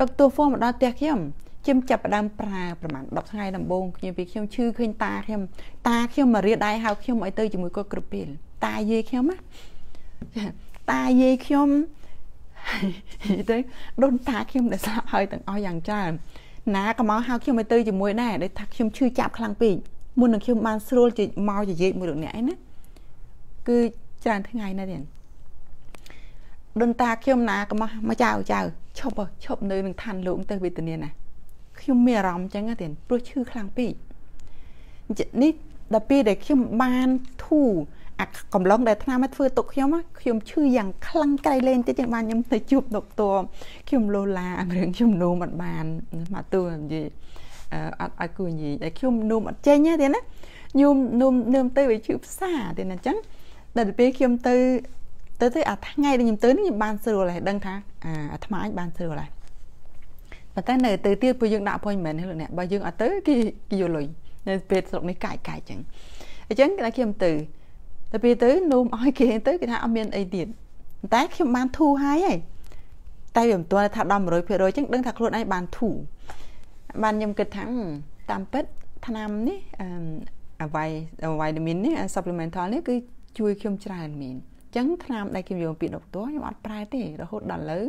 [SPEAKER 1] ដុកទ័រហ្វមកដល់ផ្ទះខ្ញុំខ្ញុំចាប់ផ្ដើមប្រើប្រហែល10ថ្ងៃដំបូងខ្ញុំពីខ្ញុំឈឺឃើញតាខ្ញុំតាខ្ញុំមករៀដដៃហៅខ្ញុំឲ្យទៅជាមួយគាត់គ្រប់ពេលតាយាយខ្ញុំណាតាយាយខ្ញុំទៅដូនតាខ្ញុំដែលស្លាប់ហើយទាំងអស់យ៉ាងច្រើនណាក៏មកហៅខ្ញុំឲ្យទៅជាមួយដែរដែលថាខ្ញុំឈឺចាប់ខ្លាំងពេកមុននឹងខ្ញុំបានស្រួលជិះមកនិយាយមួយលោកអ្នកឯណាគឺច្រើនថ្ងៃណាស់ទៀត ដូនតាខ្ញុំណាក៏មកមកចៅចៅឈប់ឈប់នៅនឹងឋានលោកទៅវេទនាណាខ្ញុំមានអារម្មណ៍អញ្ចឹងទេព្រោះឈឺខ្លាំងពេកនេះដល់ពេលដែលខ្ញុំបានធូរអាកំឡុងដែលថ្នាំមកធ្វើទុកខ្ញុំខ្ញុំឈឺយ៉ាងខ្លាំងក្រៃលែងទៀតចឹងបានខ្ញុំទៅជួបដុកទ័រខ្ញុំលោឡារឿងខ្ញុំនោមអត់បានមកទូនិយាយអត់ឲ្យគួរនិយាយតែខ្ញុំនោមអត់ចេញទេណាខ្ញុំនោមនោមទៅវាឈឺផ្សាទេណាអញ្ចឹងដល់ពេលខ្ញុំទៅ ទៅទៅអាថ្ងៃដែលខ្ញុំទៅនេះខ្ញុំបានស្រួលហើយដឹងថាអាថ្មអញបានស្រួលហើយប៉ុន្តែនៅទៅទៀតពួកយើងដាក់ appointment ហ្នឹងលោកអ្នកបើយើងអត់ទៅគេគេយកលុយនៅពេលស្រុកនេះកាយកាយអញ្ចឹងអញ្ចឹងគេថាខ្ញុំទៅទៅពេលទៅនោមឲ្យគេទៅគេថាអត់មានអីទៀតតែខ្ញុំបានធូរហើយហើយតែវាមិនទាន់ថាដល់100%អញ្ចឹងដឹងថាខ្លួនឯងបានធូរបានខ្ញុំគិតថាតាមពិតថ្នាំនេះអឺវីតាមីននេះ supplemental នេះគឺជួយខ្ញុំច្រើនមែនអញ្ចឹងថ្នាំដែលខ្ញុំយកពីដុកទ័រខ្ញុំអត់ប្រែទេរហូតដល់ឥឡូវ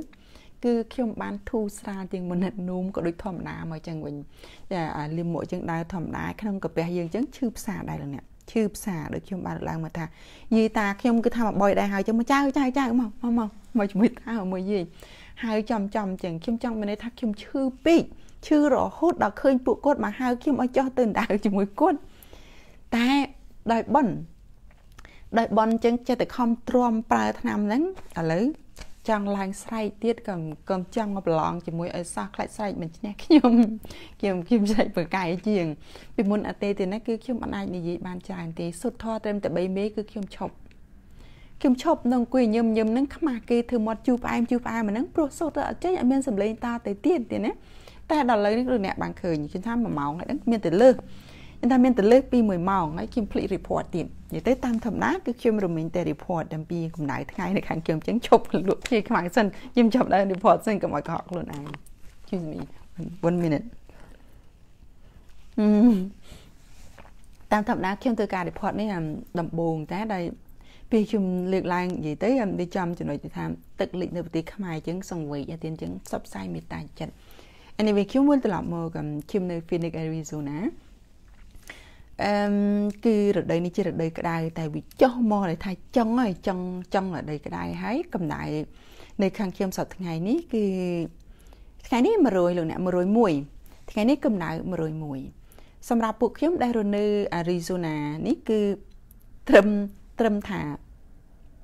[SPEAKER 1] គឺខ្ញុំបានធូរស្រាលជាងមុនហិតនោមក៏ដូចធម្មតាមកអញ្ចឹងវិញចាលាមមួកអញ្ចឹងដើរធម្មតាក្នុងកាពះយើងអញ្ចឹងឈឺផ្សាដែរលោកអ្នកឈឺផ្សាដូចខ្ញុំបានឡើងមកថាយាយតាខ្ញុំគឺថាមកបុយដែរហើយចឹងមកចៅចៅចៅមកមកមកមកជាមួយតាមួយយាយហើយចំចំចឹងខ្ញុំចង់មានន័យថាខ្ញុំឈឺពេកឈឺរហូតដល់ឃើញពួកគាត់មកហៅខ្ញុំឲ្យចោះទៅដៅជាមួយគាត់តែដោយបន់ ដោយបន់ចឹងចិត្តតែខំទ្រាំប្រើថ្នាំហ្នឹងឥឡូវចង់ឡើងស្រែកទៀតក៏កុំចង់មកប្រឡងជាមួយឲ្យសោះខ្លាច់ស្រែកមិនឈ្នះខ្ញុំខ្ញុំខ្ញុំស្រែកប្រកាយជាងពីមុនអតេទៀតណាគឺខ្ញុំមិនអាចនិយាយបានច្រើនទេសុទ្ធធរត្រឹមតែ3មេគឺខ្ញុំឈប់ខ្ញុំឈប់នឹងអង្គុយញឹមញឹមនឹងខ្មាស់គេធ្វើមាត់ជូផ្អែមជូផ្អែមហ្នឹងព្រោះសុទ្ធទៅអត់ចេញអត់មានសម្លេងតាទៅទៀតទេណាតែដល់ឥឡូវនេះគឺអ្នកបានឃើញខ្ញុំថា1ម៉ោងហើយហ្នឹងមានតែលើស ខ្ញុំថាមានទៅលើសពី1ម៉ោងហើយខ្ញុំភ្លេច report ទៀតនិយាយទៅតាមធម្មតាគឺខ្ញុំរមែងតែ report តាំងពីកម្ដៅថ្ងៃនៅខាងខ្ញុំអញ្ចឹងឈប់លក់ជាខ្មៅសិនខ្ញុំចាប់ដើម report សិនកុំឲ្យកុហកខ្លួនឯង excuse me 1 minute តាមធម្មតាខ្ញុំធ្វើការ report នេះដំបូងតែដែលពេលខ្ញុំលើកឡើងនិយាយទៅដូចចំចំណុចថាទឹកលិចនៅប្រទេសខ្មែរអញ្ចឹងសង្វេគអាទៀនអញ្ចឹងផ្សព្វផ្សាយមេត្តាចិត្ត anyway ខ្ញុំវិលត្រឡប់មកខ្ញុំនៅ Phoenix Arizona អឺគឺរដូវនេះជារដូវក្តៅតែវាចុះមកដែលថាចង់ហើយចង់ចង់រដូវក្តៅហើយកម្ដៅនៅខាងខ្ញុំសប្តាហ៍ថ្ងៃនេះគឺថ្ងៃនេះ100លោកអ្នក101ថ្ងៃនេះកម្ដៅ101សម្រាប់ពួកខ្ញុំដែលរស់នៅអារីโซណានេះគឺត្រឹមត្រឹមថា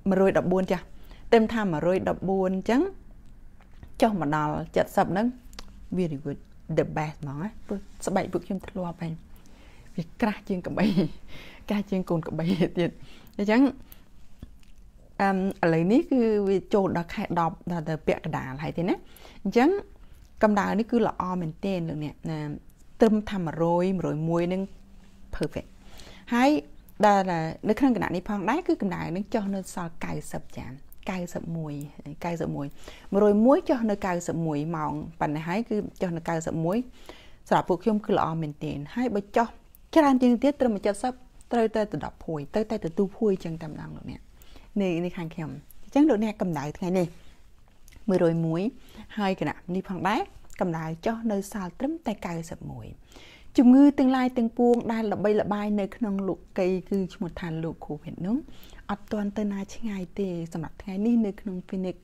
[SPEAKER 1] 114ចាស់ត្រឹមថា114អញ្ចឹងចុះមកដល់70ហ្នឹង very good the best ហ្មងណាស្បែកពួកខ្ញុំធ្លាប់ហើយ វាក្រាស់ជាងក្បីក្រាស់ជាងកូនក្បីទៀតអញ្ចឹងអឺឥឡូវនេះគឺវាចូលដល់ខែ10ដល់ទៅពាក់កណ្ដាលហើយទេណាអញ្ចឹងកម្ដៅនេះគឺល្អមែនទែនលោកអ្នកណាត្រឹមថា100 101នឹង perfect ហើយដល់នៅក្នុងគណៈនេះផងដែរគឺកម្ដៅនឹងចុះនៅសល់90ចាន91 91 101ចុះនៅ91ម៉ោងប៉ុណ្ណេះហើយគឺចុះនៅ91សម្រាប់ពួកខ្ញុំគឺល្អមែនទែនហើយបើចុះ ច្រើនជាងទៀតត្រឹម70ត្រូវតែទៅ10ភួយទៅតែទទួលភួយចឹងតែម្ដងលោកអ្នកនេះនេះខាងខ្ញុំអញ្ចឹងលោកអ្នកកម្ដៅថ្ងៃនេះ101ហើយគណៈនេះផងដែរកម្ដៅចុះនៅសាលត្រឹមតែ91ជំងឺទាំងឡាយទាំងពួងដែលល្បីល្បាញនៅក្នុងលោកកីគឺឈ្មោះថាលោកគូវិតនោះអត់ទាន់ទៅណាឆ្ងាយទេសម្រាប់ថ្ងៃនេះនៅក្នុង Phoenix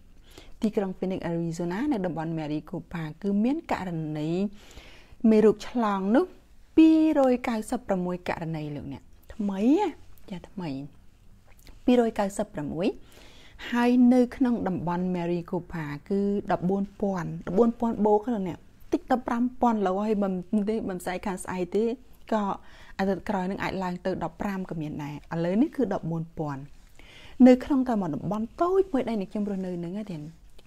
[SPEAKER 1] ទីក្រុង Phoenix Arizona នៅតំបន់ Maricopa គឺមានករណីមេរោគឆ្លងនោះ 296ករណីលោកអ្នកថ្មីចាថ្មី296ហើយនៅក្នុងតំបន់ Maricopa គឺ14000 14000បូកលោកអ្នកតិចដល់5000លោហើយមិនទេមិនផ្សាយខាងស្អែកទេក៏អាទិត្យក្រោយនឹងអាចឡើងទៅ15ក៏មានដែរឥឡូវនេះគឺ14000នៅក្នុងតែមួយតំបន់តូចមួយដែលខ្ញុំរស់នៅនឹងទេ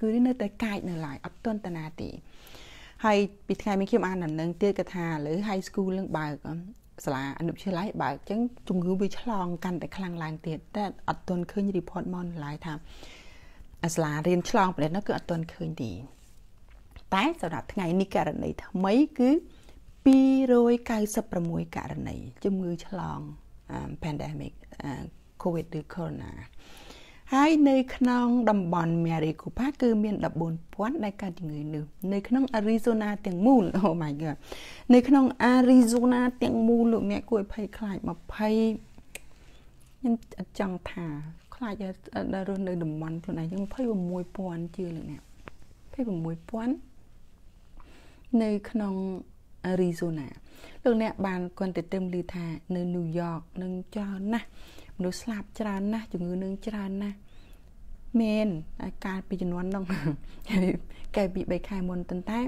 [SPEAKER 1] គឺនៅតែកាចនៅឡើយអត់ទាន់តាណាទេ ហើយពីថ្ងៃនេះខ្ញុំអានដំណឹងទៀតក៏ថាលើ high school នឹងបើកសាលាអនុវិទ្យាល័យបើកអញ្ចឹងជំងឺវាឆ្លងកាន់តែខ្លាំងឡើងទៀតតែអត់ទាន់ឃើញ report មកនៅឡើយថាសាលារៀនឆ្លងប្រទេសនោះគឺអត់ទាន់ឃើញទេតែសម្រាប់ថ្ងៃនេះករណីថ្មីគឺ296ករណីជំងឺឆ្លង pandemic covid ឬ corona ហើយនៅក្នុងតំបន់ Maricopa គឺមាន14000ដែលកើតជំងឺនេះនៅក្នុង Arizona ទាំងមូល Oh my god នៅក្នុង Arizona ទាំងមូលលោកអ្នកគួរឲ្យភ័យខ្លាច20ខ្ញុំអត់ចង់ថាខ្លាចដល់រស់នៅតំបន់ខ្លួនឯងចឹង26000ជឿលោកអ្នក26000នៅក្នុង Arizona លោកអ្នកបានគាត់ទៅទឹមឮថានៅ New York នឹងចោលណាស់ មនុស្សស្លាប់ច្រើនណាស់ជំងឺនឹងច្រើនណាស់មែនកាលពីចំនួននោះកែពី3ខែមុនប៉ុន្តែ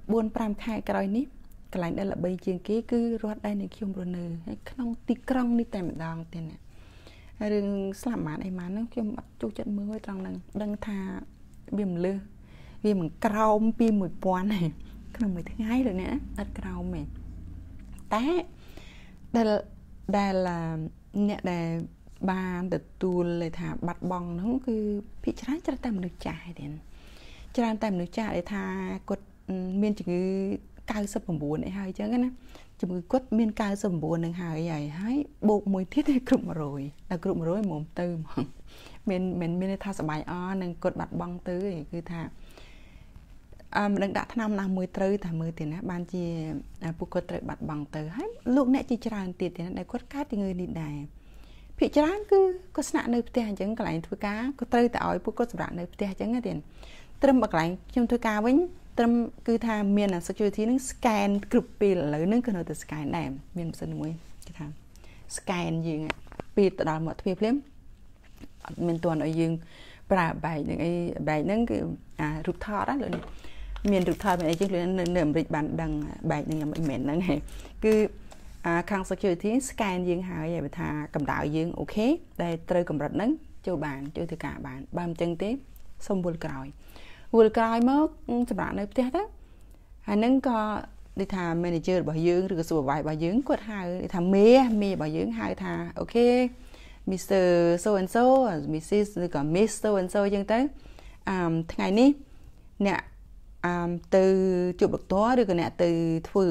[SPEAKER 1] 4 5ខែក្រោយនេះកន្លែងដែលល្បីជាងគេគឺរត់ដែរនៅខ្ញុំរនៅហើយក្នុងទីក្រុងនេះតែម្ដងទេណារឿងស្លាប់បានអីបានហ្នឹងខ្ញុំអត់ជុះចិត្តមើលត្រង់ហ្នឹងដឹងថាវាមិនលើសវាមិនក្រោមពី1000ទេក្នុងមួយថ្ងៃលោកអ្នកអត់ក្រោមទេតែដែលដែល អ្នកដែលបានទទួលលេថាបាត់បង់ហ្នឹងគឺភិកច្រើនច្រើនតែមនុស្សចាស់ទេច្រើនតែមនុស្សចាស់ដែលថាគាត់មានជំងឺ99អីហើយអញ្ចឹងណាជំងឺគាត់មាន99នឹងហើយហើយហើយបូកមួយទៀតគឺគ្រប់100ដល់គ្រប់100មុំទៅហ្មងមានមានមានថាសបាយអនឹងគាត់បាត់បង់ទៅគឺថាអឺ មិនដឹងដាក់ឆ្នាំណាមួយត្រូវតែមើលទៀតណាបានជាពួកគាត់ត្រូវបាត់បង់ទៅហើយលោកអ្នកជាច្រើនទៀតទៀតដែលគាត់កើតជំងឺនេះដែរភាគច្រើនគឺគាត់ស្នាក់នៅផ្ទះអញ្ចឹងកន្លែងធ្វើការក៏ត្រូវតែឲ្យពួកគាត់សម្រាប់នៅផ្ទះអញ្ចឹងទៀតត្រឹមកន្លែងខ្ញុំធ្វើការវិញត្រឹមគឺថាមាន security នឹង scan គ្រប់ពេលឥឡូវហ្នឹងក៏នៅតែ scan ដែរមានម៉ាស៊ីនមួយគេថា scan យើងពេលទៅដល់មាត់ទ្វារភ្លាមអត់មានទាន់ឲ្យយើង ប្រើបែកនឹងអីបែកហ្នឹងគឺអារូបថតណាលោកនេះ មានរូបថតមានអីជាងនៅនៅអាមេរិកបានដឹងបែកនឹងមិនមែនហ្នឹងឯងគឺអាខាង security scan យើងហើយឲ្យថាកម្ដៅយើងអូខេដែលត្រូវកម្រិតហ្នឹងចូលបានចូលធ្វើការបានបើមិនចឹងទេសុំវល់ក្រោយវល់ក្រោយមកសម្រាប់នៅផ្ទះទៅហើយនឹងក៏ដូចថា manager របស់យើងឬក៏ supervisor របស់យើងគាត់ហៅថាមេមេរបស់យើងហៅថាអូខេ Mr so and so Mrs ឬក៏ Miss so and so អញ្ចឹងទៅអឺថ្ងៃនេះអ្នក អឺទៅជួបដុកទ័រឬក៏អ្នកទៅធ្វើ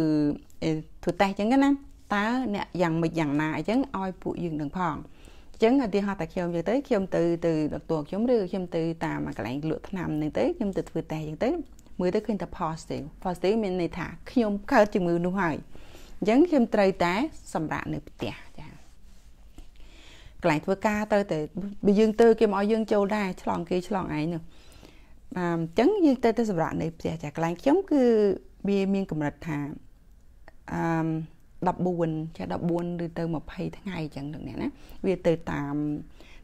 [SPEAKER 1] ធ្វើតេស្តអញ្ចឹងណាតើអ្នកយ៉ាងម៉េចយ៉ាងណាអញ្ចឹងឲ្យពួកយើងនឹងផងចឹងឧទាហរណ៍តែខ្ញុំនិយាយទៅខ្ញុំទៅទៅដុកទ័រខ្ញុំឬខ្ញុំទៅតាមកន្លែងលក់ថ្នាំហ្នឹងទៅខ្ញុំទៅធ្វើតេស្តអញ្ចឹងទៅមើលទៅឃើញតែ positive positive មានន័យថាខ្ញុំកើតជំងឺនោះហើយអញ្ចឹងខ្ញុំត្រូវតែសម្រាប់នៅផ្ទះចាកន្លែងធ្វើការទៅតែបើយើងទៅគេមកឲ្យយើងចូលដែរឆ្លងគេឆ្លងឯងនោះ អញ្ចឹងយើងទៅទៅសម្រាប់នៅផ្ទះចាកន្លែងខ្ញុំគឺវាមានកម្រិតថាអឺ14ចា14ឬទៅ20ថ្ងៃអញ្ចឹងលោកអ្នកណាវាទៅតាម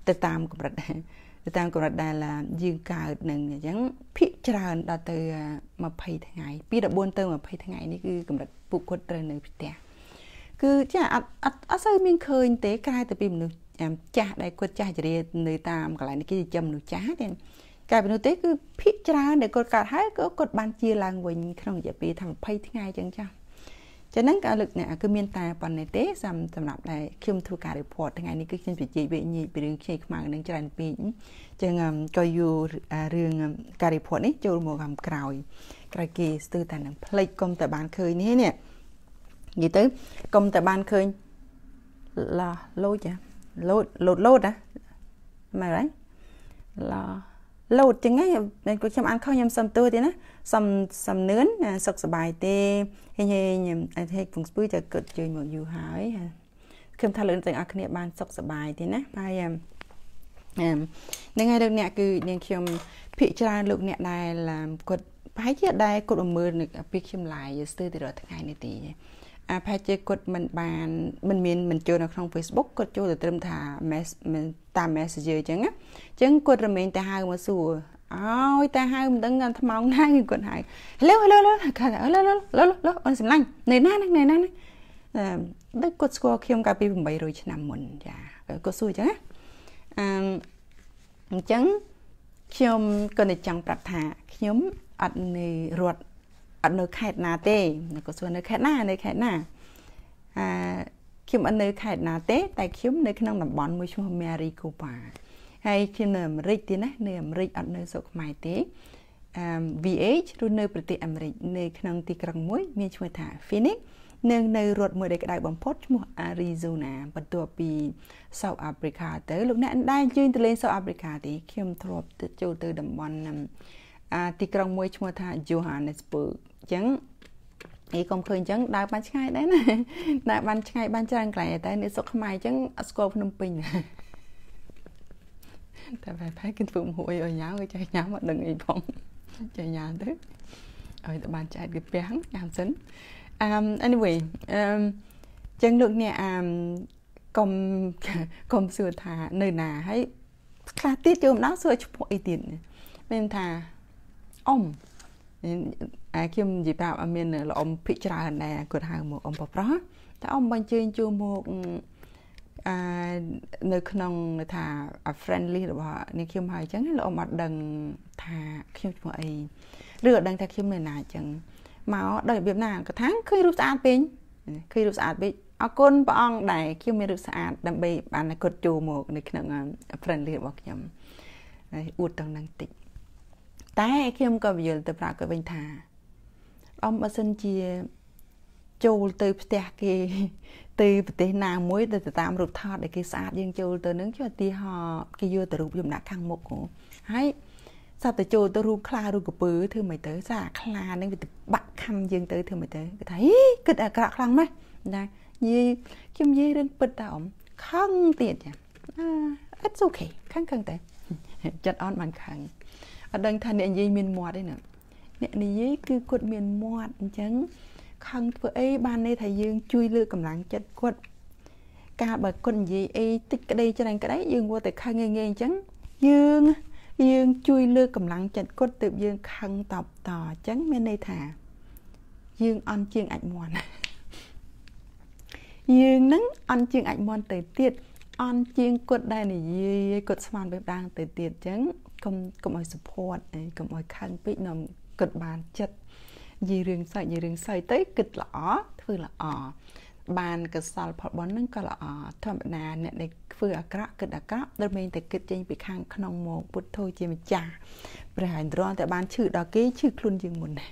[SPEAKER 1] ទៅតាមកម្រិតទៅតាមកម្រិតដែលយើងកើតនឹងអញ្ចឹងភាកច្រើនដល់ទៅ20ថ្ងៃពី14ទៅ20ថ្ងៃនេះគឺកម្រិតពួកគាត់ត្រូវនៅផ្ទះគឺចាអត់អត់អត់សូវមានឃើញទេក្រៅតែពីមនុស្សចាស់ដែលគាត់ចាស់ជរានៅតាមកន្លែងនេះគេចិញ្ចឹមមនុស្សចាស់ទេ កាលពីនោះទេគឺភាកច្រើនដែលគាត់កើតហើយក៏គាត់បានជាឡើងវិញក្នុងរយៈពេលថា20ថ្ងៃអញ្ចឹងចាស់ចឹងហ្នឹងក៏លើកអ្នកគឺមានតែប៉ុណ្ណេះទេសម្រាប់តែខ្ញុំធ្វើការ report ថ្ងៃនេះគឺខ្ញុំជជែកវិញ្ញាពីរឿងខ្ចីខ្មៅនឹងច្រើនពេកចឹងក៏យូរឿងការ report នេះចូលមកខាងក្រោយក្រោយគេស្ទើរតែនឹងផ្លេចកុំតែបានឃើញនេះនេះនិយាយទៅកុំតែបានឃើញឡាលោចាលោតលោតលោតណាមែនហើយឡា លោតចឹងហ្នឹងខ្ញុំអានខុសខ្ញុំសុំទោសទេណាសុំសំនឿនសុខសប្បាយទេហេងហេងអធិពងស្ពឺចាគិតជើញមកយូរហើយខ្ញុំថាលោកទាំងអស់គ្នាបានសុខសប្បាយទេណាហើយហ្នឹងហើយលោកអ្នកគឺនាងខ្ញុំភាកច្រើនលោកអ្នកដែលគាត់ប្រហែលជាដែរគាត់មើលពីខ្ញុំឡាយស្ទើរតែរាល់ថ្ងៃនេះទេ អាប្រហែលជាគាត់មិនបានមិនមានមិនចូលនៅក្នុង Facebook គាត់ចូលតែត្រឹមថាតាម Messenger អញ្ចឹងណាអញ្ចឹងគាត់រមែងតែហៅមកសួរអើយតែហៅមិនដឹងថាថ្មងណាគាត់ហៅ Hello hello hello គាត់ Hello hello hello អូនសំឡាញ់នៅណានៅណាណាអឺដូចគាត់ស្គាល់ខ្ញុំកាលពី800ឆ្នាំមុនចាគាត់សួរអញ្ចឹងណាអឺអញ្ចឹងខ្ញុំក៏នឹងចង់ប្រាប់ថាខ្ញុំអត់នៅរត់ អត់នៅខេត្តណាទេគាត់សួរនៅខេត្តណានៅខេត្តណាអឺខ្ញុំអត់នៅខេត្តណាទេ តែខ្ញុំនៅក្នុងតំបន់មួយឈ្មោះ Maricopa ហើយខ្ញុំនៅអាមេរិកទៀតណានៅអាមេរិកអត់នៅស្រុកខ្មែរទេអឺ VH ឬនៅប្រទេសអាមេរិកនៅក្នុងទីក្រុងមួយ មានឈ្មោះថា Phoenix នៅនៅរដ្ឋមួយដែលក្តៅបំផុតឈ្មោះ Arizona បន្ទាប់ពី South Africa ទៅលោកអ្នកដែរជើញទៅលេង South Africa ទេខ្ញុំធ្លាប់ទៅចូលទៅតំបន់អាទីក្រុងមួយឈ្មោះថា Johannesburg អញ្ចឹងអីកុំឃើញអញ្ចឹងដើរបានឆ្ងាយដែរណាដើរបានឆ្ងាយបានច្រើនកន្លែងតែនៅស្រុកខ្មែរអញ្ចឹងអត់ស្គាល់ភ្នំពេញតែបែបផែគេធ្វើមួយឲ្យញ៉ាំគេចេះញ៉ាំអត់ដឹងអីផងចេះញ៉ាំទៅឲ្យតែបានចែកគេពាំងញ៉ាំសិន um anyway um ចឹងលោកអ្នក um កុំកុំសួរថានៅណាហើយខ្លះទៀតចូលម្ដងសួរឈ្មោះអីទៀតមានថាអ៊ំ អាខ្ញុំនិយាយប្រាប់អត់មានល្អំភិកច្រើនដែរគាត់ហៅមកអ៊ំប្រប្រោះតែអ៊ំបញ្ជើញចូលមកអឺនៅក្នុងថា friendly របស់នេះខ្ញុំហើយអញ្ចឹងលោកអ៊ំអត់ដឹងថាខ្ញុំឈ្មោះអីឬអត់ដឹងថាខ្ញុំនៅណាអញ្ចឹងមកដោយរបៀបណាកថាឃើញរូបស្អាតពេកឃើញរូបស្អាតពេកអរគុណព្រះអង្គដែលខ្ញុំមានរូបស្អាតដើម្បីបានគាត់ចូលមកនៅក្នុង friendly របស់ខ្ញុំហើយអួតទាំងនឹងតិចតែខ្ញុំក៏យល់ទៅប្រាប់គាត់វិញថា អំបើសិនជាចូលទៅផ្ទះគេ ទៅប្រទេសណាមួយទៅតាមរូបថតដែលគេស្អាតយើងចូលទៅនឹងជាឧទាហរណ៍គេយកទៅរូបយមដាក់ខាងមុខហើយសត្វទៅចូលទៅរូបខ្លារូបកពើធ្វើមិនទៅសាខ្លានឹងវាទៅបាក់ខំយើងទៅធ្វើមិនទៅគេថាហីគិតអាក្រក់ខ្លាំងម៉េះណានិយាយខ្ញុំនិយាយរឿងពិតតើអ៊ំខឹងទៀតចាអឺ it's okay ខឹងខឹងតែចិត្តអន់បានខឹងអត់ដឹងថាអ្នកនិយាយមានមាត់ទេណា អ្នកនិយាយគឺគាត់មានមាត់អញ្ចឹងខឹងធ្វើអីបានន័យថាយើងជួយលើកកម្លាំងចិត្តគាត់ការបើគាត់និយាយអីតិចក្តីច្រើនក្តីយើងគាត់តែខឹងងាយងាយអញ្ចឹងយើងយើងជួយលើកកម្លាំងចិត្តគាត់ទើបយើងខឹងតបតអញ្ចឹងមានន័យថាយើងអន់ជាងអាចមន់យើងនឹងអន់ជាងអាចមន់ទៅទៀតអន់ជាងគាត់ដែលនិយាយគាត់ស្មានបែបដាងទៅទៀតអញ្ចឹងកុំកុំឲ្យ support កុំឲ្យខឹងពេកនាំ គាត់បានចិត្តនិយាយរឿងសើចនិយាយរឿងសើចទៅគិតល្អធ្វើល្អបានកសលផលបុណ្យនឹងក៏ល្អធម្មតាអ្នកដែលធ្វើអាក្រក់គិតអាក្រក់ដែលមានតែគិតចេញពីខាងក្នុងមកពុទ្ធោជាម្ចាស់ព្រះឥន្ទ្រតែបានឈឺដល់គេឈឺខ្លួនយើងមុនណា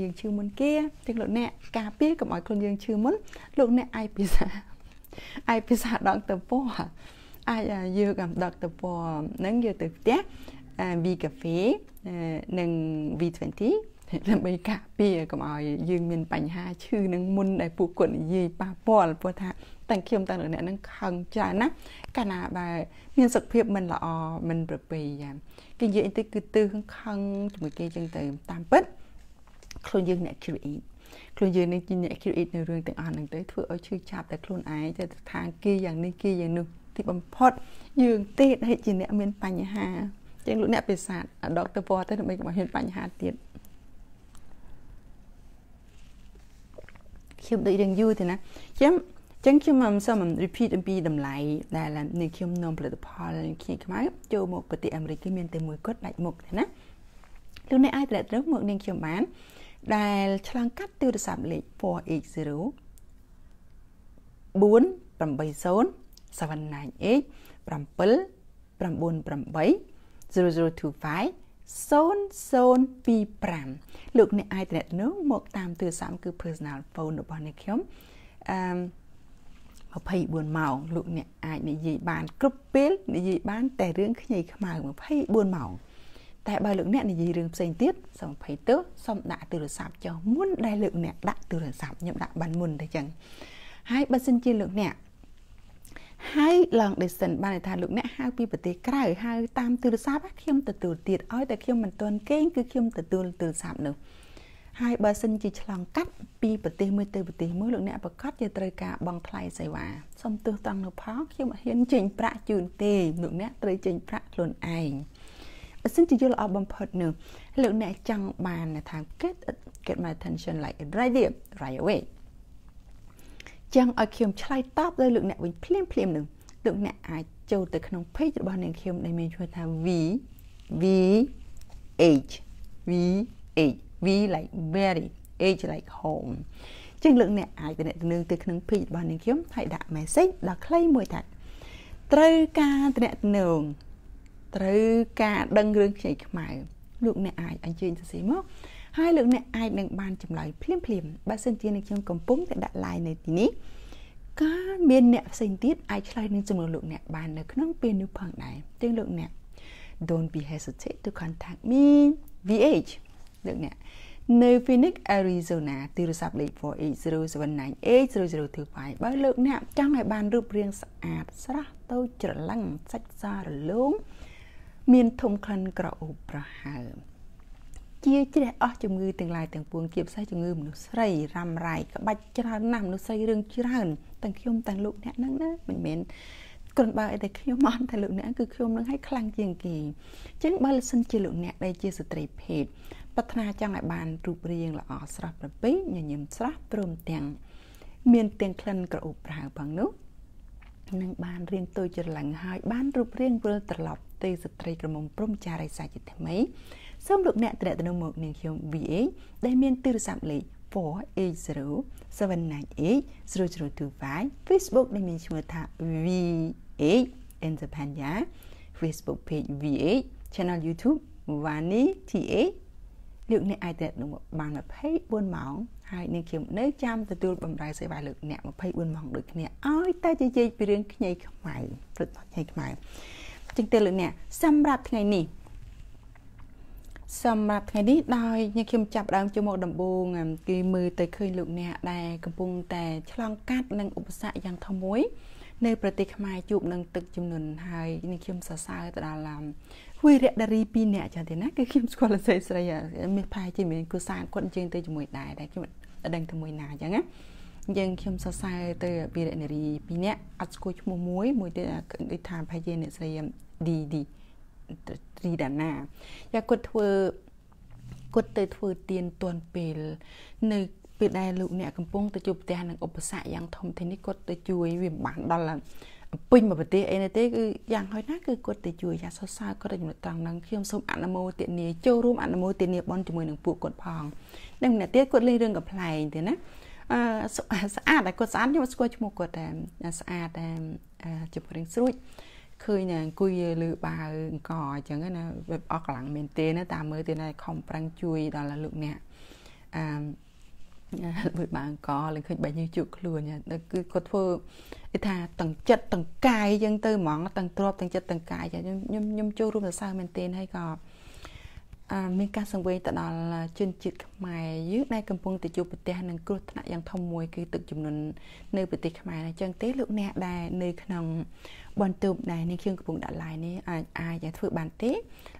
[SPEAKER 1] យើងឈឺមុនគេទាំងលោកអ្នកការពារកុំឲ្យខ្លួនយើងឈឺមុនលោកអ្នកអាយពិសាអាយពិសាដងទៅពោះអាចយកអាដកទៅពោះនឹងយកទៅផ្ទះ V កាហ្វេ និង V20 ដើម្បីការពារកុំឲ្យយើងមានបញ្ហាឈឺនឹងមុនដែលពួកគាត់និយាយប៉ះពាល់ព្រោះថាតែខ្ញុំតាំងអ្នកនឹងខឹងច្រើនណាកាលណាបើមានសុខភាពមិនល្អមិនប្រពៃយ៉ាងគេនិយាយតិចគឺទើខឹងជាមួយគេចឹងទៅតាមពិតខ្លួនយើងអ្នក create ខ្លួនយើងនេះជាអ្នក create នៅរឿងទាំងអស់ហ្នឹងទៅធ្វើឲ្យឈឺចាប់តែខ្លួនឯងទៅថាគេយ៉ាងនេះគេយ៉ាងនោះទីបំផុតយើងទេដែលជាអ្នកមានបញ្ហា ចឹងលោកអ្នកពេសាទដកទៅពណ៌ទៅដើម្បីកុំឲ្យមានបញ្ហាទៀតខ្ញុំដូចរឿងយូរទេណាចឹងចឹងខ្ញុំមិនសូម repeat អំពីតម្លៃដែលនេះខ្ញុំនាំផលិតផលខ្ញីខ្មៅចូលមកប្រទេសអាមេរិកគឺមានតែមួយគត់ដាច់មុខទេណាលោកអ្នកអាចត្រឡប់មកនាងខ្ញុំបាន ដែលឆ្លងកាត់ទូរស័ព្ទលេខ480 480 798 0025 0025លោកអ្នកអាចទំនាក់ទំនងមកតាមទូរស័ព្ទគឺ personal phone របស់អ្នកខ្ញុំអឺ24ម៉ោងលោកអ្នកអាចនិយាយបានគ្រប់ពេលនិយាយបាន តែរឿងខ្ញីខ្មៅ24ម៉ោងតែបើលោកអ្នកនិយាយរឿងផ្សេងទៀតសូមភ័យទោសសូមដាក់ទូរស័ព្ទចុះមុនដែលលោកអ្នកដាក់ទូរស័ព្ទខ្ញុំដាក់បានមុនទៅចឹងហើយបើសិនជាលោកអ្នក ហើយ long distance បានន័យថាលោកអ្នកហៅពីប្រទេសក្រៅហៅតាមទូរស័ព្ទខ្ញុំទទួលទៀតឲ្យតែខ្ញុំមិនទាន់គេងគឺខ្ញុំទទួលទូរស័ព្ទនោះហើយបើសិនជាឆ្លងកាត់ពីប្រទេសមួយទៅប្រទេសមួយលោកអ្នកប្រកាសជាត្រូវការបង់ថ្លៃសេវាសូមទោសតង់នៅផងខ្ញុំអត់ហ៊ានចេញប្រាក់ជូនទេលោកអ្នកត្រូវចេញប្រាក់ខ្លួនឯងបើសិនជាយល់អស់បំផុតនោះលោកអ្នកចង់បានថា get get my attention like right there right away ចឹងឲ្យខ្ញុំឆ្លើយតបដល់លោកអ្នកវិញភ្លាមភ្លាមនឹងលោកអ្នកអាចចូលទៅក្នុង page របស់នាងខ្ញុំដែលមានឈ្មោះថា V V H V H V like very H like home ចឹងលោកអ្នកអាចទៅនឹងទៅក្នុង page របស់នាងខ្ញុំហើយដាក់ message ដល់ខ្លីមួយថាត្រូវការតំណងត្រូវការដឹងរឿងខ្ចីខ្មៅលោកអ្នកអាចអញ្ជើញសរសេរមក ហើយលោកអ្នកអាចនឹងបានចម្លើយភ្លាមភ្លាមបើសិនជាអ្នកខ្ញុំកំពុងតែដាក់ line នៅទីនេះក៏មានអ្នកផ្សេងទៀតអាចឆ្លើយនឹងចំនួនលោកអ្នកបាននៅក្នុងពេលនេះផងដែរទាំងលោកអ្នក don't be hesitate to contact me VH លោកអ្នកនៅ Phoenix Arizona ទូរស័ព្ទលេខ480798025បើលោកអ្នកចង់ឲ្យបានរូបរាងស្អាតស្រស់តូចច្រឡឹងសាច់សារលោងមានធំក្លិនក្រអូបប្រហើម ជាជ្រះអស់ជំងឺទាំងឡាយទាំងពួងជាពិសេសជំងឺមនុស្សស្រីរ៉ាំរ៉ៃក្បាច់ច្រើនណាស់មនុស្សស្រីរឿងច្រើនទាំងខ្ញុំទាំងលោកអ្នកហ្នឹងណាមិនមែនគ្រាន់បើតែខ្ញុំអត់តែលោកអ្នកគឺខ្ញុំនឹងឲ្យខ្លាំងជាងគេអញ្ចឹងបើលសិនជាលោកអ្នកដែលជាស្ត្រីភេទប្រាថ្នាចង់ឲ្យបានរូបរាងល្អស្រស់ប្រពៃញញឹមស្រស់ព្រមទាំងមានទាំងក្លិនក្រអូបប្រៅផងនោះនឹងបានរៀងតូចច្រឡឹងហើយបានរូបរាងវិលត្រឡប់ទៅស្ត្រីក្រមុំព្រំចារីសាជាថ្មី សូមលោកអ្នកតំណមកនាងខ្ញុំ VA ដែលមានទូរស័ព្ទលេខ480 798 0025 Facebook ដែលមានឈ្មោះថា VA in Japan Facebook page VA Channel YouTube Vani TA លោកអ្នកអាចទៅបាន24ម៉ោងហើយនាងខ្ញុំនៅចាំទទួលបម្រើសេវាលោកអ្នក24ម៉ោងដូចគ្នាឲ្យតែជជែកពីរឿងខ្ញីខ្មៅព្រឹកខ្ញីខ្មៅចឹងទៅលោកអ្នកសម្រាប់ថ្ងៃនេះ សម្រាប់ថ្ងៃនេះដោយខ្ញុំខ្ញុំចាប់ដើមចូលមកដំបូងគឺមើលទៅឃើញលោកអ្នកដែលកំពុងតែឆ្លងកាត់នឹងឧបសគ្គយ៉ាងធំមួយ នៅប្រទេសខ្មែរជួបនឹងទឹកជំនន់ហើយនេះខ្ញុំសរសើរទៅដល់វីរៈដារី2នាក់ចឹងទេណាគឺខ្ញុំស្គាល់ស្រីស្រីមានផាយជាមានគូសានគាត់អញ្ជើញទៅជាមួយដែរតែខ្ញុំអត់ដឹងទៅមួយណាចឹងណាយើងខ្ញុំសរសើរទៅវីរៈនារី2នាក់អត់ស្គាល់ឈ្មោះមួយមួយទៀតដូចថាផាយជាអ្នកស្រីឌីឌីត្រីដាណាយ៉ាគាត់ធ្វើគាត់ទៅធ្វើទៀនទាន់ពេល នៅពេលដែលលោកអ្នកកំពុងទៅជួបផ្ទះនឹងឧបសគ្គយ៉ាងធំធេងនេះគាត់ទៅជួយវាមិនបានដល់ពេញមួយប្រទេសអីនេះទេគឺយ៉ាងហោចណាស់គឺគាត់ទៅជួយយ៉ាសរសើរគាត់ចំណុចត្រង់ហ្នឹងខ្ញុំសូមអនុមោទនាចូលរួមអនុមោទនាបនជាមួយនឹងពួកគាត់ផងនិងម្នាក់ទៀតគាត់លេងរឿងកំ pl ែងទេណាអឺស្អាតតែគាត់ស្អាតខ្ញុំស្គាល់ឈ្មោះគាត់តែស្អាតតែជប៉ុនស្រួច ឃើញតែអង្គុយលើបាវអង្គអញ្ចឹងណាវាអស់កម្លាំងមែនទេណាតាមមើលទៀតណាខំប្រឹងជួយដល់លោកអ្នកអឺមួយបាអង្គលេងឃើញបែបនេះជក់ខ្លួនគឺគាត់ធ្វើគេថាទាំងចិត្តទាំងកាយយើងទៅហ្មងទាំងទ្របទាំងចិត្តទាំងកាយខ្ញុំខ្ញុំចូលរួមសរសើរមែនទែនហើយក៏ មានការសង្វេគទៅដល់ជនជាតិខ្មែរយើងដែលកំពុងតែជួបប្រទះនឹងគ្រោះថ្នាក់យ៉ាងធំមួយគឺទឹកជំនន់នៅប្រទេសខ្មែរអញ្ចឹងទេលោកអ្នកដែលនៅក្នុងបន្ទប់ដែលនេះខ្ញុំកំពុងដាក់ line នេះអាចអាចធ្វើបានទេ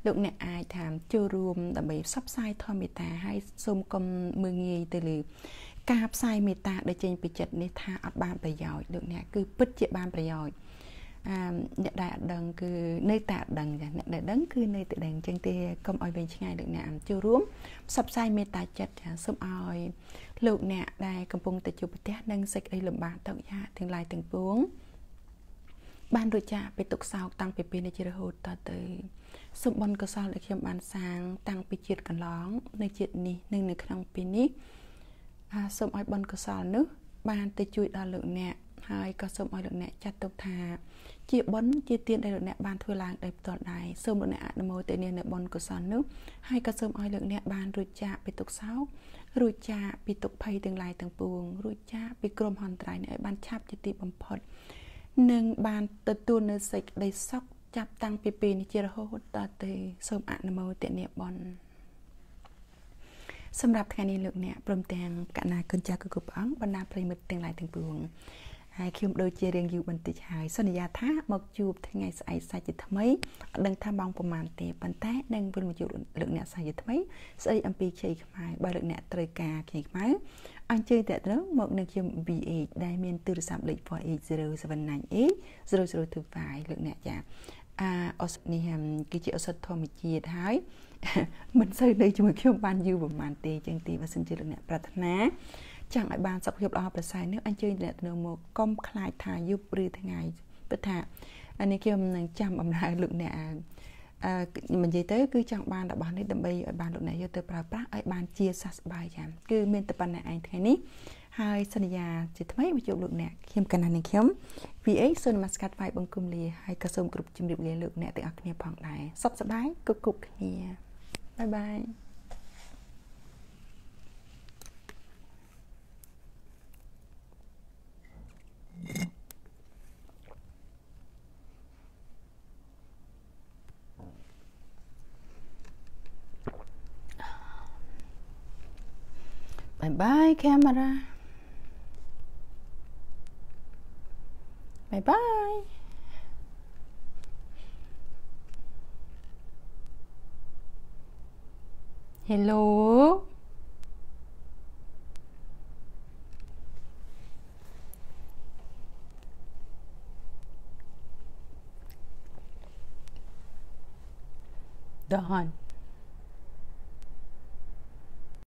[SPEAKER 1] លោកអ្នកអាចថាចូលរួមដើម្បីផ្សព្វផ្សាយធម៌មេត្តាហើយសូមកុំមើងងាយទៅលើការផ្សាយមេត្តាដែលចេញពីចិត្តនេះថាអត់បានប្រយោជន៍លោកអ្នកគឺពិតជាបានប្រយោជន៍ អឺអ្នកដែលអត់ដឹងគឺនៅតែអត់ដឹងចាអ្នកដែលដឹងគឺនៅតែដឹងអញ្ចឹងទេកុំឲ្យវិញឆ្ងាយលោកអ្នកចូលរួមផ្សព្វផ្សាយមេត្តាចិត្តចាសូមឲ្យលោកអ្នកដែលកំពុងតែជួបប្រទះនឹងសេចក្តីលំបាកតោកយ៉ាទាំងឡាយទាំងពួងបានរួចចាកពីទុកសោកតាំងពីពេលនេះជារហូតតទៅសូមបុណ្យកុសលដែលខ្ញុំបានសាង តាំងពីជាតិកន្លង នៅជាតិនេះនិងនៅក្នុងពេលនេះសូមឲ្យបុណ្យកុសលនោះបានទៅជួយដល់លោកអ្នកហើយក៏សូមឲ្យលោកអ្នកចាត់ទុកថា ជាបុណ្យជាទានដែលលោកអ្នកបានធ្វើឡើងដោយផ្ទាល់ដៃសូមលោកអ្នកអនុមោទនានៅបុណ្យកុសលនោះហើយក៏សូមឲ្យលោកអ្នកបានរួចចាកពីទុក្ខសោករួចចាកពីទុក្ខភ័យទាំងឡាយទាំងពួងរួចចាកពីគ្រោះមហន្តរាយនេះឲ្យបានឆាប់ជាទីបំផុតនិងបានទទួលនៅសេចក្តីសុខចាប់តាំងពីពេលនេះជារហូតតទៅសូមអនុមោទនាបុណ្យសម្រាប់ថ្ងៃនេះលោកអ្នកព្រមទាំងកណាគុណចាស់គុកព្រះអង្គបណ្ដាប្រិមិត្តទាំងឡាយទាំងពួង ហើយខ្ញុំដូចជារៀងយូរបន្តិចហើយសន្យាថាមកជួបថ្ងៃស្អែកសាច់ជាថ្មីអត់ដឹងថាម៉ោងប្រហែលទេប៉ុន្តែនឹងវិលមកជួបលោកអ្នកសាច់ជាថ្មីស្អីអំពីខ្ចីខ្មែរបើលោកអ្នកត្រូវការខ្ចីខ្មែរអញ្ជើញតទៅមកនឹងខ្ញុំ VH ដែលមានទូរស័ព្ទលេខ 480798025លោកអ្នកចាអាអសនេះគឺជាឱសថធម្មជាតិហើយមិនសូវនៅជាមួយខ្ញុំបានយូរប្រហែលទេចឹងទីបើសិនជាលោកអ្នកប្រាថ្នា ចង់ឲ្យបានសុខភាពល្អប្រសើរនេះអញ្ជើញអ្នកទៅមកកុំខ្លាចថាយប់ឬថ្ងៃព្រោះថានេះខ្ញុំនឹងចាំអំណើលោកអ្នកអឺនិយាយទៅគឺចង់បានរបស់នេះដើម្បីឲ្យបានលោកអ្នកយកទៅប្រើប្រាស់ឲ្យបានជាសះស្បើយចាំគឺមានតែប៉ុណ្ណេះឯងថ្ងៃនេះហើយសន្យាជាថ្មីមកជួបលោកអ្នកខ្ញុំកណ្ណានឹងខ្ញុំ VA សូមនមស្ការថ្វាយបង្គំលាហើយក៏សូមគ្រប់ជម្រាបលាលោកអ្នកទាំងអស់គ្នាផងដែរសុខសប្បាយគ្រប់គ្រប់គ្នាបាយបាយ បាយបាយកាមេរ៉ាបាយបាយ Hello
[SPEAKER 2] ដហន